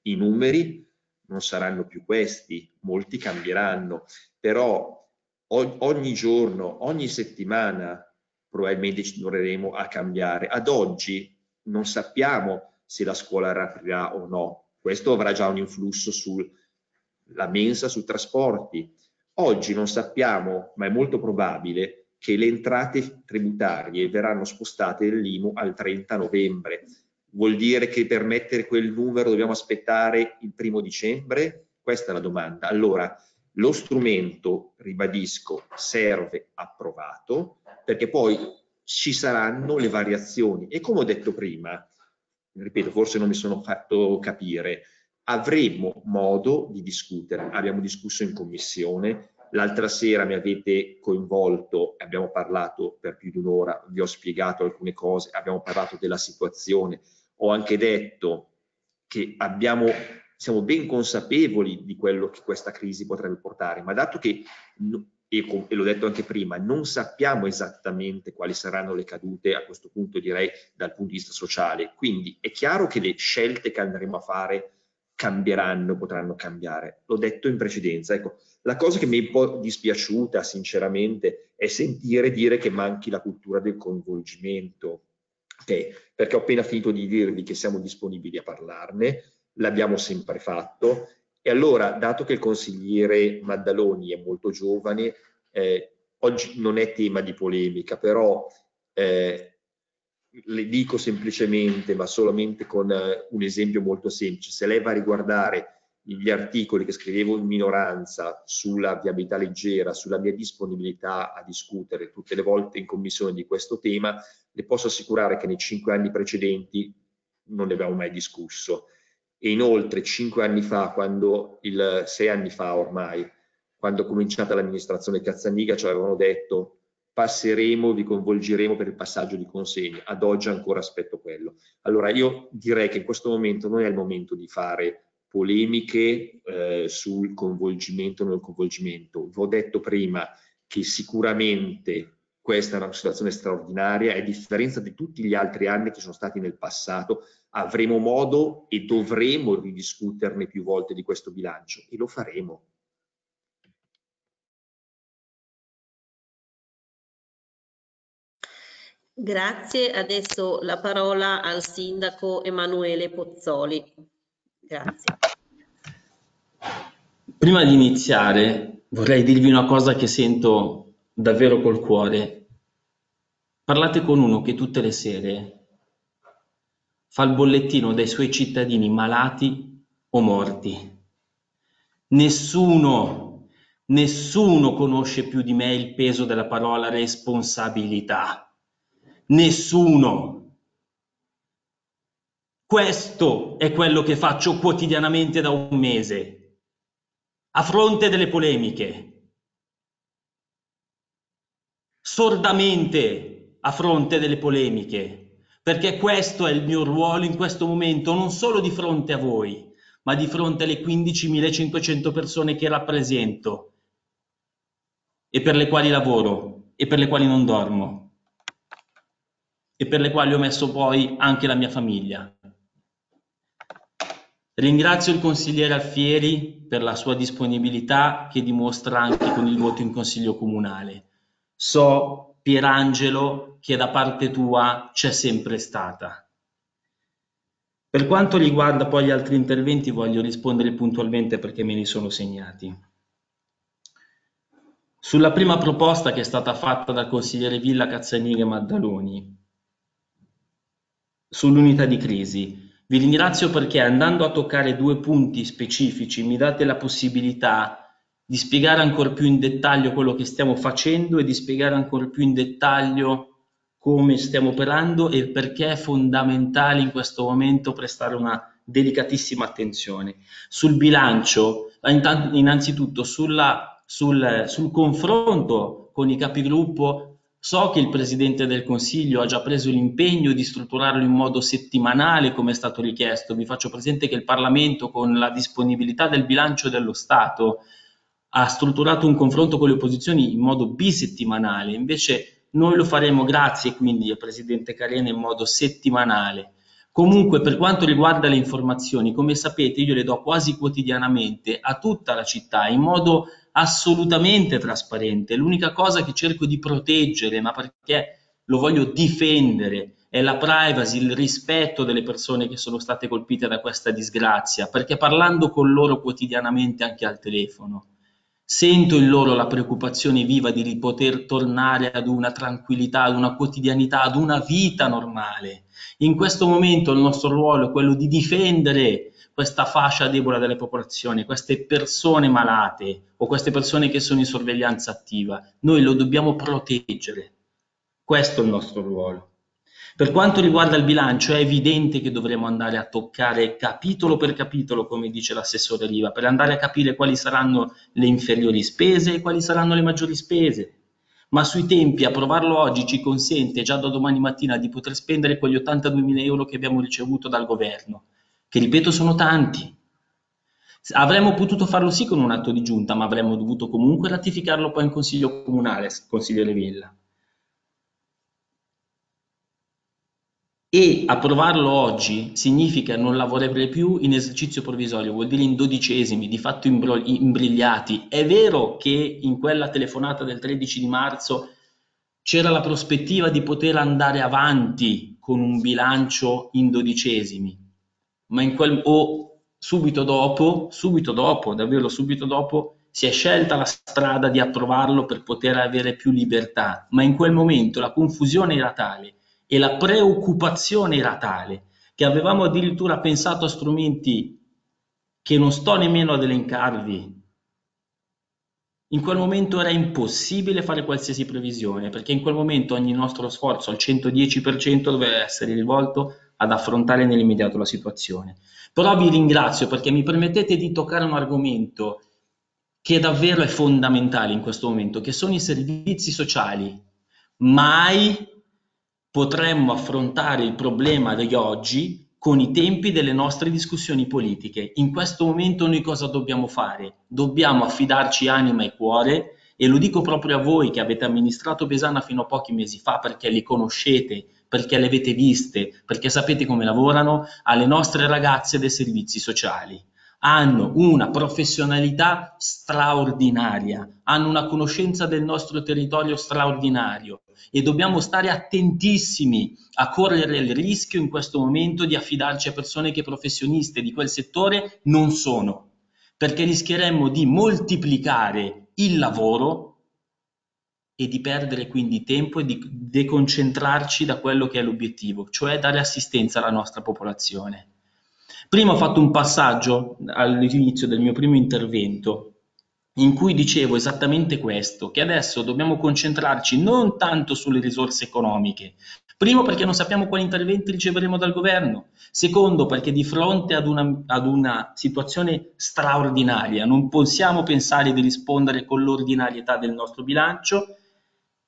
i numeri non saranno più questi, molti cambieranno, però ogni giorno, ogni settimana probabilmente ci troveremo a cambiare. Ad oggi non sappiamo se la scuola riaprirà o no. Questo avrà già un influsso sulla mensa, sui trasporti. Oggi non sappiamo, ma è molto probabile che le entrate tributarie verranno spostate dell'IMU al 30 novembre. Vuol dire che per mettere quel numero dobbiamo aspettare il primo dicembre? Questa è la domanda. Allora, lo strumento, ribadisco, serve approvato perché poi ci saranno le variazioni e come ho detto prima, ripeto, forse non mi sono fatto capire, avremo modo di discutere. Abbiamo discusso in commissione, L'altra sera mi avete coinvolto abbiamo parlato per più di un'ora, vi ho spiegato alcune cose, abbiamo parlato della situazione, ho anche detto che abbiamo, siamo ben consapevoli di quello che questa crisi potrebbe portare, ma dato che, e l'ho detto anche prima, non sappiamo esattamente quali saranno le cadute, a questo punto direi dal punto di vista sociale, quindi è chiaro che le scelte che andremo a fare cambieranno, potranno cambiare. L'ho detto in precedenza. Ecco, la cosa che mi è un po' dispiaciuta, sinceramente, è sentire dire che manchi la cultura del coinvolgimento. Okay? Perché ho appena finito di dirvi che siamo disponibili a parlarne, l'abbiamo sempre fatto. E allora, dato che il consigliere Maddaloni è molto giovane, eh, oggi non è tema di polemica, però eh, le dico semplicemente, ma solamente con uh, un esempio molto semplice, se lei va a riguardare gli articoli che scrivevo in minoranza sulla viabilità leggera, sulla mia disponibilità a discutere tutte le volte in commissione di questo tema, le posso assicurare che nei cinque anni precedenti non ne abbiamo mai discusso. E inoltre cinque anni fa, quando il, sei anni fa ormai, quando è cominciata l'amministrazione Cazzaniga, ci avevano detto passeremo, vi coinvolgeremo per il passaggio di consegne. Ad oggi ancora aspetto quello. Allora io direi che in questo momento non è il momento di fare polemiche eh, sul coinvolgimento o non coinvolgimento. Vi ho detto prima che sicuramente questa è una situazione straordinaria e a differenza di tutti gli altri anni che sono stati nel passato avremo modo e dovremo ridiscuterne più volte di questo bilancio e lo faremo Grazie, adesso la parola al sindaco Emanuele Pozzoli. Grazie. Prima di iniziare vorrei dirvi una cosa che sento davvero col cuore. Parlate con uno che tutte le sere fa il bollettino dei suoi cittadini malati o morti. Nessuno, nessuno conosce più di me il peso della parola responsabilità Nessuno. Questo è quello che faccio quotidianamente da un mese, a fronte delle polemiche, sordamente a fronte delle polemiche, perché questo è il mio ruolo in questo momento, non solo di fronte a voi, ma di fronte alle 15.500 persone che rappresento e per le quali lavoro e per le quali non dormo e per le quali ho messo poi anche la mia famiglia. Ringrazio il consigliere Alfieri per la sua disponibilità che dimostra anche con il voto in consiglio comunale. So Pierangelo, che da parte tua c'è sempre stata. Per quanto riguarda poi gli altri interventi, voglio rispondere puntualmente perché me li sono segnati. Sulla prima proposta che è stata fatta dal consigliere Villa Cazzaniga e Maddaloni, sull'unità di crisi, vi ringrazio perché andando a toccare due punti specifici mi date la possibilità di spiegare ancora più in dettaglio quello che stiamo facendo e di spiegare ancora più in dettaglio come stiamo operando e perché è fondamentale in questo momento prestare una delicatissima attenzione. Sul bilancio, innanzitutto sulla sul, sul confronto con i capigruppo So che il Presidente del Consiglio ha già preso l'impegno di strutturarlo in modo settimanale come è stato richiesto. Vi faccio presente che il Parlamento con la disponibilità del bilancio dello Stato ha strutturato un confronto con le opposizioni in modo bisettimanale, invece noi lo faremo grazie quindi al Presidente Carena in modo settimanale. Comunque per quanto riguarda le informazioni, come sapete io le do quasi quotidianamente a tutta la città in modo assolutamente trasparente. L'unica cosa che cerco di proteggere, ma perché lo voglio difendere, è la privacy, il rispetto delle persone che sono state colpite da questa disgrazia, perché parlando con loro quotidianamente anche al telefono, sento in loro la preoccupazione viva di poter tornare ad una tranquillità, ad una quotidianità, ad una vita normale. In questo momento il nostro ruolo è quello di difendere questa fascia debole della popolazione, queste persone malate o queste persone che sono in sorveglianza attiva. Noi lo dobbiamo proteggere. Questo è il nostro ruolo. Per quanto riguarda il bilancio è evidente che dovremo andare a toccare capitolo per capitolo, come dice l'assessore Riva, per andare a capire quali saranno le inferiori spese e quali saranno le maggiori spese. Ma sui tempi approvarlo oggi ci consente già da domani mattina di poter spendere quegli 82 mila euro che abbiamo ricevuto dal governo che ripeto sono tanti. Avremmo potuto farlo sì con un atto di giunta, ma avremmo dovuto comunque ratificarlo poi in consiglio comunale, consigliere Villa. E approvarlo oggi significa non lavorare più in esercizio provvisorio, vuol dire in dodicesimi, di fatto imbrigliati. È vero che in quella telefonata del 13 di marzo c'era la prospettiva di poter andare avanti con un bilancio in dodicesimi, ma in quel, o subito dopo, subito dopo, davvero subito dopo, si è scelta la strada di approvarlo per poter avere più libertà, ma in quel momento la confusione era tale e la preoccupazione era tale che avevamo addirittura pensato a strumenti che non sto nemmeno ad elencarvi. In quel momento era impossibile fare qualsiasi previsione, perché in quel momento ogni nostro sforzo al 110% doveva essere rivolto ad affrontare nell'immediato la situazione. Però vi ringrazio perché mi permettete di toccare un argomento che davvero è fondamentale in questo momento, che sono i servizi sociali. Mai potremmo affrontare il problema di oggi con i tempi delle nostre discussioni politiche. In questo momento noi cosa dobbiamo fare? Dobbiamo affidarci anima e cuore e lo dico proprio a voi che avete amministrato Besana fino a pochi mesi fa perché li conoscete perché le avete viste, perché sapete come lavorano, alle nostre ragazze dei servizi sociali. Hanno una professionalità straordinaria, hanno una conoscenza del nostro territorio straordinario e dobbiamo stare attentissimi a correre il rischio in questo momento di affidarci a persone che professioniste di quel settore non sono, perché rischieremmo di moltiplicare il lavoro e di perdere quindi tempo e di deconcentrarci da quello che è l'obiettivo, cioè dare assistenza alla nostra popolazione. Prima ho fatto un passaggio all'inizio del mio primo intervento in cui dicevo esattamente questo, che adesso dobbiamo concentrarci non tanto sulle risorse economiche, primo perché non sappiamo quali interventi riceveremo dal governo, secondo perché di fronte ad una, ad una situazione straordinaria non possiamo pensare di rispondere con l'ordinarietà del nostro bilancio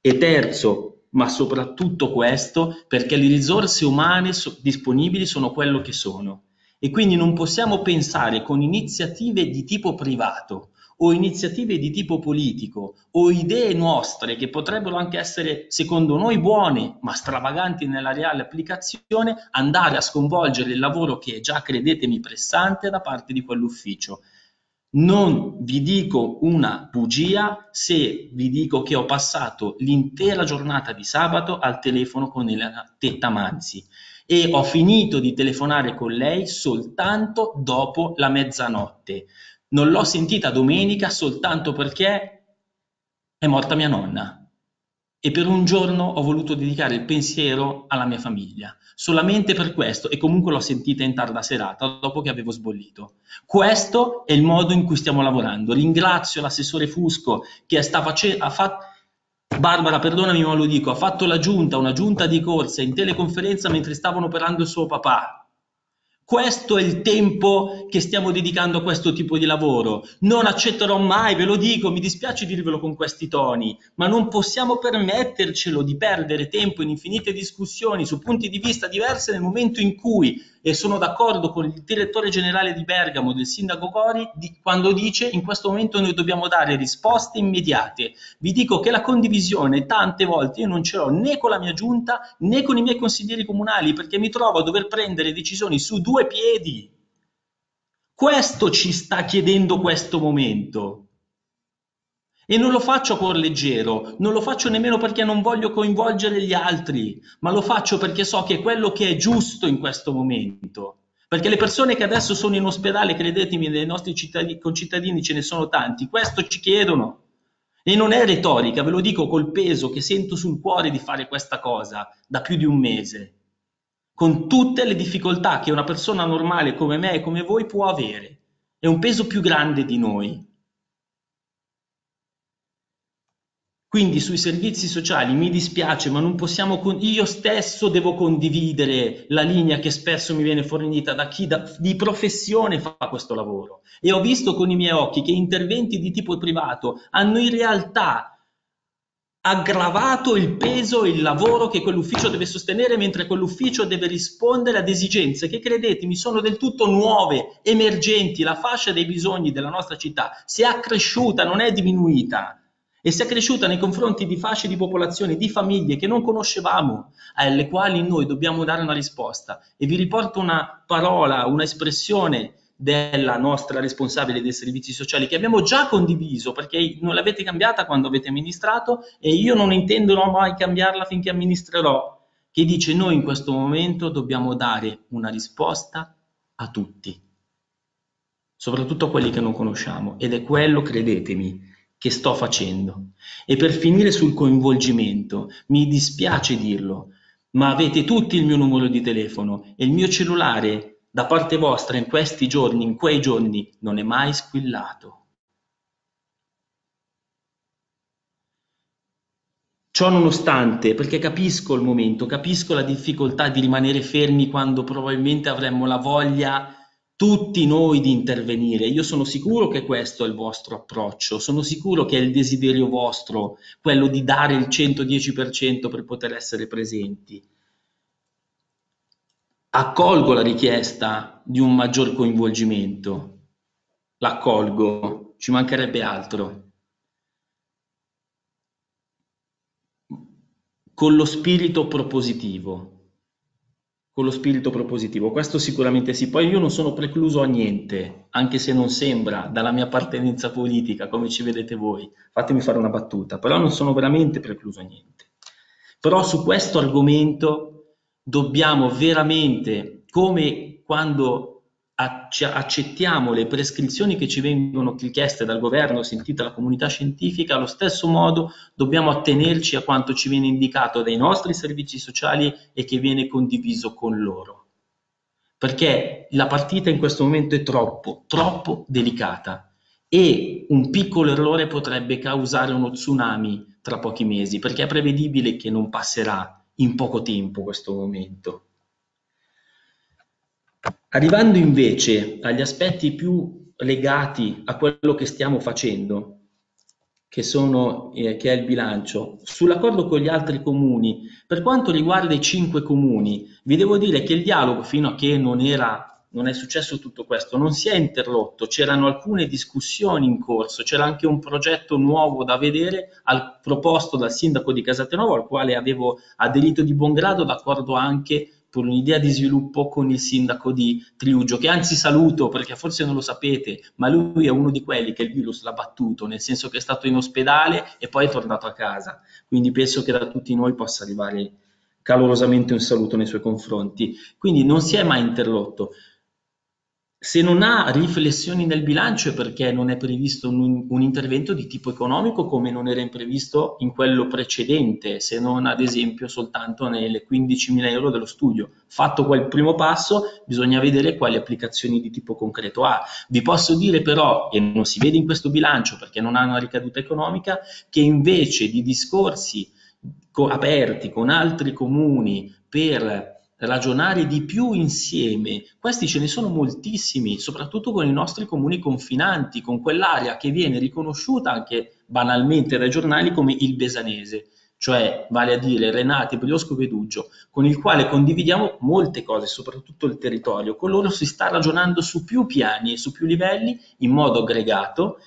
e terzo, ma soprattutto questo, perché le risorse umane so- disponibili sono quello che sono. E quindi non possiamo pensare con iniziative di tipo privato o iniziative di tipo politico o idee nostre che potrebbero anche essere secondo noi buone ma stravaganti nella reale applicazione, andare a sconvolgere il lavoro che è già, credetemi, pressante da parte di quell'ufficio. Non vi dico una bugia se vi dico che ho passato l'intera giornata di sabato al telefono con Elena Tettamanzi e ho finito di telefonare con lei soltanto dopo la mezzanotte. Non l'ho sentita domenica soltanto perché è morta mia nonna e per un giorno ho voluto dedicare il pensiero alla mia famiglia, solamente per questo e comunque l'ho sentita in tarda serata dopo che avevo sbollito. Questo è il modo in cui stiamo lavorando. Ringrazio l'assessore Fusco che sta facendo, fatto, Barbara perdonami ma lo dico, ha fatto la giunta, una giunta di corsa in teleconferenza mentre stavano operando il suo papà questo è il tempo che stiamo dedicando a questo tipo di lavoro. Non accetterò mai, ve lo dico, mi dispiace dirvelo con questi toni, ma non possiamo permettercelo di perdere tempo in infinite discussioni su punti di vista diversi nel momento in cui, e sono d'accordo con il direttore generale di Bergamo, del sindaco Cori, di, quando dice in questo momento noi dobbiamo dare risposte immediate. Vi dico che la condivisione tante volte io non ce l'ho né con la mia giunta né con i miei consiglieri comunali perché mi trovo a dover prendere decisioni su due piedi. Questo ci sta chiedendo questo momento. E non lo faccio a cuor leggero, non lo faccio nemmeno perché non voglio coinvolgere gli altri, ma lo faccio perché so che è quello che è giusto in questo momento. Perché le persone che adesso sono in ospedale, credetemi, dei nostri cittadini, concittadini ce ne sono tanti, questo ci chiedono. E non è retorica, ve lo dico col peso che sento sul cuore di fare questa cosa da più di un mese con tutte le difficoltà che una persona normale come me e come voi può avere. È un peso più grande di noi. Quindi sui servizi sociali mi dispiace, ma non possiamo, con... io stesso devo condividere la linea che spesso mi viene fornita da chi da... di professione fa questo lavoro. E ho visto con i miei occhi che interventi di tipo privato hanno in realtà aggravato il peso e il lavoro che quell'ufficio deve sostenere mentre quell'ufficio deve rispondere ad esigenze che credetemi sono del tutto nuove, emergenti, la fascia dei bisogni della nostra città si è accresciuta, non è diminuita e si è cresciuta nei confronti di fasce di popolazione, di famiglie che non conoscevamo, alle quali noi dobbiamo dare una risposta. E vi riporto una parola, una espressione della nostra responsabile dei servizi sociali che abbiamo già condiviso perché non l'avete cambiata quando avete amministrato e io non intendo mai cambiarla finché amministrerò, che dice noi in questo momento dobbiamo dare una risposta a tutti, soprattutto a quelli che non conosciamo ed è quello, credetemi, che sto facendo. E per finire sul coinvolgimento, mi dispiace dirlo, ma avete tutti il mio numero di telefono e il mio cellulare da parte vostra in questi giorni, in quei giorni, non è mai squillato. Ciò nonostante, perché capisco il momento, capisco la difficoltà di rimanere fermi quando probabilmente avremmo la voglia tutti noi di intervenire. Io sono sicuro che questo è il vostro approccio, sono sicuro che è il desiderio vostro, quello di dare il 110% per poter essere presenti accolgo la richiesta di un maggior coinvolgimento, l'accolgo, ci mancherebbe altro. Con lo spirito propositivo, con lo spirito propositivo, questo sicuramente sì. Poi io non sono precluso a niente, anche se non sembra dalla mia appartenenza politica, come ci vedete voi. Fatemi fare una battuta, però non sono veramente precluso a niente. Però su questo argomento dobbiamo veramente, come quando accettiamo le prescrizioni che ci vengono richieste dal governo, sentita la comunità scientifica, allo stesso modo dobbiamo attenerci a quanto ci viene indicato dai nostri servizi sociali e che viene condiviso con loro. Perché la partita in questo momento è troppo, troppo delicata e un piccolo errore potrebbe causare uno tsunami tra pochi mesi, perché è prevedibile che non passerà in poco tempo questo momento. Arrivando invece agli aspetti più legati a quello che stiamo facendo, che, sono, eh, che è il bilancio, sull'accordo con gli altri comuni, per quanto riguarda i cinque comuni, vi devo dire che il dialogo fino a che non era non è successo tutto questo, non si è interrotto, c'erano alcune discussioni in corso, c'era anche un progetto nuovo da vedere al, proposto dal sindaco di Casatenuovo al quale avevo aderito di buon grado, d'accordo anche per un'idea di sviluppo con il sindaco di Triugio, che anzi saluto perché forse non lo sapete, ma lui è uno di quelli che il virus l'ha battuto, nel senso che è stato in ospedale e poi è tornato a casa. Quindi penso che da tutti noi possa arrivare calorosamente un saluto nei suoi confronti. Quindi non si è mai interrotto. Se non ha riflessioni nel bilancio è perché non è previsto un, un, intervento di tipo economico come non era previsto in quello precedente, se non ad esempio soltanto nelle 15.000 euro dello studio. Fatto quel primo passo, bisogna vedere quali applicazioni di tipo concreto ha. Vi posso dire però, e non si vede in questo bilancio perché non ha una ricaduta economica, che invece di discorsi aperti con altri comuni per ragionare di più insieme. Questi ce ne sono moltissimi, soprattutto con i nostri comuni confinanti, con quell'area che viene riconosciuta anche banalmente dai giornali come il Besanese, cioè vale a dire Renate, Briosco Vedugio, con il quale condividiamo molte cose, soprattutto il territorio. Con loro si sta ragionando su più piani e su più livelli in modo aggregato.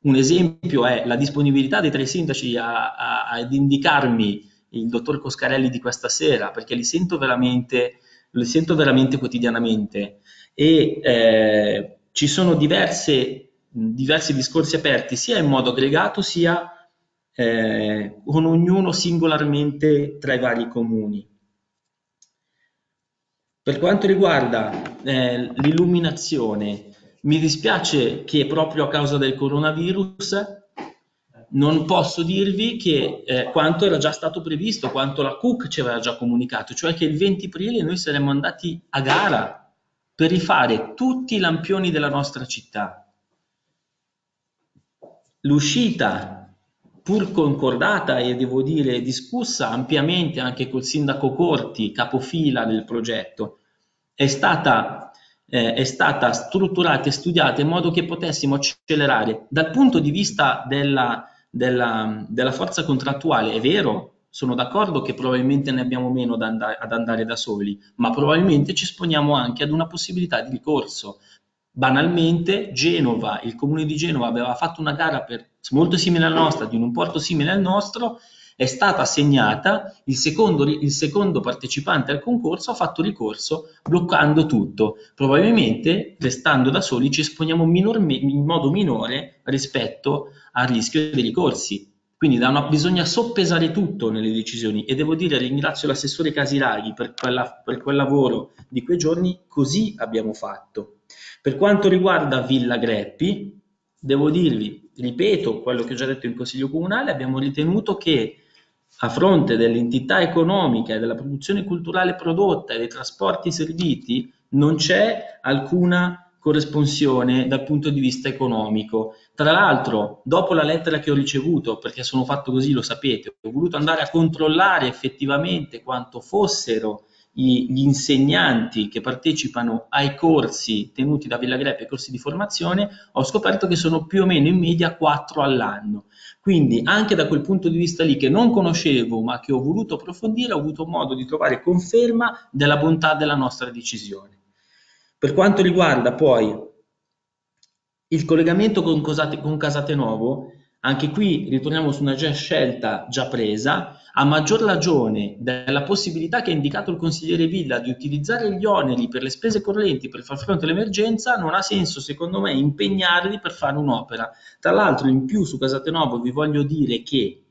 Un esempio è la disponibilità dei tre sindaci a, a, ad indicarmi il dottor Coscarelli di questa sera, perché li sento veramente, li sento veramente quotidianamente e eh, ci sono diverse, diversi discorsi aperti sia in modo aggregato sia eh, con ognuno singolarmente tra i vari comuni. Per quanto riguarda eh, l'illuminazione, mi dispiace che proprio a causa del coronavirus non posso dirvi che eh, quanto era già stato previsto, quanto la Cook ci aveva già comunicato, cioè che il 20 aprile noi saremmo andati a gara per rifare tutti i lampioni della nostra città. L'uscita, pur concordata e devo dire discussa ampiamente anche col sindaco Corti, capofila del progetto, è stata eh, è stata strutturata e studiata in modo che potessimo accelerare dal punto di vista della, della, della forza contrattuale, è vero, sono d'accordo che probabilmente ne abbiamo meno ad andare, ad andare da soli, ma probabilmente ci esponiamo anche ad una possibilità di ricorso. Banalmente, Genova, il comune di Genova aveva fatto una gara per, molto simile alla nostra, di un porto simile al nostro, è stata assegnata, il secondo, il secondo partecipante al concorso ha fatto ricorso bloccando tutto. Probabilmente, restando da soli, ci esponiamo minorme, in modo minore rispetto al rischio dei ricorsi. Quindi una, bisogna soppesare tutto nelle decisioni e devo dire ringrazio l'assessore Casiraghi per, quella, per quel lavoro di quei giorni, così abbiamo fatto. Per quanto riguarda Villa Greppi, devo dirvi, ripeto quello che ho già detto in Consiglio Comunale, abbiamo ritenuto che a fronte dell'entità economica e della produzione culturale prodotta e dei trasporti serviti, non c'è alcuna corresponsione dal punto di vista economico. Tra l'altro, dopo la lettera che ho ricevuto, perché sono fatto così, lo sapete, ho voluto andare a controllare effettivamente quanto fossero gli insegnanti che partecipano ai corsi tenuti da Villa Greppi, ai corsi di formazione, ho scoperto che sono più o meno in media 4 all'anno. Quindi anche da quel punto di vista lì che non conoscevo ma che ho voluto approfondire, ho avuto modo di trovare conferma della bontà della nostra decisione. Per quanto riguarda poi il collegamento con, Cosate, con Casate Nuovo, anche qui ritorniamo su una già scelta già presa, a maggior ragione della possibilità che ha indicato il consigliere Villa di utilizzare gli oneri per le spese correnti per far fronte all'emergenza, non ha senso secondo me impegnarli per fare un'opera. Tra l'altro in più su Casate Nuovo vi voglio dire che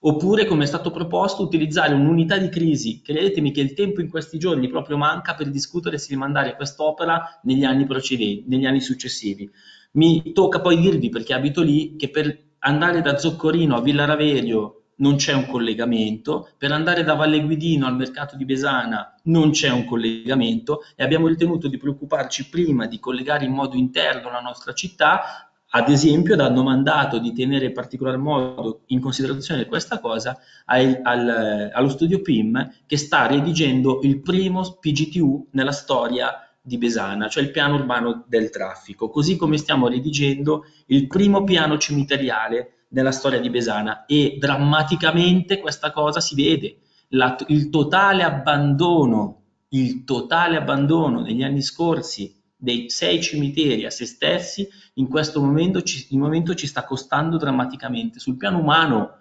oppure come è stato proposto utilizzare un'unità di crisi, credetemi che il tempo in questi giorni proprio manca per discutere se rimandare quest'opera negli anni precedenti, negli anni successivi. Mi tocca poi dirvi, perché abito lì, che per andare da Zoccorino a Villa Raverio non c'è un collegamento, per andare da Valle Guidino al mercato di Besana non c'è un collegamento e abbiamo ritenuto di preoccuparci prima di collegare in modo interno la nostra città, ad esempio dando mandato di tenere in particolar modo in considerazione questa cosa al, al, allo studio PIM che sta redigendo il primo PGTU nella storia di Besana, cioè il piano urbano del traffico, così come stiamo redigendo il primo piano cimiteriale nella storia di Besana. E drammaticamente questa cosa si vede, La, il totale abbandono, il totale abbandono negli anni scorsi dei sei cimiteri a se stessi in questo momento ci, momento ci sta costando drammaticamente. Sul piano umano,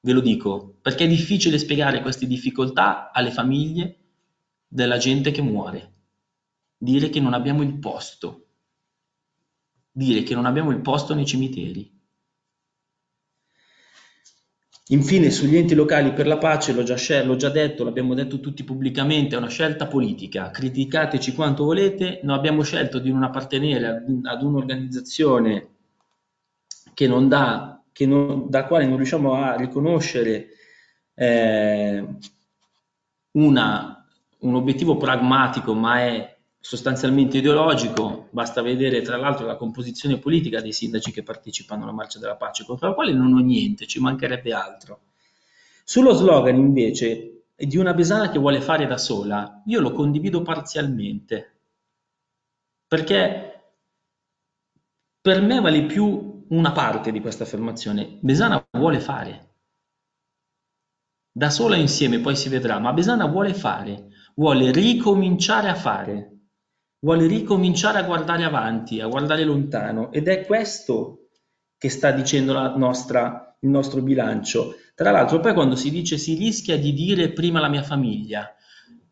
ve lo dico, perché è difficile spiegare queste difficoltà alle famiglie della gente che muore, dire che non abbiamo il posto, dire che non abbiamo il posto nei cimiteri. Infine, sugli enti locali per la pace, l'ho già, l'ho già detto, l'abbiamo detto tutti pubblicamente, è una scelta politica, criticateci quanto volete, noi abbiamo scelto di non appartenere ad, un'organizzazione che non dà, che non, da quale non riusciamo a riconoscere eh, una, un obiettivo pragmatico, ma è sostanzialmente ideologico, basta vedere tra l'altro la composizione politica dei sindaci che partecipano alla Marcia della Pace, contro la quale non ho niente, ci mancherebbe altro. Sullo slogan invece di una Besana che vuole fare da sola, io lo condivido parzialmente, perché per me vale più una parte di questa affermazione. Besana vuole fare. Da sola insieme poi si vedrà, ma Besana vuole fare, vuole ricominciare a fare vuole ricominciare a guardare avanti, a guardare lontano ed è questo che sta dicendo nostra, il nostro bilancio. Tra l'altro poi quando si dice si rischia di dire prima la mia famiglia,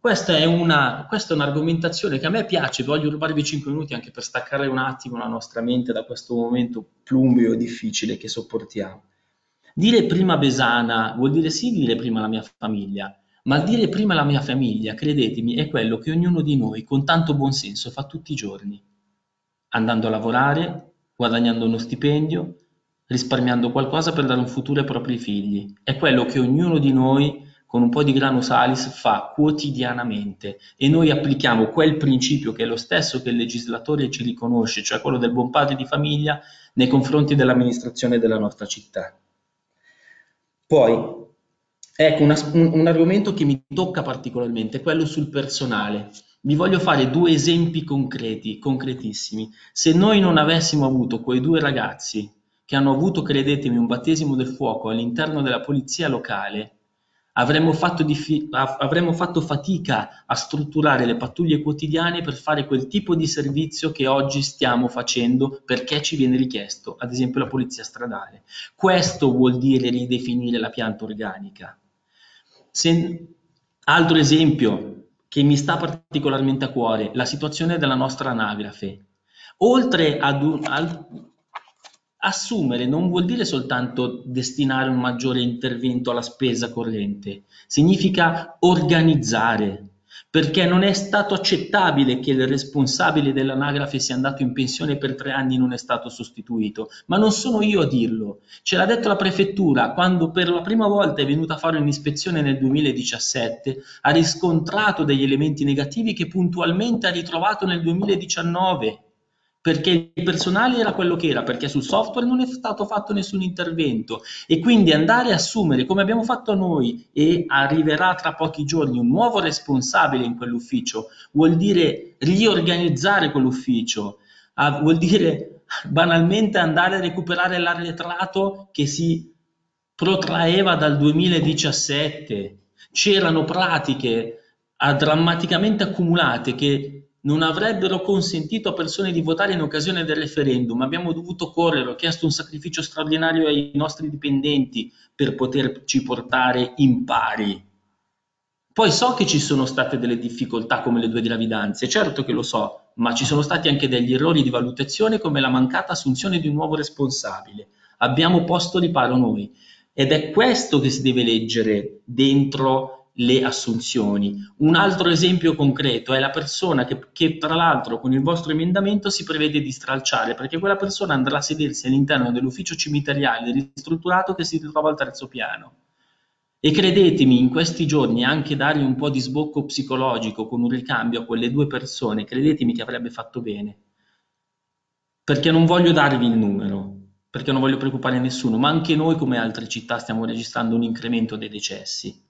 questa è, una, questa è un'argomentazione che a me piace, voglio rubarvi 5 minuti anche per staccare un attimo la nostra mente da questo momento plumbeo e difficile che sopportiamo. Dire prima Besana vuol dire sì dire prima la mia famiglia, ma dire prima la mia famiglia, credetemi, è quello che ognuno di noi con tanto buonsenso fa tutti i giorni, andando a lavorare, guadagnando uno stipendio, risparmiando qualcosa per dare un futuro ai propri figli. È quello che ognuno di noi con un po' di grano salis fa quotidianamente e noi applichiamo quel principio che è lo stesso che il legislatore ci riconosce, cioè quello del buon padre di famiglia nei confronti dell'amministrazione della nostra città. Poi, Ecco, una, un, un argomento che mi tocca particolarmente è quello sul personale. Vi voglio fare due esempi concreti, concretissimi. Se noi non avessimo avuto quei due ragazzi che hanno avuto, credetemi, un battesimo del fuoco all'interno della polizia locale, avremmo fatto, avremmo fatto fatica a strutturare le pattuglie quotidiane per fare quel tipo di servizio che oggi stiamo facendo perché ci viene richiesto, ad esempio la polizia stradale. Questo vuol dire ridefinire la pianta organica. Se, altro esempio che mi sta particolarmente a cuore, la situazione della nostra anagrafe. Oltre ad un, al, assumere non vuol dire soltanto destinare un maggiore intervento alla spesa corrente, significa organizzare, perché non è stato accettabile che il responsabile dell'anagrafe sia andato in pensione per tre anni e non è stato sostituito. Ma non sono io a dirlo, ce l'ha detto la prefettura quando per la prima volta è venuta a fare un'ispezione nel 2017, ha riscontrato degli elementi negativi che puntualmente ha ritrovato nel 2019 perché il personale era quello che era, perché sul software non è stato fatto nessun intervento e quindi andare a assumere come abbiamo fatto noi e arriverà tra pochi giorni un nuovo responsabile in quell'ufficio vuol dire riorganizzare quell'ufficio, ah, vuol dire banalmente andare a recuperare l'arretrato che si protraeva dal 2017. C'erano pratiche drammaticamente accumulate che non avrebbero consentito a persone di votare in occasione del referendum. Abbiamo dovuto correre, ho chiesto un sacrificio straordinario ai nostri dipendenti per poterci portare in pari. Poi so che ci sono state delle difficoltà come le due gravidanze, certo che lo so, ma ci sono stati anche degli errori di valutazione come la mancata assunzione di un nuovo responsabile. Abbiamo posto riparo noi ed è questo che si deve leggere dentro le assunzioni. Un altro esempio concreto è la persona che, che, tra l'altro con il vostro emendamento si prevede di stralciare perché quella persona andrà a sedersi all'interno dell'ufficio cimiteriale ristrutturato che si trova al terzo piano. E credetemi, in questi giorni anche dare un po' di sbocco psicologico con un ricambio a quelle due persone, credetemi che avrebbe fatto bene. Perché non voglio darvi il numero, perché non voglio preoccupare nessuno, ma anche noi come altre città stiamo registrando un incremento dei decessi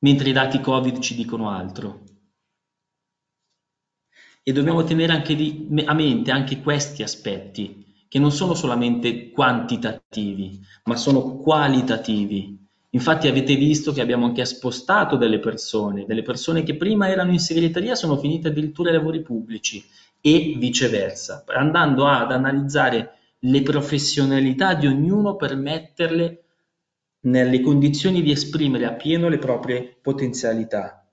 mentre i dati Covid ci dicono altro. E dobbiamo tenere anche di, a mente anche questi aspetti, che non sono solamente quantitativi, ma sono qualitativi. Infatti avete visto che abbiamo anche spostato delle persone, delle persone che prima erano in segreteria sono finite addirittura ai lavori pubblici e viceversa, andando ad analizzare le professionalità di ognuno per metterle nelle condizioni di esprimere appieno le proprie potenzialità.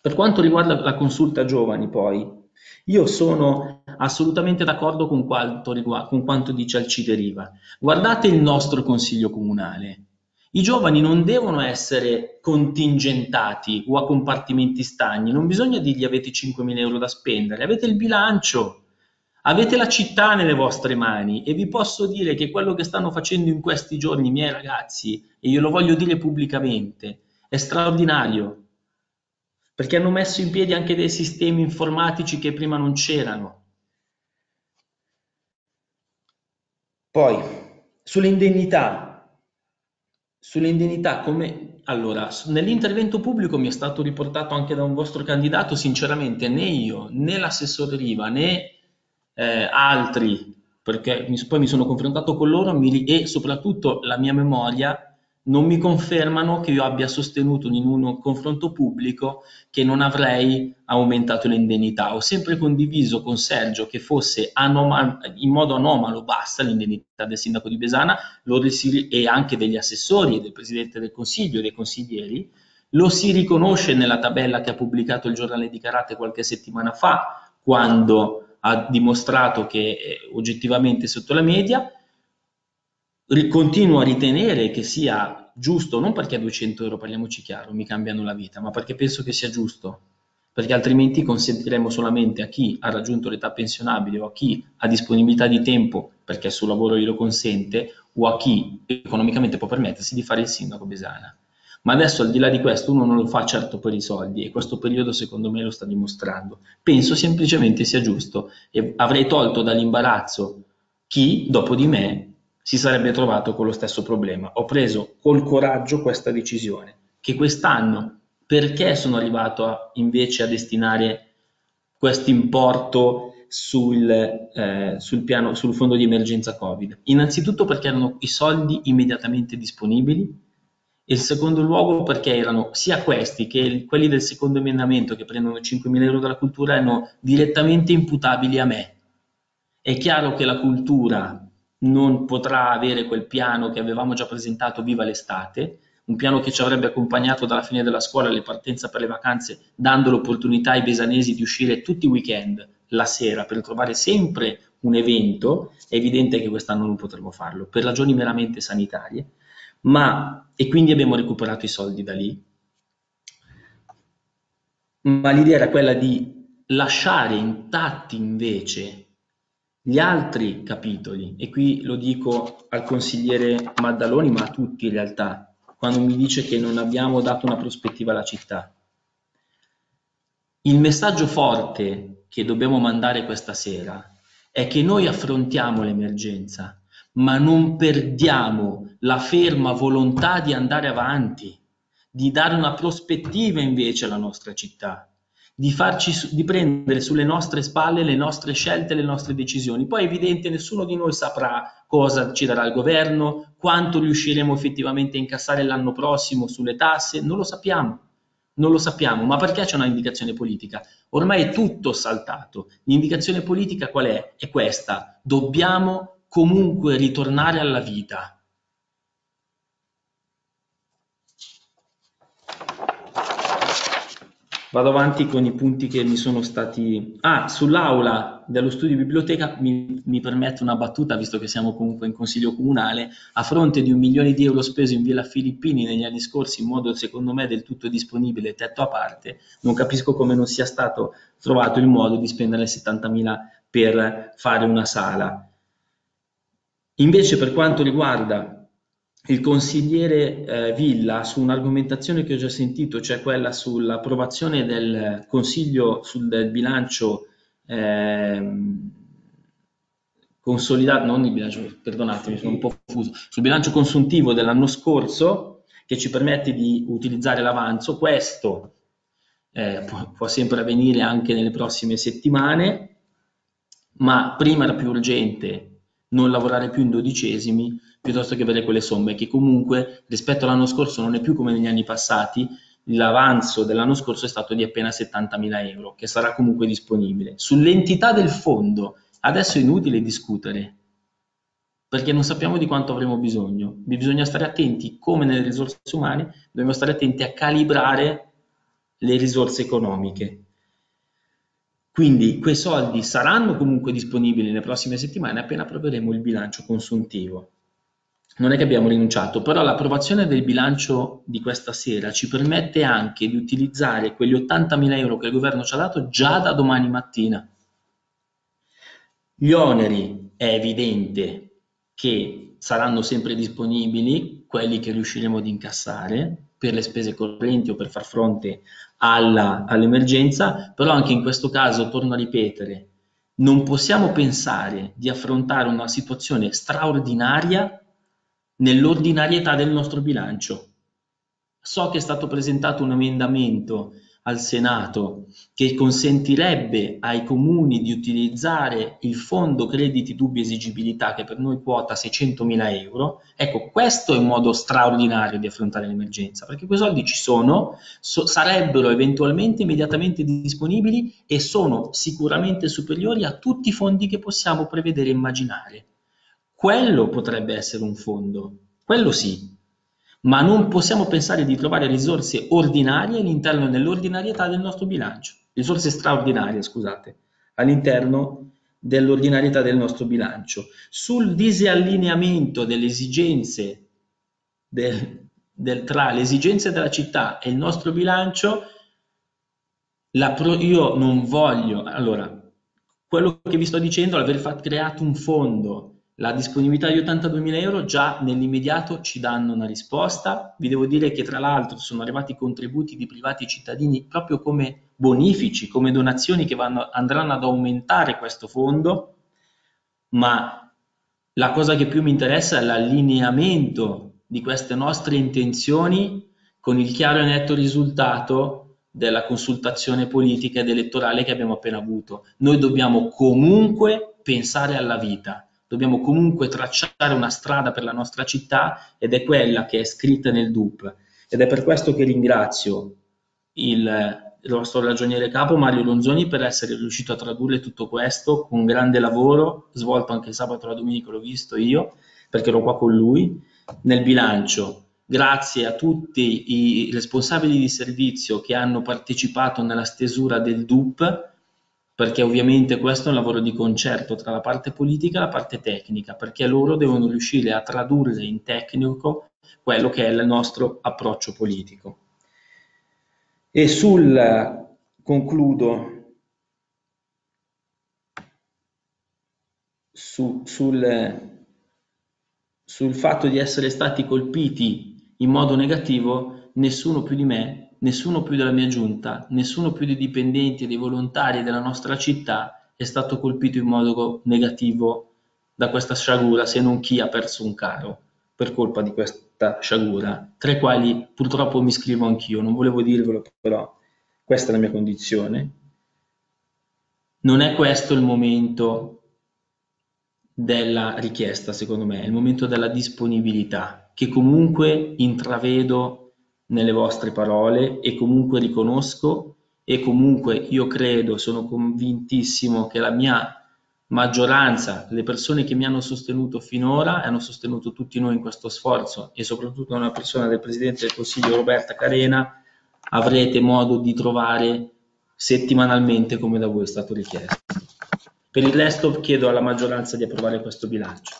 Per quanto riguarda la consulta giovani, poi, io sono assolutamente d'accordo con quanto, con quanto dice Alcide Riva. Guardate il nostro consiglio comunale. I giovani non devono essere contingentati o a compartimenti stagni, non bisogna dirgli avete 5.000 euro da spendere, avete il bilancio, Avete la città nelle vostre mani e vi posso dire che quello che stanno facendo in questi giorni i miei ragazzi, e io lo voglio dire pubblicamente, è straordinario, perché hanno messo in piedi anche dei sistemi informatici che prima non c'erano. Poi, sulle indennità, sulle indennità come... Allora, nell'intervento pubblico mi è stato riportato anche da un vostro candidato, sinceramente né io, né l'assessore Riva, né eh, altri, perché mi, poi mi sono confrontato con loro mi, e soprattutto la mia memoria non mi confermano che io abbia sostenuto in un confronto pubblico che non avrei aumentato l'indennità. Ho sempre condiviso con Sergio che fosse in modo anomalo basta l'indennità del sindaco di Besana e anche degli assessori, del presidente del consiglio e dei consiglieri. Lo si riconosce nella tabella che ha pubblicato il giornale di Karate qualche settimana fa, quando ha dimostrato che è oggettivamente sotto la media, continuo a ritenere che sia giusto, non perché a 200 euro, parliamoci chiaro, mi cambiano la vita, ma perché penso che sia giusto, perché altrimenti consentiremo solamente a chi ha raggiunto l'età pensionabile o a chi ha disponibilità di tempo perché il suo lavoro glielo consente o a chi economicamente può permettersi di fare il sindaco Besana. Ma adesso al di là di questo uno non lo fa certo per i soldi e questo periodo secondo me lo sta dimostrando. Penso semplicemente sia giusto e avrei tolto dall'imbarazzo chi dopo di me si sarebbe trovato con lo stesso problema. Ho preso col coraggio questa decisione che quest'anno perché sono arrivato a, invece a destinare questo importo sul, eh, sul, sul fondo di emergenza Covid? Innanzitutto perché erano i soldi immediatamente disponibili in secondo luogo perché erano sia questi che quelli del secondo emendamento che prendono 5.000 euro dalla cultura erano direttamente imputabili a me. È chiaro che la cultura non potrà avere quel piano che avevamo già presentato viva l'estate, un piano che ci avrebbe accompagnato dalla fine della scuola alle partenze per le vacanze, dando l'opportunità ai besanesi di uscire tutti i weekend la sera per trovare sempre un evento, è evidente che quest'anno non potremo farlo per ragioni meramente sanitarie ma, e quindi abbiamo recuperato i soldi da lì. Ma l'idea era quella di lasciare intatti invece gli altri capitoli, e qui lo dico al consigliere Maddaloni, ma a tutti in realtà, quando mi dice che non abbiamo dato una prospettiva alla città. Il messaggio forte che dobbiamo mandare questa sera è che noi affrontiamo l'emergenza, ma non perdiamo la ferma volontà di andare avanti, di dare una prospettiva invece alla nostra città, di, farci, di prendere sulle nostre spalle le nostre scelte, le nostre decisioni. Poi è evidente nessuno di noi saprà cosa ci darà il governo, quanto riusciremo effettivamente a incassare l'anno prossimo sulle tasse, non lo sappiamo. Non lo sappiamo, ma perché c'è una indicazione politica? Ormai è tutto saltato. L'indicazione politica qual è? È questa. Dobbiamo comunque ritornare alla vita. Vado avanti con i punti che mi sono stati... Ah, sull'aula dello studio biblioteca mi, mi permette una battuta, visto che siamo comunque in consiglio comunale, a fronte di un milione di euro speso in Villa Filippini negli anni scorsi in modo secondo me del tutto disponibile, tetto a parte, non capisco come non sia stato trovato il modo di spendere 70.000 per fare una sala. Invece per quanto riguarda il consigliere eh, Villa su un'argomentazione che ho già sentito, cioè quella sull'approvazione del Consiglio sul del bilancio eh, consolidato, non il bilancio, perdonatemi, sono un po' confuso, sul bilancio consuntivo dell'anno scorso che ci permette di utilizzare l'avanzo, questo eh, può, può sempre avvenire anche nelle prossime settimane, ma prima era più urgente non lavorare più in dodicesimi piuttosto che avere quelle somme che comunque rispetto all'anno scorso non è più come negli anni passati, l'avanzo dell'anno scorso è stato di appena 70.000 euro, che sarà comunque disponibile. Sull'entità del fondo, adesso è inutile discutere, perché non sappiamo di quanto avremo bisogno. Bisogna stare attenti, come nelle risorse umane, dobbiamo stare attenti a calibrare le risorse economiche. Quindi quei soldi saranno comunque disponibili nelle prossime settimane appena approveremo il bilancio consuntivo. Non è che abbiamo rinunciato, però l'approvazione del bilancio di questa sera ci permette anche di utilizzare quegli 80.000 euro che il governo ci ha dato già da domani mattina. Gli oneri è evidente che saranno sempre disponibili, quelli che riusciremo ad incassare per le spese correnti o per far fronte all'emergenza, però anche in questo caso, torno a ripetere, non possiamo pensare di affrontare una situazione straordinaria nell'ordinarietà del nostro bilancio. So che è stato presentato un emendamento al Senato che consentirebbe ai comuni di utilizzare il fondo crediti dubbi esigibilità che per noi quota 600 mila euro. Ecco, questo è un modo straordinario di affrontare l'emergenza, perché quei soldi ci sono, so, sarebbero eventualmente immediatamente disponibili e sono sicuramente superiori a tutti i fondi che possiamo prevedere e immaginare. Quello potrebbe essere un fondo, quello sì, ma non possiamo pensare di trovare risorse ordinarie all'interno dell'ordinarietà del nostro bilancio, risorse straordinarie, scusate, all'interno dell'ordinarietà del nostro bilancio. Sul disallineamento delle esigenze del, del, tra le esigenze della città e il nostro bilancio, pro, io non voglio, allora, quello che vi sto dicendo, l'aver creato un fondo la disponibilità di 82.000 euro già nell'immediato ci danno una risposta. Vi devo dire che tra l'altro sono arrivati contributi di privati cittadini proprio come bonifici, come donazioni che vanno, andranno ad aumentare questo fondo, ma la cosa che più mi interessa è l'allineamento di queste nostre intenzioni con il chiaro e netto risultato della consultazione politica ed elettorale che abbiamo appena avuto. Noi dobbiamo comunque pensare alla vita dobbiamo comunque tracciare una strada per la nostra città ed è quella che è scritta nel DUP. Ed è per questo che ringrazio il, nostro ragioniere capo Mario Lonzoni per essere riuscito a tradurre tutto questo con grande lavoro, svolto anche sabato e la domenica, l'ho visto io, perché ero qua con lui, nel bilancio. Grazie a tutti i responsabili di servizio che hanno partecipato nella stesura del DUP, perché ovviamente questo è un lavoro di concerto tra la parte politica e la parte tecnica, perché loro devono riuscire a tradurre in tecnico quello che è il nostro approccio politico. E sul, concludo, su, sul, sul fatto di essere stati colpiti in modo negativo, nessuno più di me nessuno più della mia giunta, nessuno più dei dipendenti e dei volontari della nostra città è stato colpito in modo negativo da questa sciagura, se non chi ha perso un caro per colpa di questa sciagura, tra i quali purtroppo mi scrivo anch'io, non volevo dirvelo, però questa è la mia condizione. Non è questo il momento della richiesta, secondo me, è il momento della disponibilità, che comunque intravedo nelle vostre parole e comunque riconosco e comunque io credo, sono convintissimo che la mia maggioranza, le persone che mi hanno sostenuto finora e hanno sostenuto tutti noi in questo sforzo e soprattutto una persona del Presidente del Consiglio Roberta Carena, avrete modo di trovare settimanalmente come da voi è stato richiesto. Per il resto chiedo alla maggioranza di approvare questo bilancio.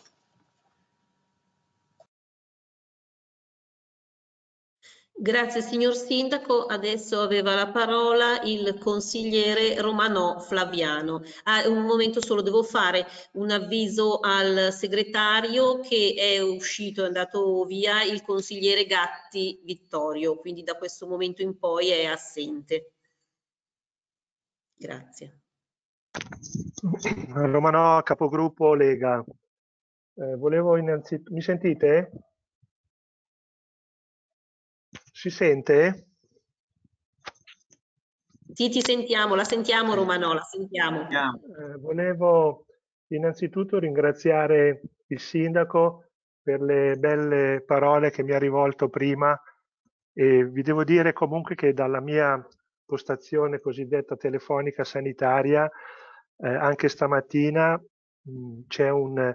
Grazie signor Sindaco, adesso aveva la parola il consigliere Romanò Flaviano. Ah, un momento solo, devo fare un avviso al segretario che è uscito, è andato via il consigliere Gatti Vittorio, quindi da questo momento in poi è assente. Grazie. Romanò, capogruppo Lega. Eh, volevo innanzitutto... Mi sentite? Si sente? Sì, ti sentiamo, la sentiamo Romano, la sentiamo. Eh, volevo innanzitutto ringraziare il sindaco per le belle parole che mi ha rivolto prima e vi devo dire comunque che dalla mia postazione cosiddetta telefonica sanitaria eh, anche stamattina c'è un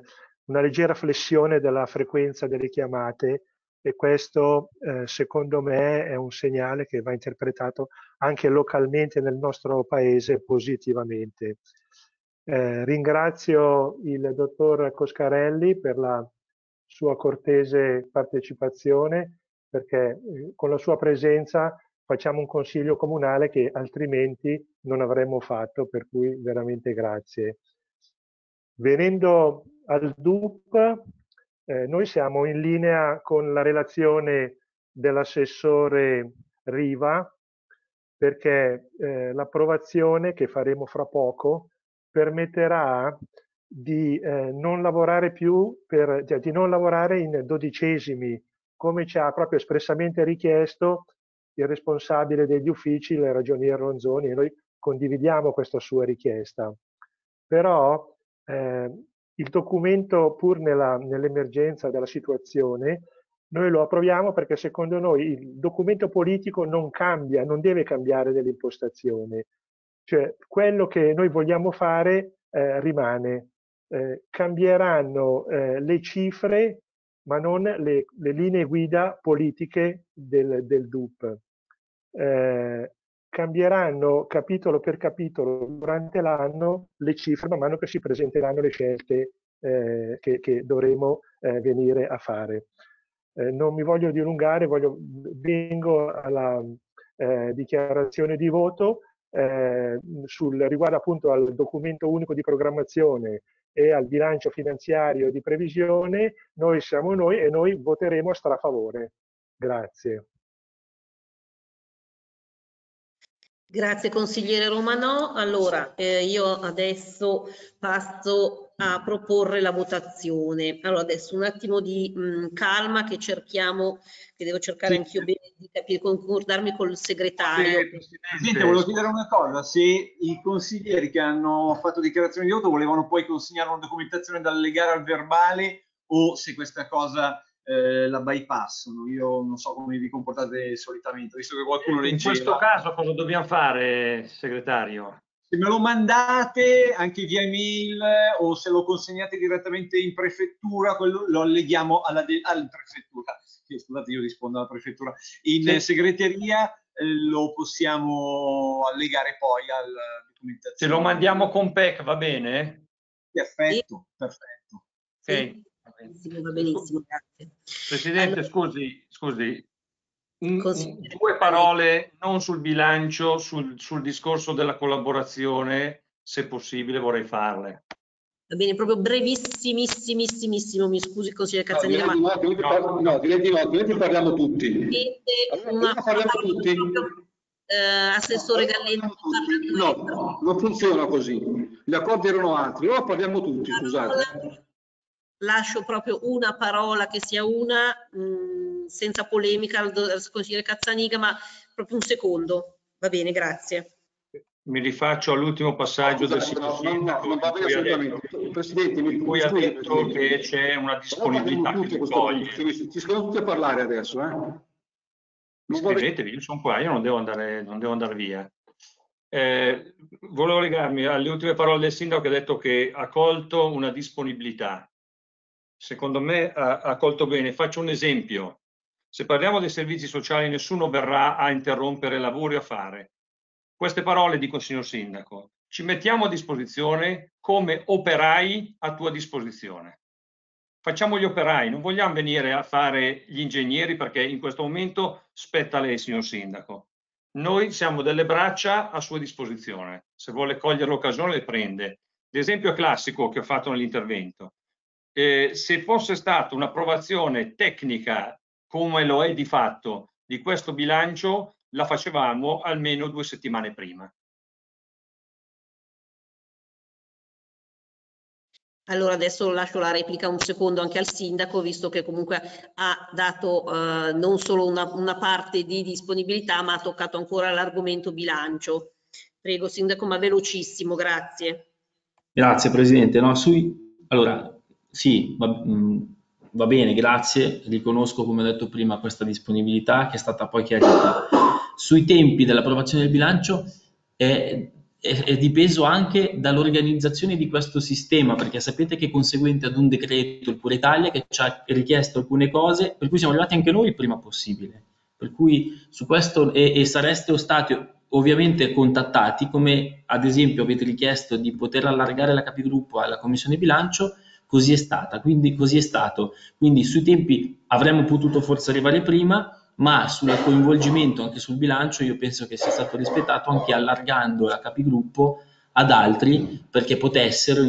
una leggera flessione della frequenza delle chiamate e questo eh, secondo me è un segnale che va interpretato anche localmente nel nostro paese positivamente. Eh, ringrazio il dottor Coscarelli per la sua cortese partecipazione perché eh, con la sua presenza facciamo un consiglio comunale che altrimenti non avremmo fatto, per cui veramente grazie. Venendo al DUP, eh, noi siamo in linea con la relazione dell'assessore Riva perché eh, l'approvazione che faremo fra poco permetterà di eh, non lavorare più per, cioè, di non lavorare in dodicesimi come ci ha proprio espressamente richiesto il responsabile degli uffici, il ragionier Ronzoni, e noi condividiamo questa sua richiesta. Però eh, il documento, pur nell'emergenza della situazione, noi lo approviamo perché secondo noi il documento politico non cambia, non deve cambiare dell'impostazione. Cioè, quello che noi vogliamo fare eh, rimane. Eh, cambieranno eh, le cifre, ma non le, le linee guida politiche del, del DUP. Cambieranno capitolo per capitolo durante l'anno le cifre man mano che si presenteranno le scelte eh, che, che, dovremo eh, venire a fare. Eh, non mi voglio dilungare, voglio, vengo alla eh, dichiarazione di voto eh, sul, riguardo appunto al documento unico di programmazione e al bilancio finanziario di previsione, noi siamo noi e noi voteremo a strafavore. Grazie. Grazie consigliere Romano. Allora, eh, io adesso passo a proporre la votazione. Allora, adesso un attimo di mh, mm, calma che cerchiamo, che devo cercare sì. anch'io bene di capire, concordarmi col segretario. Sì, Presidente, volevo chiedere una cosa, se i consiglieri che hanno fatto dichiarazione di voto volevano poi consegnare una documentazione da allegare al verbale o se questa cosa eh, la bypassano. Io non so come vi comportate solitamente, visto che qualcuno In questo caso cosa dobbiamo fare, segretario? Se me lo mandate anche via email o se lo consegnate direttamente in prefettura, quello lo alleghiamo alla, alla prefettura. Scusate, io rispondo alla prefettura. In sì. segreteria eh, lo possiamo allegare poi alla documentazione. Se lo mandiamo con PEC va bene? Perfetto, perfetto. Ok. Benissimo, va benissimo, grazie. Presidente, allora, scusi, scusi, un, un, due parole non sul bilancio, sul, sul, discorso della collaborazione, se possibile vorrei farle. Va bene, proprio brevissimissimissimo, mi scusi consigliere Cazzaniga. No, ma... no, no, direi di no, altrimenti parliamo tutti. Allora, parliamo tutti. Proprio, eh, assessore Galletti. No, non funziona così. Gli accordi erano altri, ora parliamo tutti, scusate lascio proprio una parola che sia una, mh, mm, senza polemica al, al consigliere Cazzaniga, ma proprio un secondo. Va bene, grazie. Mi rifaccio all'ultimo passaggio no, del sito no, no, no, va bene assolutamente. Presidente, mi cui ha detto che c'è una disponibilità che toglie. Ci scrivono tutti a parlare adesso, eh? Scrivetevi, io sono qua, io non devo andare, non devo andare via. Eh, volevo legarmi alle ultime parole del sindaco che ha detto che ha colto una disponibilità secondo me ha, ha colto bene. Faccio un esempio. Se parliamo dei servizi sociali, nessuno verrà a interrompere lavori a fare. Queste parole dico, signor Sindaco, ci mettiamo a disposizione come operai a tua disposizione. Facciamo gli operai, non vogliamo venire a fare gli ingegneri perché in questo momento spetta a lei, signor Sindaco. Noi siamo delle braccia a sua disposizione. Se vuole cogliere l'occasione, le prende. L'esempio classico che ho fatto nell'intervento eh, se fosse stata un'approvazione tecnica come lo è di fatto di questo bilancio, la facevamo almeno due settimane prima. Allora adesso lascio la replica un secondo anche al sindaco, visto che comunque ha dato eh, non solo una, una, parte di disponibilità, ma ha toccato ancora l'argomento bilancio. Prego sindaco, ma velocissimo, grazie. Grazie Presidente. No, sui, allora, sì, va, mh, mm, va bene, grazie. Riconosco, come ho detto prima, questa disponibilità che è stata poi chiarita. Sui tempi dell'approvazione del bilancio è è, è dipeso anche dall'organizzazione di questo sistema, perché sapete che è conseguente ad un decreto, il Pure Italia, che ci ha richiesto alcune cose, per cui siamo arrivati anche noi il prima possibile. Per cui su questo e, e sareste stati ovviamente contattati, come ad esempio avete richiesto di poter allargare la capigruppo alla commissione bilancio, così è stata, quindi così è stato. Quindi sui tempi avremmo potuto forse arrivare prima, ma sul coinvolgimento anche sul bilancio io penso che sia stato rispettato anche allargando la capigruppo ad altri perché potessero,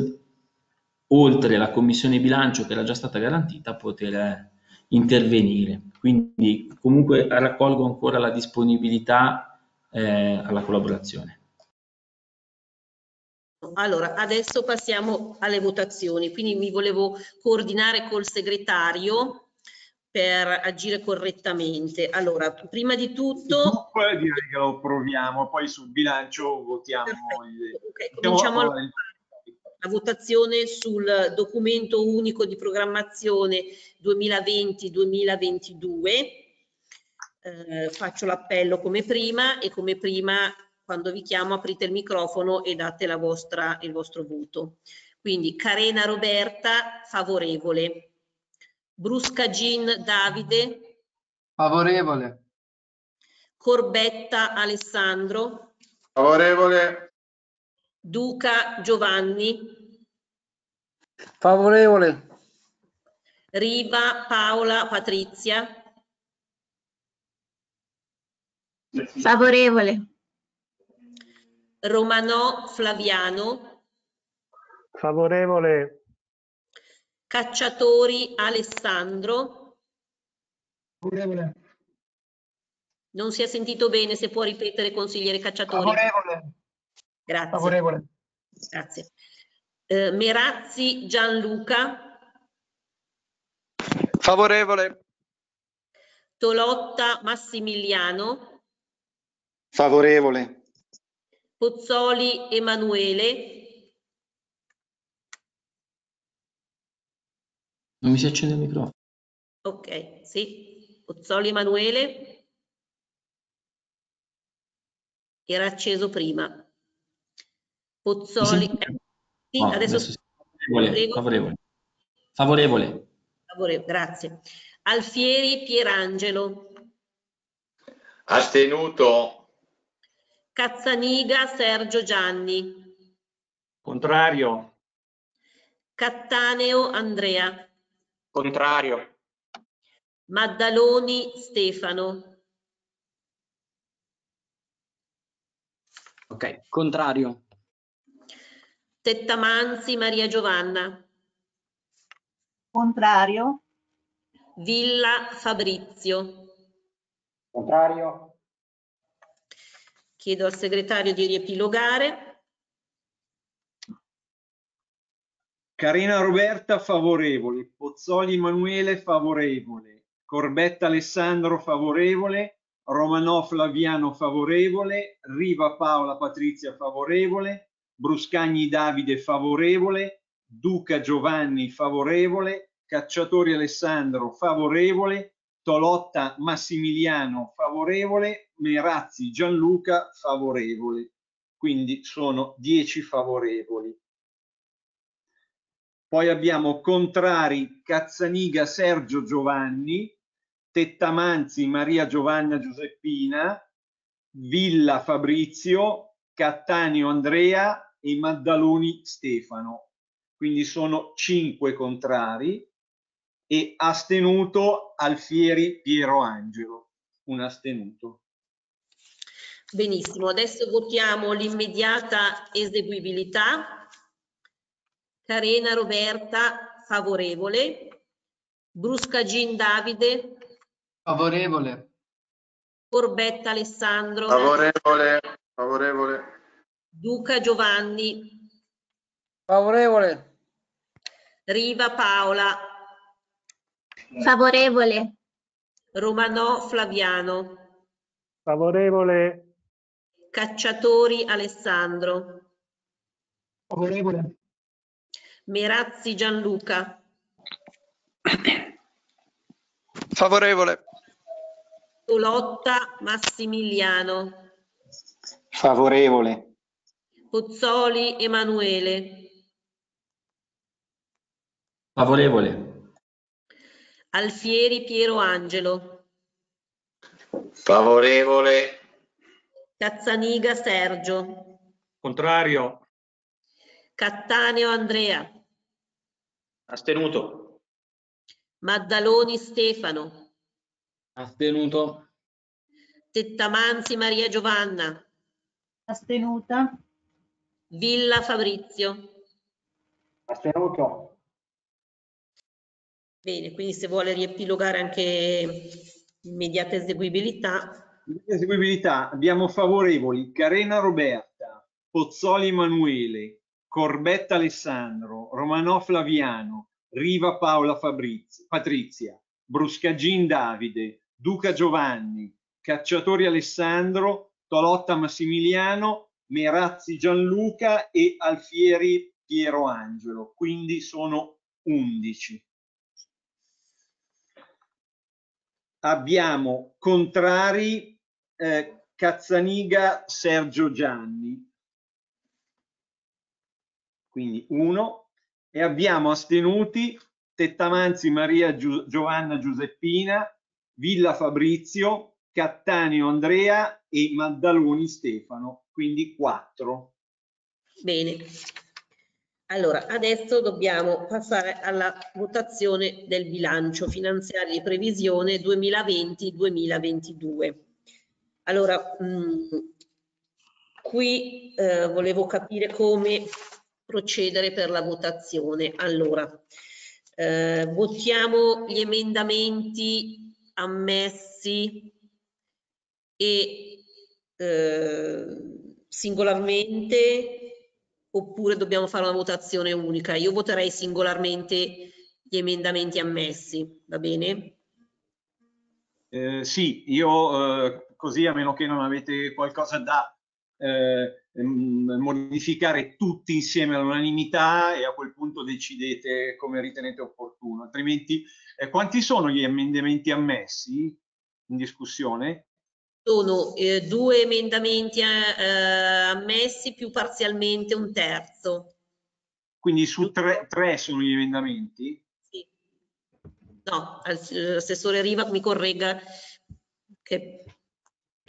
oltre la commissione bilancio che era già stata garantita, poter intervenire. Quindi comunque raccolgo ancora la disponibilità eh, alla collaborazione. Allora, adesso passiamo alle votazioni, quindi mi volevo coordinare col segretario per agire correttamente. Allora, prima di tutto... direi che lo proviamo, poi sul bilancio votiamo. Il... Okay, cominciamo la, la votazione sul documento unico di programmazione 2020-2022. Eh, faccio l'appello come prima e come prima quando vi chiamo aprite il microfono e date la vostra, il vostro voto. Quindi Carena Roberta, favorevole. Bruscagin Davide. Favorevole. Corbetta Alessandro. Favorevole. Duca Giovanni. Favorevole. Riva Paola Patrizia. Favorevole. Romanò Flaviano. Favorevole. Cacciatori Alessandro. Favorevole. Non si è sentito bene, se può ripetere consigliere Cacciatori. Favorevole. Grazie. Favorevole. Grazie. Eh, Merazzi Gianluca. Favorevole. Tolotta Massimiliano. Favorevole. Pozzoli Emanuele. Non mi si accende il microfono. Ok, sì. Pozzoli Emanuele. Era acceso prima. Pozzoli. Sì, No, adesso, adesso sì. Favorevole, favorevole. Favorevole. Favore- grazie. Alfieri Pierangelo. Astenuto. Cazzaniga Sergio Gianni. Contrario. Cattaneo Andrea. Contrario. Maddaloni Stefano. Ok, contrario. Tettamanzi Maria Giovanna. Contrario. Villa Fabrizio. Contrario. Chiedo al segretario di riepilogare. Carina Roberta favorevole, Pozzoli Emanuele favorevole, Corbetta Alessandro favorevole, Romanò Flaviano favorevole, Riva Paola Patrizia favorevole, Bruscagni Davide favorevole, Duca Giovanni favorevole, Cacciatori Alessandro favorevole, Tolotta Massimiliano favorevole, Merazzi Gianluca favorevole. Quindi sono 10 favorevoli. Poi abbiamo contrari Cazzaniga Sergio Giovanni, Tettamanzi Maria Giovanna Giuseppina, Villa Fabrizio, Cattaneo Andrea e Maddaloni Stefano. Quindi sono cinque contrari e astenuto Alfieri Piero Angelo, un astenuto. Benissimo, adesso votiamo l'immediata eseguibilità. Carena Roberta favorevole. Bruscagin Davide. Favorevole. Corbetta Alessandro. Favorevole. Favorevole. Duca Giovanni. Favorevole. Riva Paola. Favorevole. Romanò Flaviano. Favorevole. Cacciatori Alessandro. Favorevole. Merazzi Gianluca. Favorevole. Tolotta Massimiliano. Favorevole. Pozzoli Emanuele, Favorevole. Alfieri Piero Angelo, Favorevole. Cazzaniga Sergio, Contrario. Cattaneo Andrea, Astenuto. Maddaloni Stefano, Astenuto. Tettamanzi Maria Giovanna, Astenuta. Villa Fabrizio. Astenuto. Bene, quindi se vuole riepilogare anche immediata eseguibilità, Eseguibilità, abbiamo favorevoli Carena Roberta, Pozzoli Emanuele, Corbetta Alessandro, Romanò Flaviano, Riva Paola Fabrizio, Patrizia, Bruscagin Davide, Duca Giovanni, Cacciatori Alessandro, Tolotta Massimiliano, Merazzi Gianluca e Alfieri Piero Angelo, quindi sono 11. Abbiamo contrari eh, Cazzaniga Sergio Gianni, quindi uno, e abbiamo astenuti Tettamanzi Maria Giu- Giovanna Giuseppina, Villa Fabrizio, Cattaneo Andrea e Maddaloni Stefano, quindi quattro. Bene. Allora, adesso dobbiamo passare alla votazione del bilancio finanziario di previsione 2020-2022. Allora, mh, qui eh, volevo capire come procedere per la votazione. Allora, eh, votiamo gli emendamenti ammessi e eh, singolarmente oppure dobbiamo fare una votazione unica? Io voterei singolarmente gli emendamenti ammessi, va bene? Eh, sì, io eh, così a meno che non avete qualcosa da eh, modificare tutti insieme all'unanimità e a quel punto decidete come ritenete opportuno. Altrimenti, eh, quanti sono gli emendamenti ammessi in discussione? Sono eh, due emendamenti eh, ammessi più parzialmente un terzo. Quindi su tre, tre sono gli emendamenti? Sì. No, l'assessore Riva mi corregga che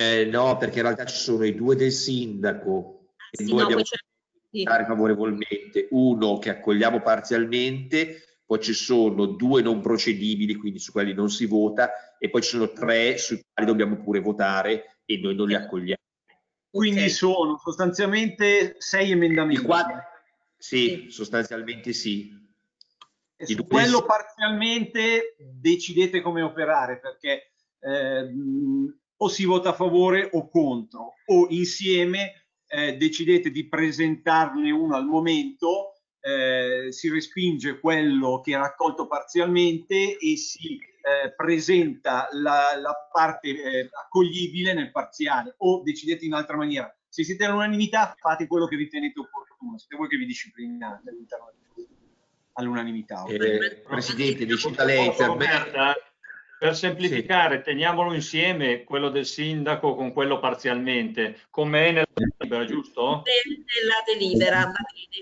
Eh, no, perché in realtà ci sono i due del sindaco e sì, noi no, abbiamo sì. votare favorevolmente, uno che accogliamo parzialmente, poi ci sono due non procedibili, quindi su quelli non si vota, e poi ci sono tre sui quali dobbiamo pure votare e noi non li accogliamo. Quindi sono sostanzialmente sei emendamenti. Quattro- Sì, sostanzialmente sì. E su due quello sì. parzialmente decidete come operare perché eh, o si vota a favore o contro o insieme eh, decidete di presentarne uno al momento, eh, si respinge quello che è raccolto parzialmente e si eh, presenta la, la parte eh, accoglibile nel parziale o decidete in altra maniera. Se siete all'unanimità fate quello che ritenete opportuno, siete voi che vi disciplinate all'unanimità. Eh, Presidente, decida lei per me. Per semplificare, teniamolo insieme quello del sindaco con quello parzialmente, come è nella delibera, giusto? nella delibera.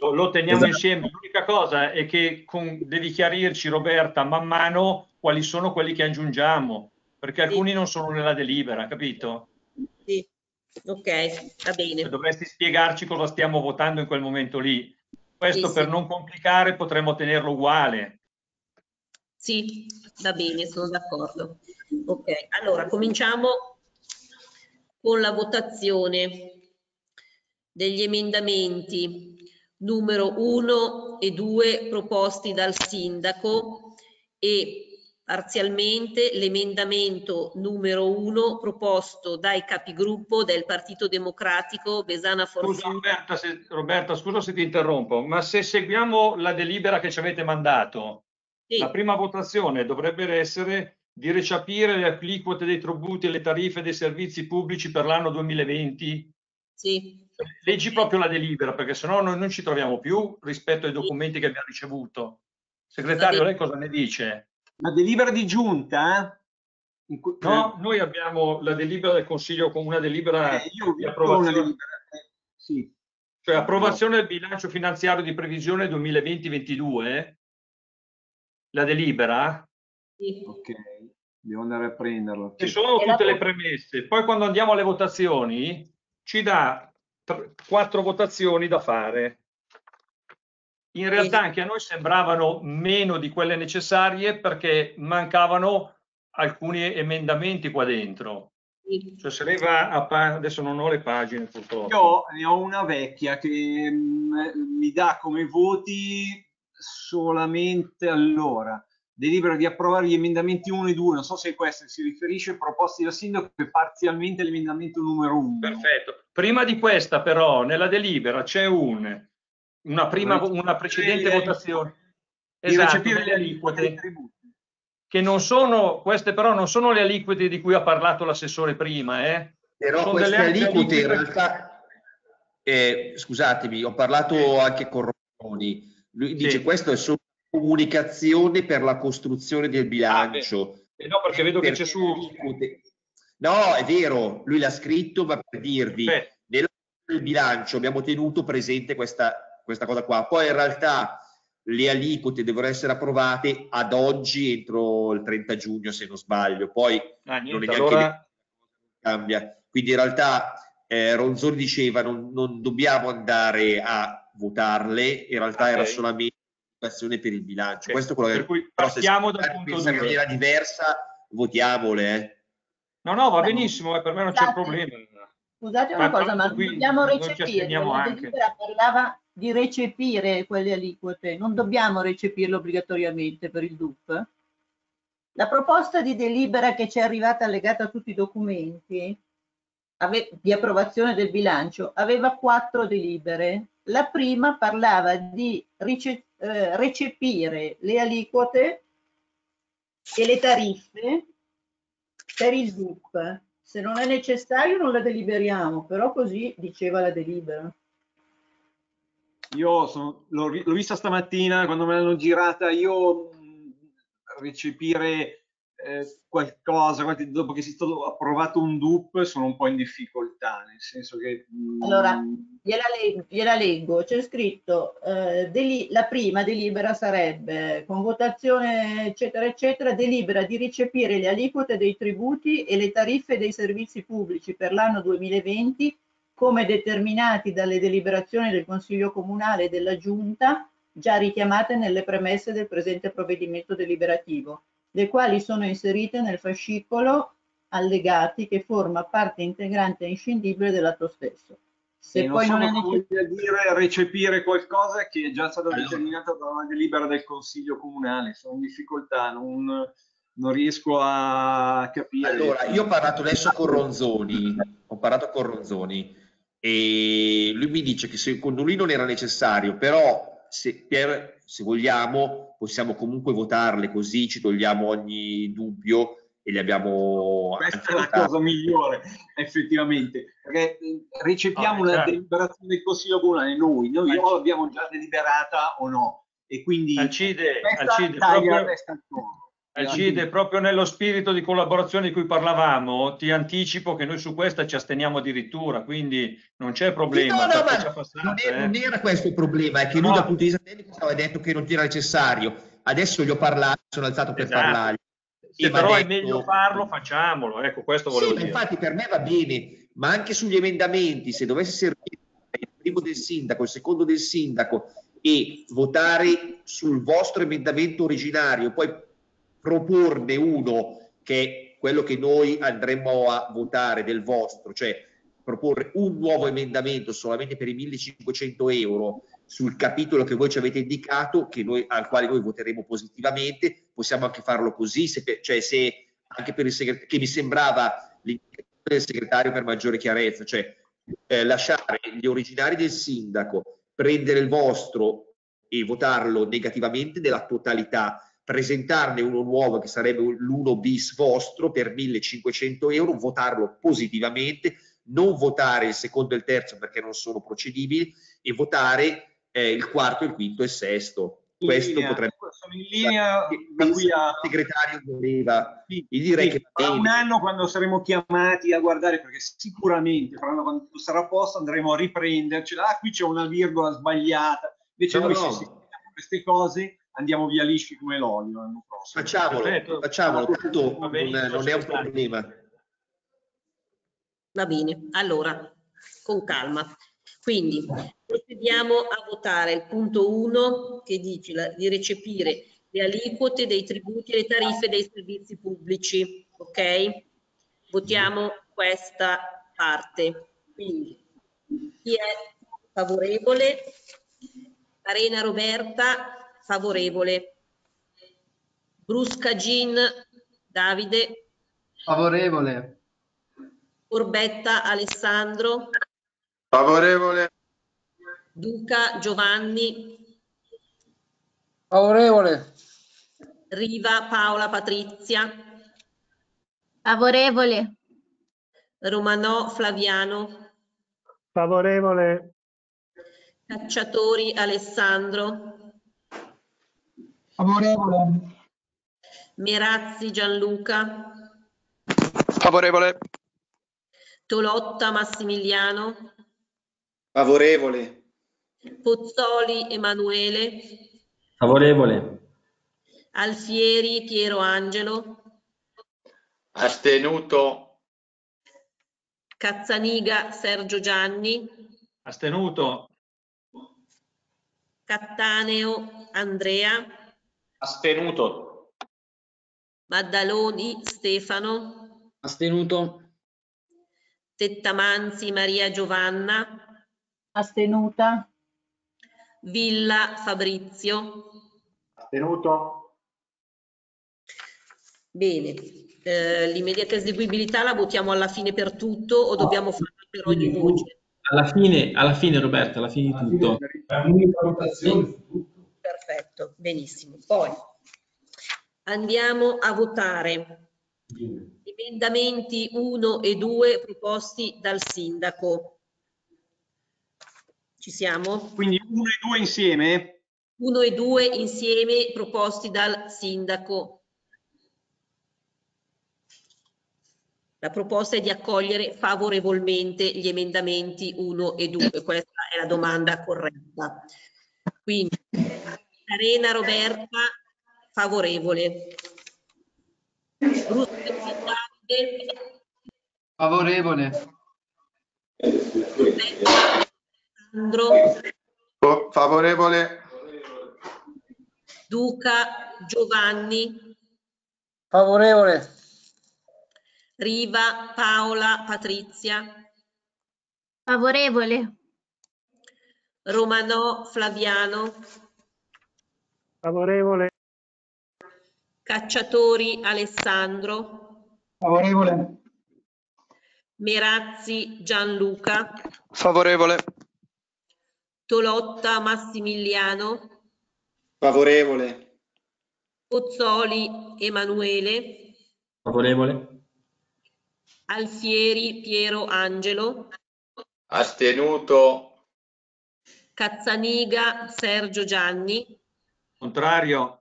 Lo, lo teniamo Esatto. insieme. L'unica cosa è che con- devi chiarirci, Roberta, man mano quali sono quelli che aggiungiamo, perché alcuni non sono nella delibera, capito? Sì. Ok, va bene. Dovresti spiegarci cosa stiamo votando in quel momento lì. Questo Sì, per sì. non complicare potremmo tenerlo uguale. Sì, va bene, sono d'accordo. Ok, allora cominciamo con la votazione degli emendamenti numero 1 e 2 proposti dal sindaco e parzialmente l'emendamento numero 1 proposto dai capigruppo del Partito Democratico Besana Scusa Forza. Roberta, Roberta, scusa se ti interrompo, ma se seguiamo la delibera che ci avete mandato, la prima votazione dovrebbe essere di recepire le aliquote dei tributi e le tariffe dei servizi pubblici per l'anno 2020. Sì. Leggi proprio la delibera, perché sennò noi non ci troviamo più rispetto ai documenti che abbiamo ricevuto. Segretario, lei cosa ne dice? La delibera di giunta? in cui- No, noi abbiamo la delibera del Consiglio con una delibera Eh, io di approvazione. delibera, eh, sì. Cioè approvazione del bilancio finanziario di previsione 2020-22, la delibera. Sì. Ok, devo andare a prenderla. Ci sono tutte le premesse. Poi quando andiamo alle votazioni ci dà tre- quattro votazioni da fare. In realtà anche a noi sembravano meno di quelle necessarie perché mancavano alcuni emendamenti qua dentro. Cioè se lei va a pa- adesso non ho le pagine purtroppo. Io ne ho una vecchia che mm, mi dà come voti solamente allora. Delibera di approvare gli emendamenti 1 e 2, non so se questo si riferisce proposti dal sindaco e parzialmente l'emendamento numero 1. Perfetto. Prima di questa però nella delibera c'è un, una, prima, una precedente le- votazione. di Esatto, le aliquote che non sono, queste però non sono le aliquote di cui ha parlato l'assessore prima, eh. Però Sono queste aliquote in realtà, eh, scusatemi, ho parlato anche con Rossoni, lui dice questo è solo comunicazione per la costruzione del bilancio. Eh no, perché vedo che Per c'è su... No, è vero, lui l'ha scritto, ma per dirvi, nel bilancio abbiamo tenuto presente questa, questa cosa qua. Poi in realtà le aliquote devono essere approvate ad oggi entro il 30 giugno, se non sbaglio. Poi Ah, non è niente, neanche allora cambia. Quindi in realtà eh, Ronzoni diceva non, non dobbiamo andare a votarle, in realtà era Ok. solamente un'azione per il bilancio. Ok, Questo è quello per che cui partiamo dal punto due. maniera diversa, votiamole. eh. No, no, va benissimo, eh, per me non c'è problema. Scusate una Ma cosa, ma qui dobbiamo recepire, anche. parlava di recepire quelle aliquote, non dobbiamo recepirle obbligatoriamente per il DUP? La proposta di delibera che ci è arrivata allegata a tutti i documenti di approvazione del bilancio aveva quattro delibere. La prima parlava di rice- eh, recepire le aliquote e le tariffe per il DUP. Se non è necessario non la deliberiamo, però così diceva la delibera. Io l'ho, vista stamattina quando me l'hanno girata. Io mh, recepire eh, qualcosa qualche- dopo che si è approvato un DUP sono un po' in difficoltà, nel senso che mh, Allora, gliela, leg- gliela leggo, c'è scritto, eh, la prima delibera sarebbe, con votazione eccetera eccetera, delibera di recepire le aliquote dei tributi e le tariffe dei servizi pubblici per l'anno 2020 come determinati dalle deliberazioni del Consiglio Comunale e della Giunta, già richiamate nelle premesse del presente provvedimento deliberativo, le quali sono inserite nel fascicolo allegati che forma parte integrante e inscindibile dell'atto stesso. Se e non poi non è sono come necessario, dire recepire qualcosa che è già stato determinato da una delibera del Consiglio Comunale. Sono in difficoltà, non, non riesco a capire. Allora, io ho parlato adesso con Ronzoni, ho parlato con Ronzoni e lui mi dice che secondo lui non era necessario, però se, per- se vogliamo possiamo comunque votarle così ci togliamo ogni dubbio e le abbiamo Questa è la votate. cosa migliore, effettivamente, perché eh, recepiamo Ah, una certo. deliberazione del Consiglio Comunale, noi, noi o l'abbiamo già deliberata o no, e quindi Alcide, Alcide, proprio- Alcide, proprio nello spirito di collaborazione di cui parlavamo, ti anticipo che noi su questa ci asteniamo addirittura, quindi non c'è problema. No, no, ma già passata, non, è- eh. non era questo il problema, è che lui No. dal punto di vista tecnico aveva detto che non era necessario. Adesso gli ho parlato, sono alzato per Esatto. parlargli. Se però è detto- meglio farlo, facciamolo. Ecco, questo Sì, volevo ma dire. infatti per me va bene, ma anche sugli emendamenti, se dovesse servire il primo del sindaco, il secondo del sindaco e votare sul vostro emendamento originario, poi proporne uno che è quello che noi andremmo a votare del vostro, cioè proporre un nuovo emendamento solamente per i 1500 euro sul capitolo che voi ci avete indicato, noi, al quale noi voteremo positivamente, possiamo anche farlo così, se, cioè se anche per il segretario, che mi sembrava l'indicazione del segretario per maggiore chiarezza, cioè eh, lasciare gli originari del sindaco, prendere il vostro e votarlo negativamente nella totalità, presentarne uno nuovo che sarebbe l'uno bis vostro per 1500 euro, votarlo positivamente, non votare il secondo e il terzo perché non sono procedibili e votare eh, il quarto, il quinto e il sesto. questo linea, potrebbe sono in linea il da qui a segretario voleva Sì, io direi sì, che tra un anno quando saremo chiamati a guardare, perché sicuramente fra un anno quando tutto sarà a posto andremo a riprenderci, ah qui c'è una virgola sbagliata, invece No, noi no. se queste cose andiamo via lisci come l'olio l'anno prossimo. facciamolo Perfetto. facciamolo tanto Va non, non è un problema Va bene, allora, con calma. Quindi procediamo a votare il punto 1 che dice la- di recepire le aliquote dei tributi e le tariffe dei servizi pubblici, ok? Votiamo questa parte. Quindi chi è favorevole? Arena Roberta, favorevole. Brusca Gin, Davide. Favorevole. Orbetta Alessandro, Favorevole. Duca Giovanni, Favorevole. Riva Paola Patrizia, Favorevole. Romanò Flaviano, Favorevole. Cacciatori Alessandro, Favorevole. Merazzi Gianluca, Favorevole. Tolotta Massimiliano, Favorevole. Pozzoli Emanuele, Favorevole. Alfieri Piero Angelo, Astenuto. Cazzaniga Sergio Gianni, Astenuto. Cattaneo Andrea, Astenuto. Maddaloni Stefano, Astenuto. Tettamanzi Maria Giovanna, Astenuta. Villa Fabrizio. Astenuto. Bene, eh, l'immediata eseguibilità la votiamo alla fine per tutto o dobbiamo farla per ogni voce? Alla fine, alla fine Roberto, alla fine di tutto. Perfetto, benissimo. Poi andiamo a votare emendamenti 1 e 2 proposti dal sindaco. Ci siamo? Quindi uno e due insieme? 1 e 2 insieme proposti dal sindaco. La proposta è di accogliere favorevolmente gli emendamenti 1 e 2. Questa è la domanda corretta. Quindi, Arena Roberta, favorevole. Favorevole. Sandro, Fa- Favorevole. Duca Giovanni, Favorevole. Riva Paola Patrizia, Favorevole. Romanò Flaviano, Favorevole. Cacciatori Alessandro, Favorevole. Merazzi Gianluca, Favorevole. Tolotta Massimiliano, Favorevole. Pozzoli Emanuele, Favorevole. Alfieri Piero Angelo, Astenuto. Cazzaniga Sergio Gianni, Contrario.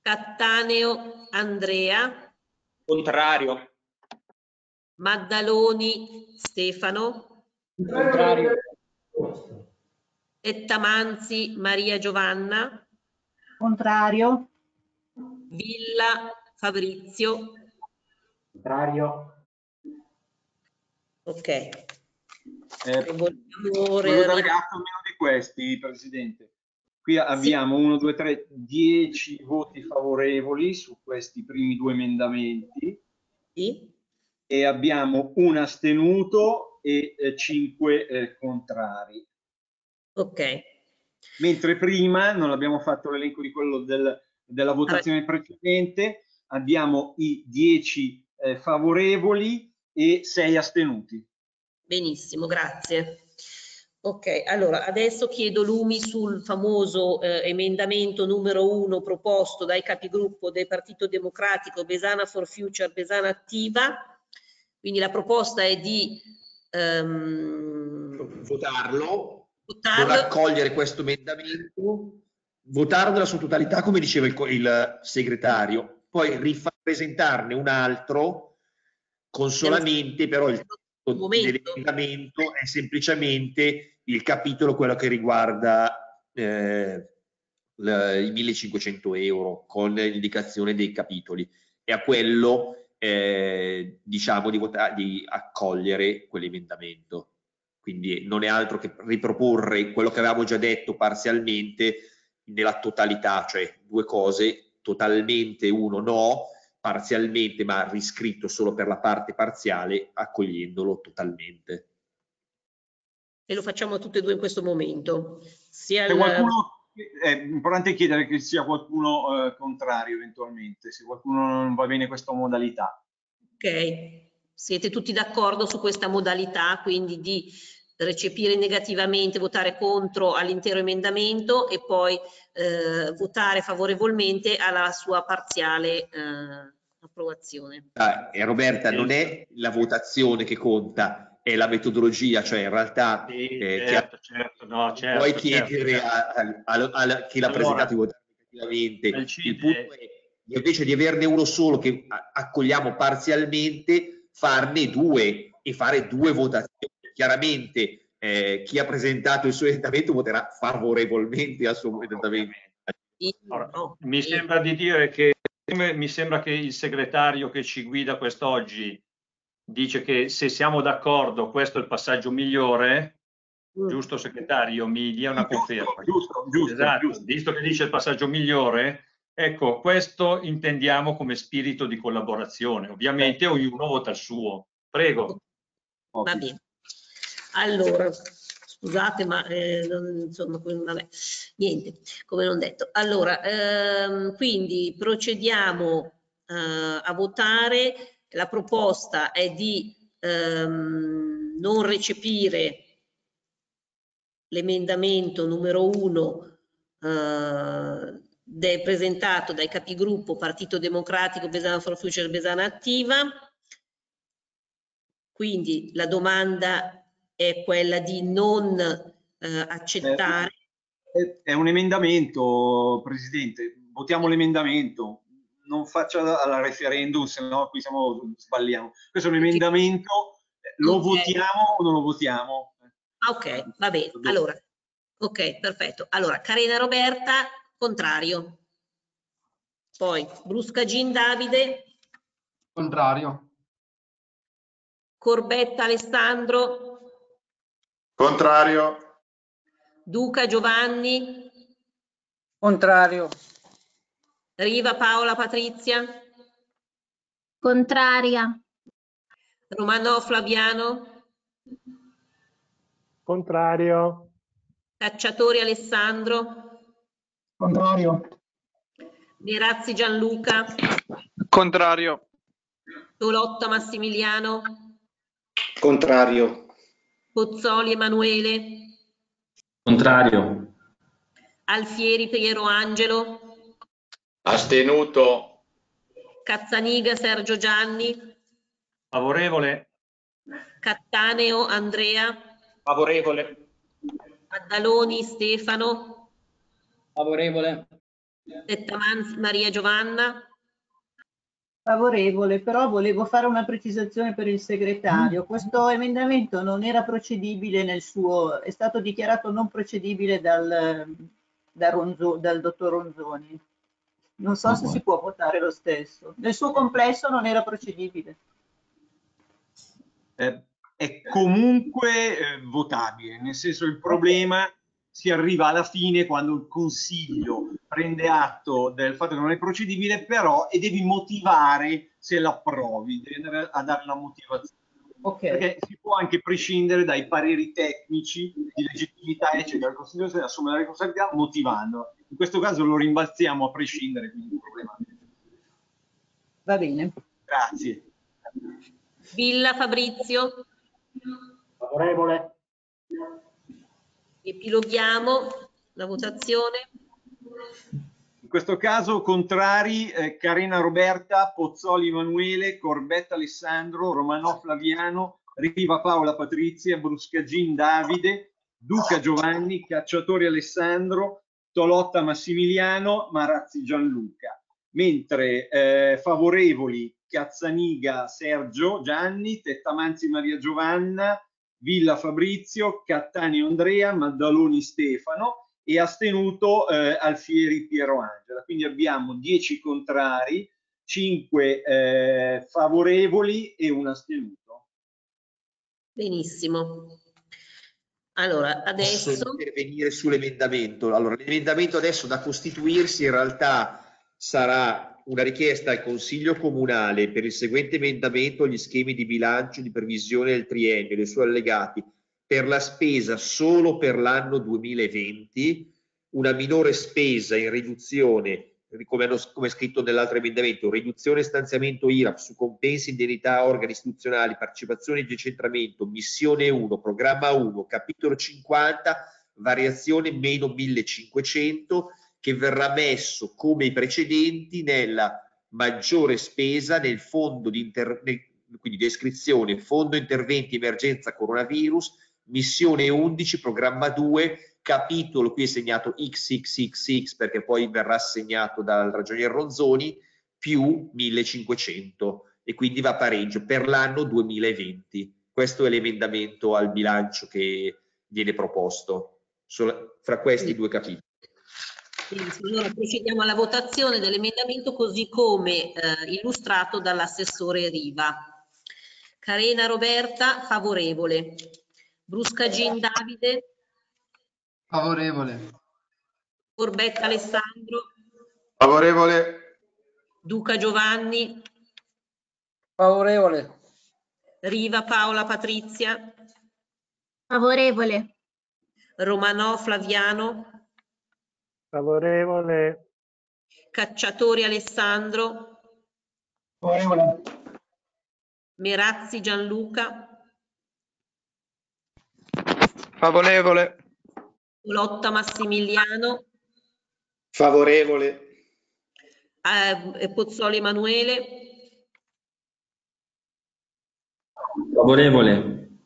Cattaneo Andrea, Contrario. Maddaloni Stefano, Contrario. Ettamanzi Maria Giovanna, Contrario. Villa Fabrizio. Contrario. Ok. Eh, Vogliamo volevo re- dare atto almeno di questi, Presidente. Qui abbiamo 1, 2, 3, 10 voti favorevoli su questi primi due emendamenti Sì? e abbiamo un astenuto e 5 contrari. Ok. Mentre prima non abbiamo fatto l'elenco di quello del- della votazione precedente, abbiamo i 10 eh, favorevoli e 6 astenuti. Benissimo, grazie. Ok, allora adesso chiedo lumi sul famoso eh, emendamento numero uno proposto dai capigruppo del Partito Democratico Besana for Future, Besana Attiva. Quindi la proposta è di ehm, votarlo, votarlo. non accogliere questo emendamento votarlo nella sua totalità, come diceva il, il segretario, poi ripresentarne un altro con solamente però il dell'emendamento è semplicemente il capitolo quello che riguarda eh, i 1500 euro con l'indicazione dei capitoli e a quello eh, diciamo di, votare, di accogliere quell'emendamento. Quindi non è altro che riproporre quello che avevamo già detto parzialmente nella totalità, cioè due cose, totalmente uno no, parzialmente ma riscritto solo per la parte parziale, accogliendolo totalmente. E lo facciamo tutte e due in questo momento. Sia il... qualcuno, è importante chiedere che sia qualcuno eh, contrario eventualmente, se qualcuno non va bene questa modalità. Ok, siete tutti d'accordo su questa modalità, quindi di recepire negativamente, votare contro all'intero emendamento e poi eh, votare favorevolmente alla sua parziale eh, approvazione. Ah, e Roberta, non è la votazione che conta, è la metodologia, cioè in realtà sì, eh, certo, certo, no, certo, puoi certo, chiedere certo. a, a, a, a chi l'ha Allora, presentato di votare negativamente. il punto è invece di averne uno solo che accogliamo parzialmente, farne due e fare due votazioni. Chiaramente eh, chi ha presentato il suo emendamento voterà favorevolmente al suo emendamento. Allora, mi sembra di dire che mi sembra che il segretario che ci guida quest'oggi dice che se siamo d'accordo questo è il passaggio migliore, giusto segretario? Mi dia una conferma. Giusto, giusto, esatto, giusto. visto che dice il passaggio migliore, ecco, questo intendiamo come spirito di collaborazione. Ovviamente ognuno vota il suo. Prego. Va bene. Allora, scusate, ma eh, insomma, vabbè, niente, come non detto. Allora, ehm, quindi procediamo eh, a votare. La proposta è di ehm, non recepire l'emendamento numero uno eh, presentato dai capigruppo Partito Democratico, Besana for Future, Besana Attiva. Quindi la domanda è quella di non eh, accettare. È, è un emendamento, Presidente, votiamo l'emendamento, non faccia al referendum, se no qui siamo, sbagliamo. Questo è un emendamento, lo Ok. votiamo o non lo votiamo? Ah, ok, va bene. Allora, ok, perfetto. Allora, Carena Roberta, contrario. Poi Brusca Gin Davide, Contrario. Corbetta Alessandro, Contrario. Duca Giovanni, Contrario. Riva Paola Patrizia, Contraria. Romano Flaviano, Contrario. Cacciatori Alessandro, Contrario. Mirazzi Gianluca, Contrario. Tolotta Massimiliano, Contrario. Pozzoli Emanuele, Contrario. Alfieri Piero Angelo, Astenuto. Cazzaniga Sergio Gianni, Favorevole? Cattaneo Andrea, Favorevole. Maddaloni Stefano, Favorevole. Tettamanzi Maria Giovanna, Favorevole, però volevo fare una precisazione per il segretario. Questo emendamento non era procedibile nel suo, è stato dichiarato non procedibile dal, da Ronzo- dal dottor Ronzoni. Non so se si può votare lo stesso. Nel suo complesso non era procedibile. Eh, è comunque eh, votabile, nel senso il problema si arriva alla fine quando il Consiglio prende atto del fatto che non è procedibile, però e devi motivare se l'approvi, devi andare a dare la motivazione. Perché si può anche prescindere dai pareri tecnici di legittimità, eccetera. Il Consiglio si assume la responsabilità motivando. In questo caso lo rimbalziamo a prescindere, quindi il problema. Va bene. Grazie. Villa Fabrizio, Favorevole. Epiloghiamo la votazione. In questo caso contrari eh, Carena Roberta, Pozzoli Emanuele, Corbetta Alessandro, Romanò Flaviano, Riva Paola Patrizia, Bruscagin Davide, Duca Giovanni, Cacciatori Alessandro, Tolotta Massimiliano, Marazzi Gianluca, mentre eh, favorevoli Cazzaniga Sergio Gianni, Tettamanzi Maria Giovanna, Villa Fabrizio, Cattaneo Andrea, Maddaloni Stefano e astenuto eh, Alfieri Piero Angela. Quindi abbiamo 10 contrari, 5 eh, favorevoli e un astenuto. Benissimo. Allora, adesso... Posso intervenire sull'emendamento. Allora, l'emendamento adesso da costituirsi in realtà sarà una richiesta al Consiglio Comunale per il seguente emendamento agli schemi di bilancio di previsione del triennio e dei suoi allegati. Per la spesa solo per l'anno 2020, una minore spesa in riduzione, come, hanno, come scritto nell'altro emendamento, riduzione stanziamento IRAP su compensi, indennità, organi istituzionali, partecipazione e decentramento, missione 1, programma 1, capitolo 50, variazione meno 1500, che verrà messo come i precedenti nella maggiore spesa nel fondo di inter... quindi descrizione, fondo interventi emergenza coronavirus, missione 11, programma 2, capitolo, qui è segnato XXXX perché poi verrà assegnato dal ragionier Ronzoni, più 1500 e quindi va a pareggio per l'anno 2020. Questo è l'emendamento al bilancio che viene proposto fra questi due capitoli. Allora procediamo alla votazione dell'emendamento così come eh, illustrato dall'assessore Riva. Carena Roberta, favorevole. Bruscagin Davide. Favorevole. Corbetta Alessandro. Favorevole. Duca Giovanni. Favorevole. Riva Paola Patrizia. Favorevole. Romanò Flaviano. Favorevole. Cacciatori Alessandro. Favorevole. Merazzi Gianluca. Favorevole. Lotta Massimiliano. Favorevole. Eh, Pozzoli Emanuele. Favorevole.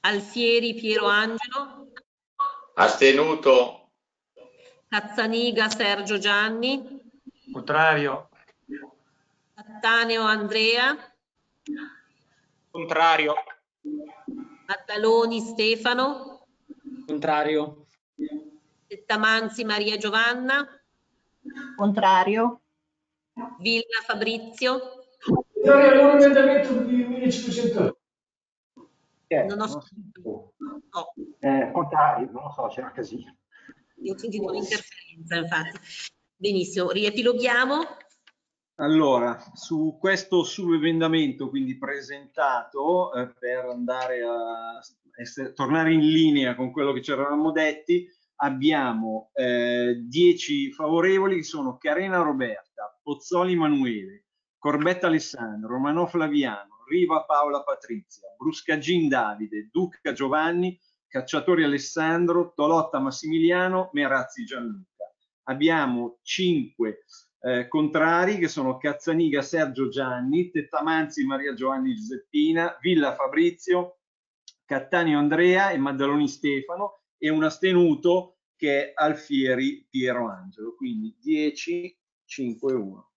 Alfieri Piero Angelo. Astenuto. Cazzaniga Sergio Gianni. Contrario. Cattaneo Andrea. Contrario. Maddaloni Stefano. Contrario. Tettamanzi Maria Giovanna. Contrario. Villa Fabrizio. Eh, Non ho non sentito. so. No, Eh, contrario, non lo so, c'era casino. Sentito un'interferenza, infatti. Benissimo, riepiloghiamo. Allora, su questo subemendamento quindi presentato eh, per andare a essere- tornare in linea con quello che ci eravamo detti, abbiamo 10 favorevoli che sono Carena Roberta, Pozzoli Emanuele, Corbetta Alessandro, Romanò Flaviano, Riva Paola Patrizia, Bruscagin Davide, Duca Giovanni, Cacciatori Alessandro, Tolotta Massimiliano, Merazzi Gianluca. Abbiamo 5 eh, contrari che sono Cazzaniga Sergio Gianni, Tettamanzi Maria Giovanni Giuseppina, Villa Fabrizio, Cattaneo Andrea e Maddaloni Stefano e un astenuto che è Alfieri Piero Angelo. Quindi 10, 5 1.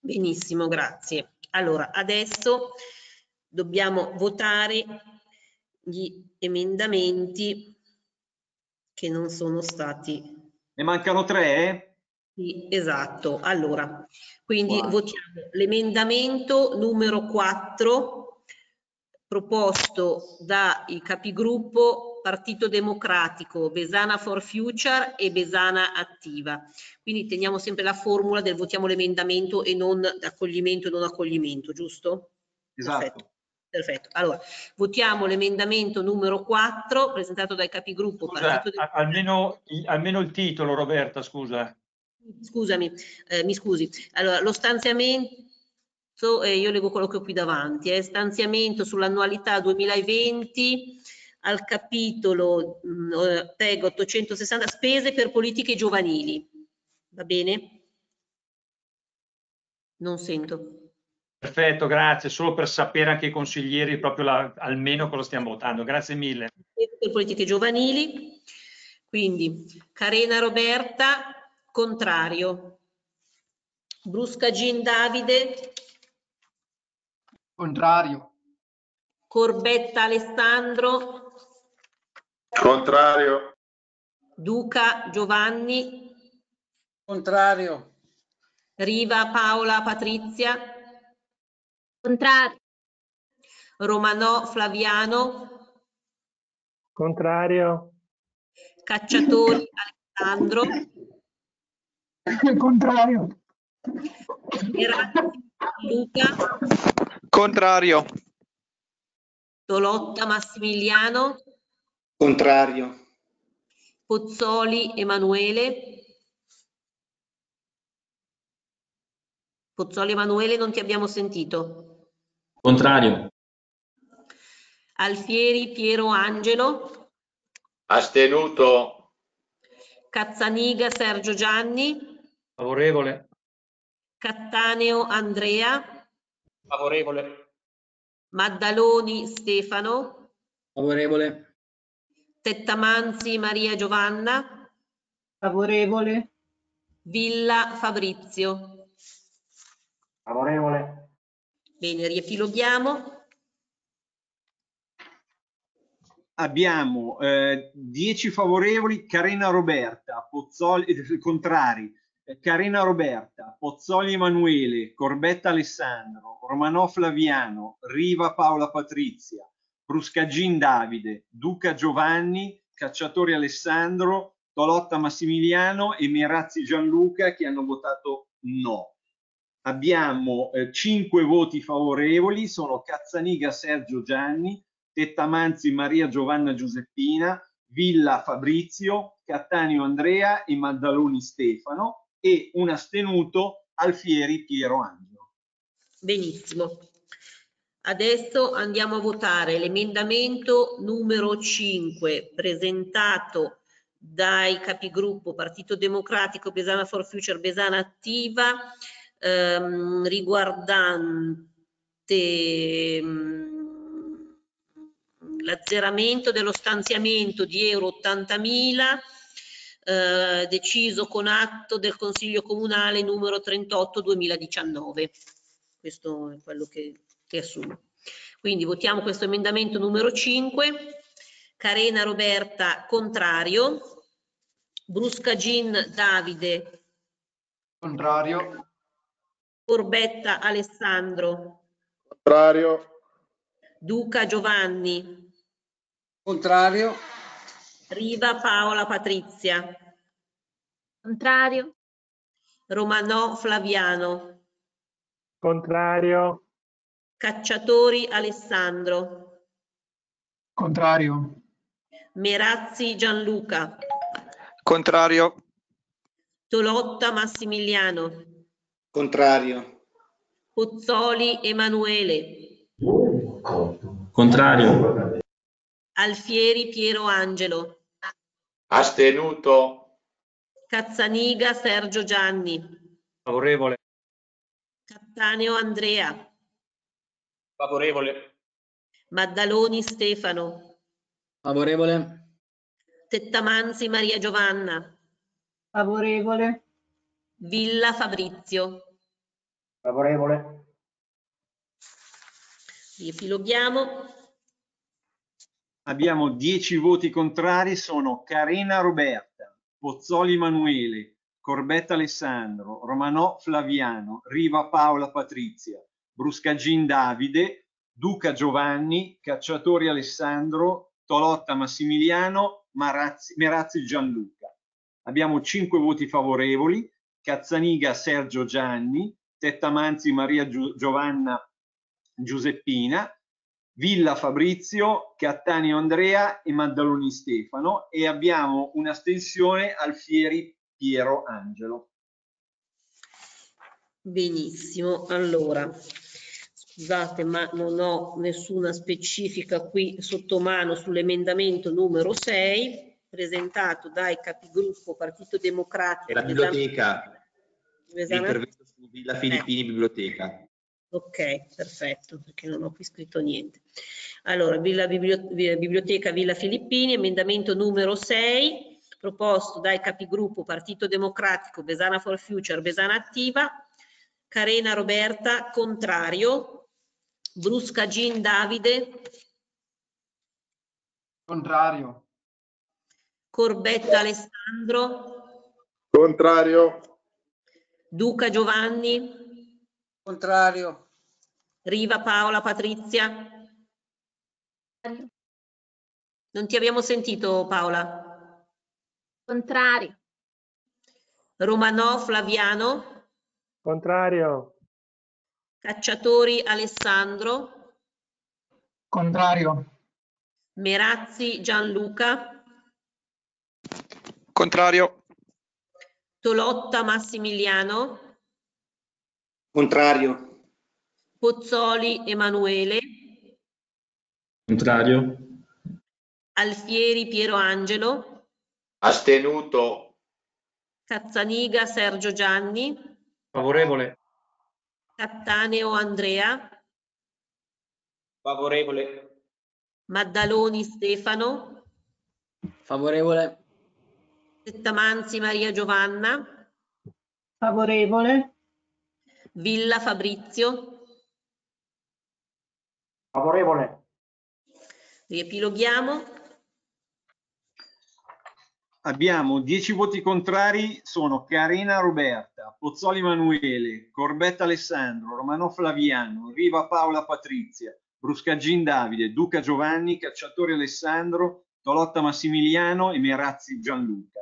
Benissimo, grazie. Allora, adesso dobbiamo votare gli emendamenti che non sono stati Ne mancano tre? Sì, esatto. Allora, quindi Quattro. votiamo l'emendamento numero 4 proposto dai capigruppo Partito Democratico, Besana for Future e Besana Attiva. Quindi teniamo sempre la formula del votiamo l'emendamento e non accoglimento e non accoglimento, giusto? Esatto. Perfetto. Perfetto. Allora, votiamo l'emendamento numero 4 presentato dai capigruppo Scusa, a- almeno, il- almeno il titolo, Roberta, scusa. Scusami, eh, mi scusi. Allora, lo stanziamento, eh, io leggo quello che ho qui davanti, è stanziamento sull'annualità 2020 al capitolo mh, eh, PEG 860 spese per politiche giovanili. Va bene? Non sento. Perfetto, grazie. Solo per sapere anche i consiglieri proprio la- almeno cosa stiamo votando. Grazie mille. per politiche giovanili. Quindi Carena Roberta, contrario. Brusca Gin Davide, Contrario. Corbetta Alessandro, Contrario. Duca Giovanni, Contrario. Riva Paola Patrizia, Contrario. Romanò Flaviano, Contrario. Cacciatori Alessandro, Contrario. Merazzi Luca, Contrario. Tolotta Massimiliano, Contrario. Pozzoli Emanuele. Pozzoli Emanuele, non ti abbiamo sentito. Contrario. Alfieri Piero Angelo, Astenuto. Cazzaniga Sergio Gianni, Favorevole. Cattaneo Andrea, Favorevole. Maddaloni Stefano, Favorevole. Tettamanzi Maria Giovanna, Favorevole. Villa Fabrizio. Favorevole. Bene, riepiloghiamo. Abbiamo 10 favorevoli, Carena Roberta, Pozzoli, eh, contrari, eh, Carena Roberta, Pozzoli Emanuele, Corbetta Alessandro, Romanò Flaviano, Riva Paola Patrizia, Bruscagin Davide, Duca Giovanni, Cacciatori Alessandro, Tolotta Massimiliano e Merazzi Gianluca che hanno votato no. Abbiamo 5 voti favorevoli, sono Cazzaniga Sergio Gianni, Tettamanzi Maria Giovanna Giuseppina, Villa Fabrizio, Cattaneo Andrea e Maddaloni Stefano e un astenuto Alfieri Piero Angelo. Benissimo. Adesso andiamo a votare l'emendamento numero 5 presentato dai capigruppo Partito Democratico Besana for Future Besana Attiva ehm, riguardante ehm, l'azzeramento dello stanziamento di euro 80.000 eh, deciso con atto del Consiglio Comunale numero 38 2019. Questo è quello che, che assumo. Quindi votiamo questo emendamento numero 5. Carena Roberta contrario. Bruscagin Davide Contrario. Corbetta Alessandro. Contrario. Duca Giovanni. Contrario. Riva Paola Patrizia. Contrario. Romanò Flaviano. Contrario. Cacciatori Alessandro. Contrario. Merazzi Gianluca. Contrario. Tolotta Massimiliano. Contrario. Pozzoli Emanuele. Contrario. Alfieri Piero Angelo. Astenuto. Cazzaniga Sergio Gianni. Favorevole. Cattaneo Andrea. Favorevole. Maddaloni Stefano. Favorevole. Tettamanzi Maria Giovanna. Favorevole. Villa Fabrizio. Favorevole. Riepiloghiamo. Abbiamo 10 voti contrari, sono Carena Roberta, Pozzoli Emanuele, Corbetta Alessandro, Romanò Flaviano, Riva Paola Patrizia, Bruscagin Davide, Duca Giovanni, Cacciatori Alessandro, Tolotta Massimiliano, Marazzi, Merazzi Gianluca. Abbiamo 5 voti favorevoli, Cazzaniga Sergio Gianni, Tettamanzi Maria Gio Giovanna Giuseppina, Villa Fabrizio, Cattaneo Andrea e Maddaloni Stefano e abbiamo un'astensione Alfieri Piero Angelo. Benissimo, allora, scusate ma non ho nessuna specifica qui sotto mano sull'emendamento numero 6 presentato dai capigruppo Partito Democratico. E la biblioteca, l'intervento su Villa Filippini Biblioteca. Ok, perfetto, perché non ho qui scritto niente. Allora, Villa Biblio- Biblioteca Villa Filippini, emendamento numero 6, proposto dai capigruppo Partito Democratico, Besana for Future, Besana Attiva, Carena Roberta, contrario, Brusca Gin Davide, Contrario. Corbetta Alessandro, Contrario. Duca Giovanni, Contrario. Riva Paola Patrizia. Non ti abbiamo sentito Paola. Contrario. Romanò Flaviano, Contrario. Cacciatori Alessandro, Contrario. Merazzi Gianluca, Contrario. Tolotta Massimiliano, Contrario. Pozzoli Emanuele, Contrario. Alfieri Piero Angelo, Astenuto. Cazzaniga Sergio Gianni, Favorevole. Cattaneo Andrea, Favorevole. Maddaloni Stefano, Favorevole. Settamanzi Maria Giovanna, Favorevole. Villa Fabrizio. Favorevole. Riepiloghiamo. Abbiamo 10 voti contrari, sono Carina Roberta, Pozzoli Emanuele, Corbetta Alessandro, Romano Flaviano, Riva Paola Patrizia, Bruscagin Davide, Duca Giovanni, Cacciatori Alessandro, Tolotta Massimiliano e Merazzi Gianluca.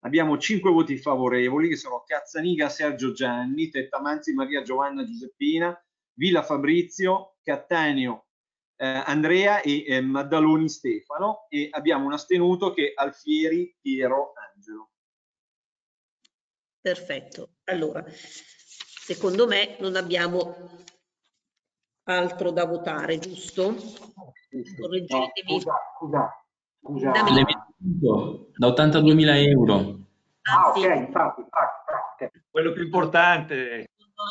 Abbiamo 5 voti favorevoli che sono Cazzaniga Sergio Gianni, Tettamanzi Maria Giovanna Giuseppina, Villa Fabrizio, Cattaneo eh, Andrea e eh, Maddaloni Stefano e abbiamo un astenuto che è Alfieri Piero Angelo. Perfetto. Allora, secondo me non abbiamo altro da votare, giusto? Correggetemi. No, scusa, scusa, scusa. Dammi- L'evento da 82.000 euro. Ah, Anzi, ok, infatti, infatti, infatti. Quello più importante.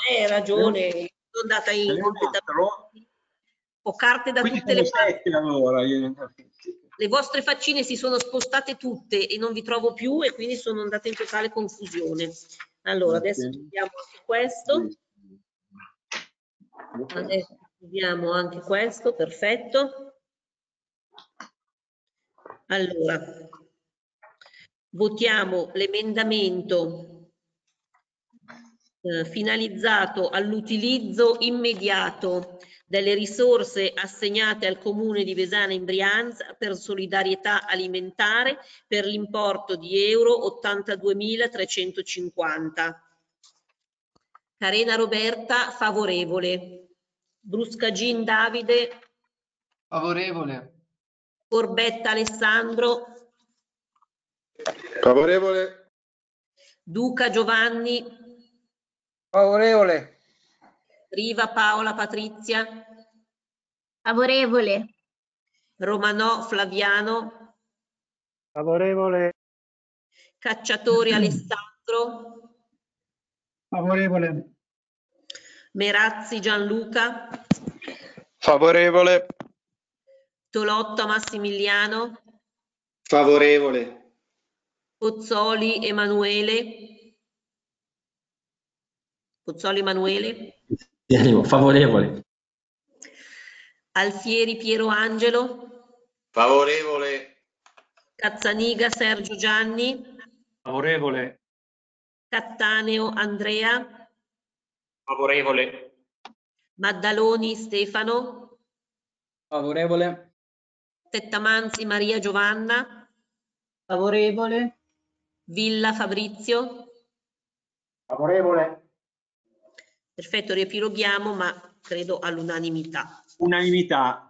hai Eh, ragione, sono andata in. Ho carte da Quindi tutte le parti. allora. io- Le vostre faccine si sono spostate tutte e non vi trovo più e quindi sono andata in totale confusione. Allora, adesso vediamo anche questo. Adesso vediamo anche questo, perfetto. Allora, votiamo l'emendamento eh, finalizzato all'utilizzo immediato delle risorse assegnate al comune di Vesana in Brianza per solidarietà alimentare per l'importo di euro 82.350. Carena Roberta favorevole. Bruscagin Davide, Favorevole. Corbetta Alessandro, Favorevole. Duca Giovanni, Favorevole. Riva Paola Patrizia, Favorevole. Romanò Flaviano, Favorevole. Cacciatori [CLEARS THROAT] Alessandro, Favorevole. Merazzi Gianluca, Favorevole. Tolotto Massimiliano, Favorevole. Pozzoli Emanuele, Pozzoli Emanuele, favorevole. Alfieri Piero Angelo, Favorevole. Cazzaniga Sergio Gianni, Favorevole. Cattaneo Andrea, Favorevole. Maddaloni Stefano, Favorevole. Tettamanzi Maria Giovanna, Favorevole. Villa Fabrizio. Favorevole. Perfetto, riepiloghiamo, ma credo all'unanimità. Unanimità.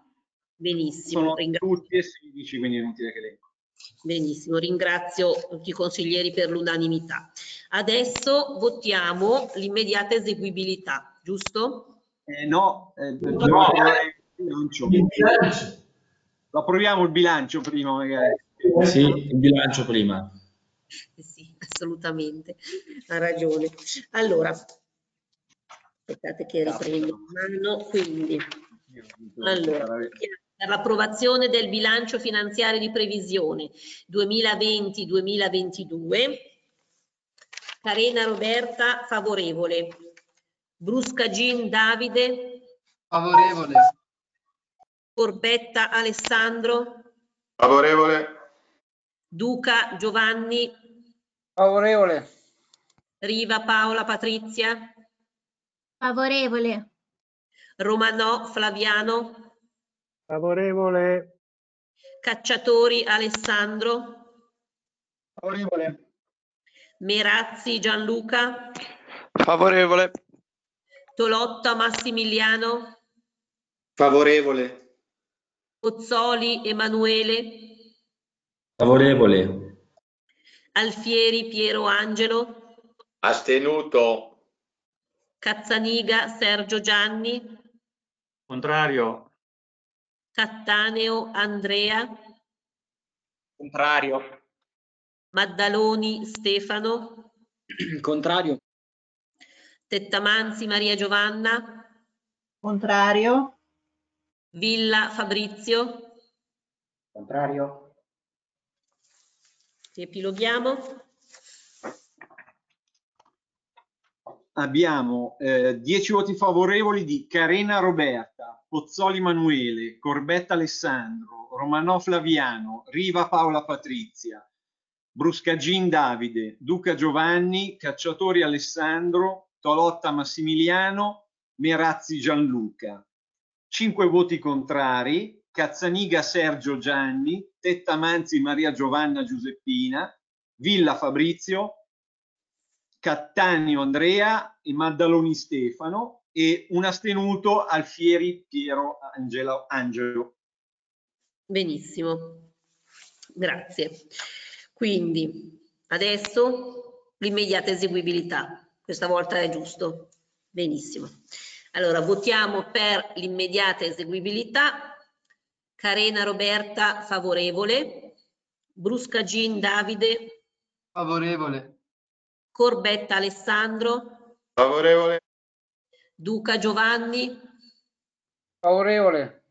Benissimo, Sono ringrazio. tutti e 16, quindi è inutile che leggo. Benissimo, ringrazio tutti i consiglieri per l'unanimità. Adesso votiamo l'immediata eseguibilità, giusto? Eh, no, eh, dobbiamo approvare il bilancio. Lo approviamo il bilancio prima magari. Sì, il bilancio prima. Eh Sì, assolutamente, ha ragione. Allora, aspettate che riprendo mano, quindi, allora, per l'approvazione del bilancio finanziario di previsione 2020-2022. Carena Roberta favorevole. Brusca Gin Davide Favorevole. Corbetta Alessandro Favorevole. Duca Giovanni Favorevole. Riva Paola Patrizia Favorevole. Romanò Flaviano Favorevole. Cacciatori Alessandro Favorevole. Merazzi Gianluca Favorevole. Tolotta Massimiliano Favorevole. Pozzoli Emanuele Favorevole. Alfieri Piero Angelo Astenuto. Cazzaniga Sergio Gianni Contrario. Cattaneo Andrea Contrario. Maddaloni Stefano Contrario. Tettamanzi Maria Giovanna Contrario. Villa Fabrizio Contrario. Riepiloghiamo. Abbiamo eh, 10 voti favorevoli di Carena Roberta, Pozzoli Manuele, Corbetta Alessandro, Romanò Flaviano, Riva Paola Patrizia, Bruscagin Davide, Duca Giovanni, Cacciatori Alessandro, Tolotta Massimiliano, Merazzi Gianluca. 5 voti contrari, Cazzaniga Sergio Gianni, Tettamanzi Maria Giovanna Giuseppina, Villa Fabrizio, Cattaneo Andrea e Maddaloni Stefano e un astenuto Alfieri Piero Angelo. Angelo. Benissimo, grazie. Quindi adesso l'immediata eseguibilità, questa volta è giusto. Benissimo. Allora votiamo per l'immediata eseguibilità. Carena Roberta favorevole, Brusca Gin Davide Favorevole. Corbetta Alessandro, Favorevole. Duca Giovanni, Favorevole.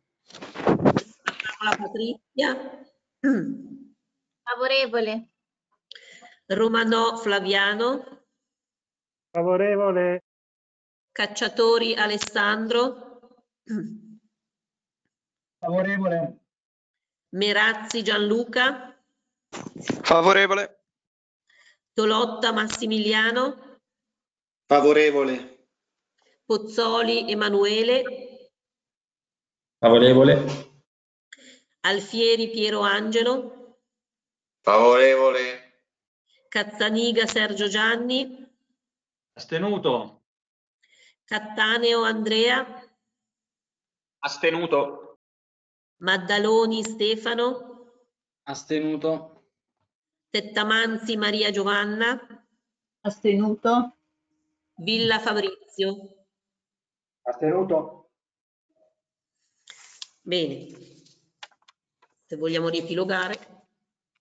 Paola Patrizia, Favorevole. Romanò Flaviano, Favorevole. Cacciatori Alessandro, Favorevole. Merazzi Gianluca, Favorevole. Tolotta Massimiliano, Favorevole. Pozzoli Emanuele, Favorevole. Alfieri Piero Angelo, Favorevole. Cazzaniga Sergio Gianni, Astenuto. Cattaneo Andrea, Astenuto. Maddaloni Stefano, Astenuto. Tettamanzi Maria Giovanna, Astenuto. Villa Fabrizio. Astenuto. Bene, se vogliamo riepilogare.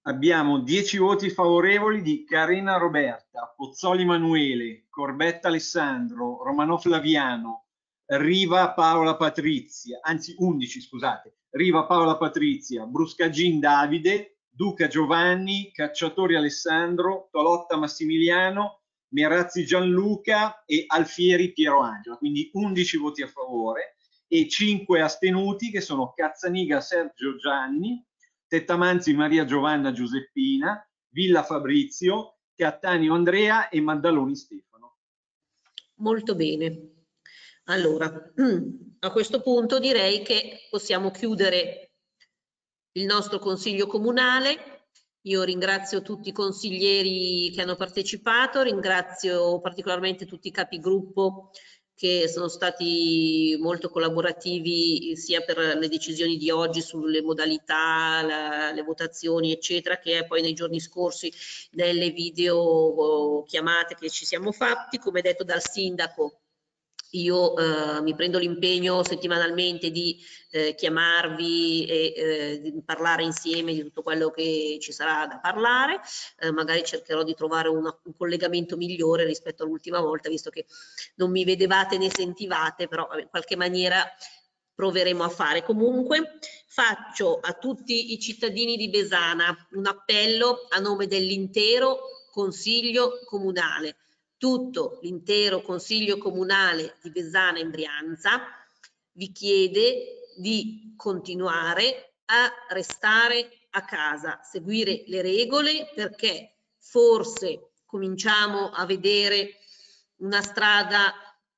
Abbiamo 10 voti favorevoli di Carena Roberta, Pozzoli Manuele, Corbetta Alessandro, Romanò Flaviano, Riva Paola Patrizia, anzi 11 scusate, Riva Paola Patrizia, Bruscagin Davide, Duca Giovanni, Cacciatori Alessandro, Tolotta Massimiliano, Merazzi Gianluca e Alfieri Piero Angela, quindi 11 voti a favore e 5 astenuti che sono Cazzaniga Sergio Gianni, Tettamanzi Maria Giovanna Giuseppina, Villa Fabrizio, Cattaneo Andrea e Maddaloni Stefano. Molto bene. Allora, a questo punto direi che possiamo chiudere il nostro consiglio comunale. Io ringrazio tutti i consiglieri che hanno partecipato, ringrazio particolarmente tutti i capigruppo che sono stati molto collaborativi sia per le decisioni di oggi sulle modalità, la, le votazioni eccetera che poi nei giorni scorsi nelle video chiamate che ci siamo fatti come detto dal sindaco io eh, mi prendo l'impegno settimanalmente di eh, chiamarvi e eh, di parlare insieme di tutto quello che ci sarà da parlare, eh, magari cercherò di trovare una, un collegamento migliore rispetto all'ultima volta, visto che non mi vedevate né sentivate, però in qualche maniera proveremo a fare. Comunque faccio a tutti i cittadini di Besana un appello a nome dell'intero Consiglio Comunale, tutto l'intero Consiglio Comunale di Besana in Brianza vi chiede di continuare a restare a casa, seguire le regole perché forse cominciamo a vedere una strada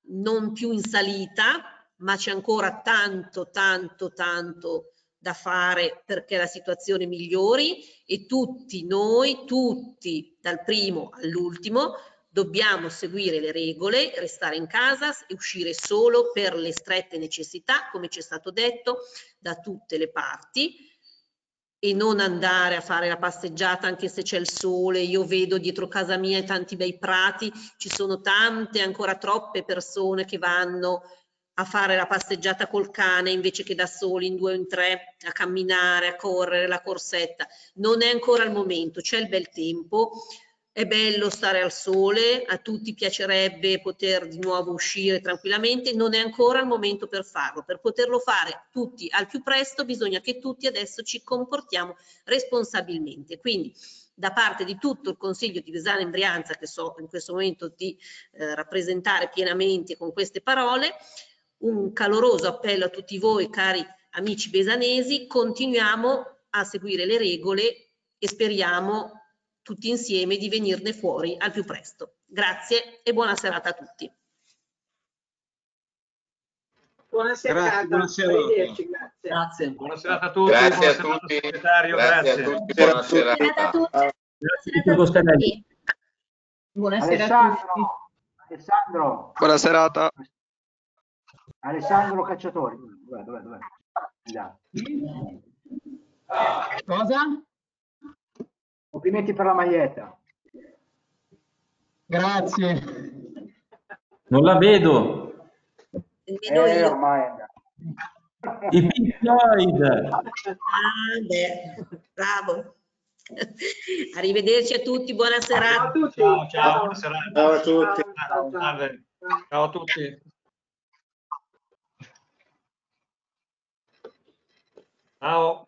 non più in salita, ma c'è ancora tanto, tanto, tanto da fare perché la situazione migliori e tutti noi, tutti dal primo all'ultimo, dobbiamo seguire le regole, restare in casa e uscire solo per le strette necessità, come ci è stato detto da tutte le parti e non andare a fare la passeggiata anche se c'è il sole. Io vedo dietro casa mia tanti bei prati, ci sono tante, ancora troppe persone che vanno a fare la passeggiata col cane invece che da soli in due o in tre a camminare, a correre la corsetta. Non è ancora il momento, c'è il bel tempo, è bello stare al sole, a tutti piacerebbe poter di nuovo uscire tranquillamente, non è ancora il momento per farlo. Per poterlo fare tutti al più presto bisogna che tutti adesso ci comportiamo responsabilmente. Quindi da parte di tutto il Consiglio di Vesana in Brianza, che so in questo momento di eh, rappresentare pienamente con queste parole, un caloroso appello a tutti voi cari amici besanesi, continuiamo a seguire le regole e speriamo tutti insieme di venirne fuori al più presto. Grazie e buona serata a tutti. Buona serata, buonasera. arrivederci, grazie. Grazie. Buona serata a tutti. Grazie a tutti. segretario, Grazie a tutti. Buona serata. Buonasera a tutti. Alessandro, Buona serata. Alessandro Cacciatori. Dov'è, dov'è, dov'è? Cosa? Complimenti per la maglietta. Grazie. Non la vedo. Nemmeno Eh, io. ormai. I Pink Floyd. Ah, beh, bravo. Arrivederci a tutti, buona serata. Ciao, ciao, buona serata. Ciao a tutti. Ciao. Ciao a tutti. Ciao.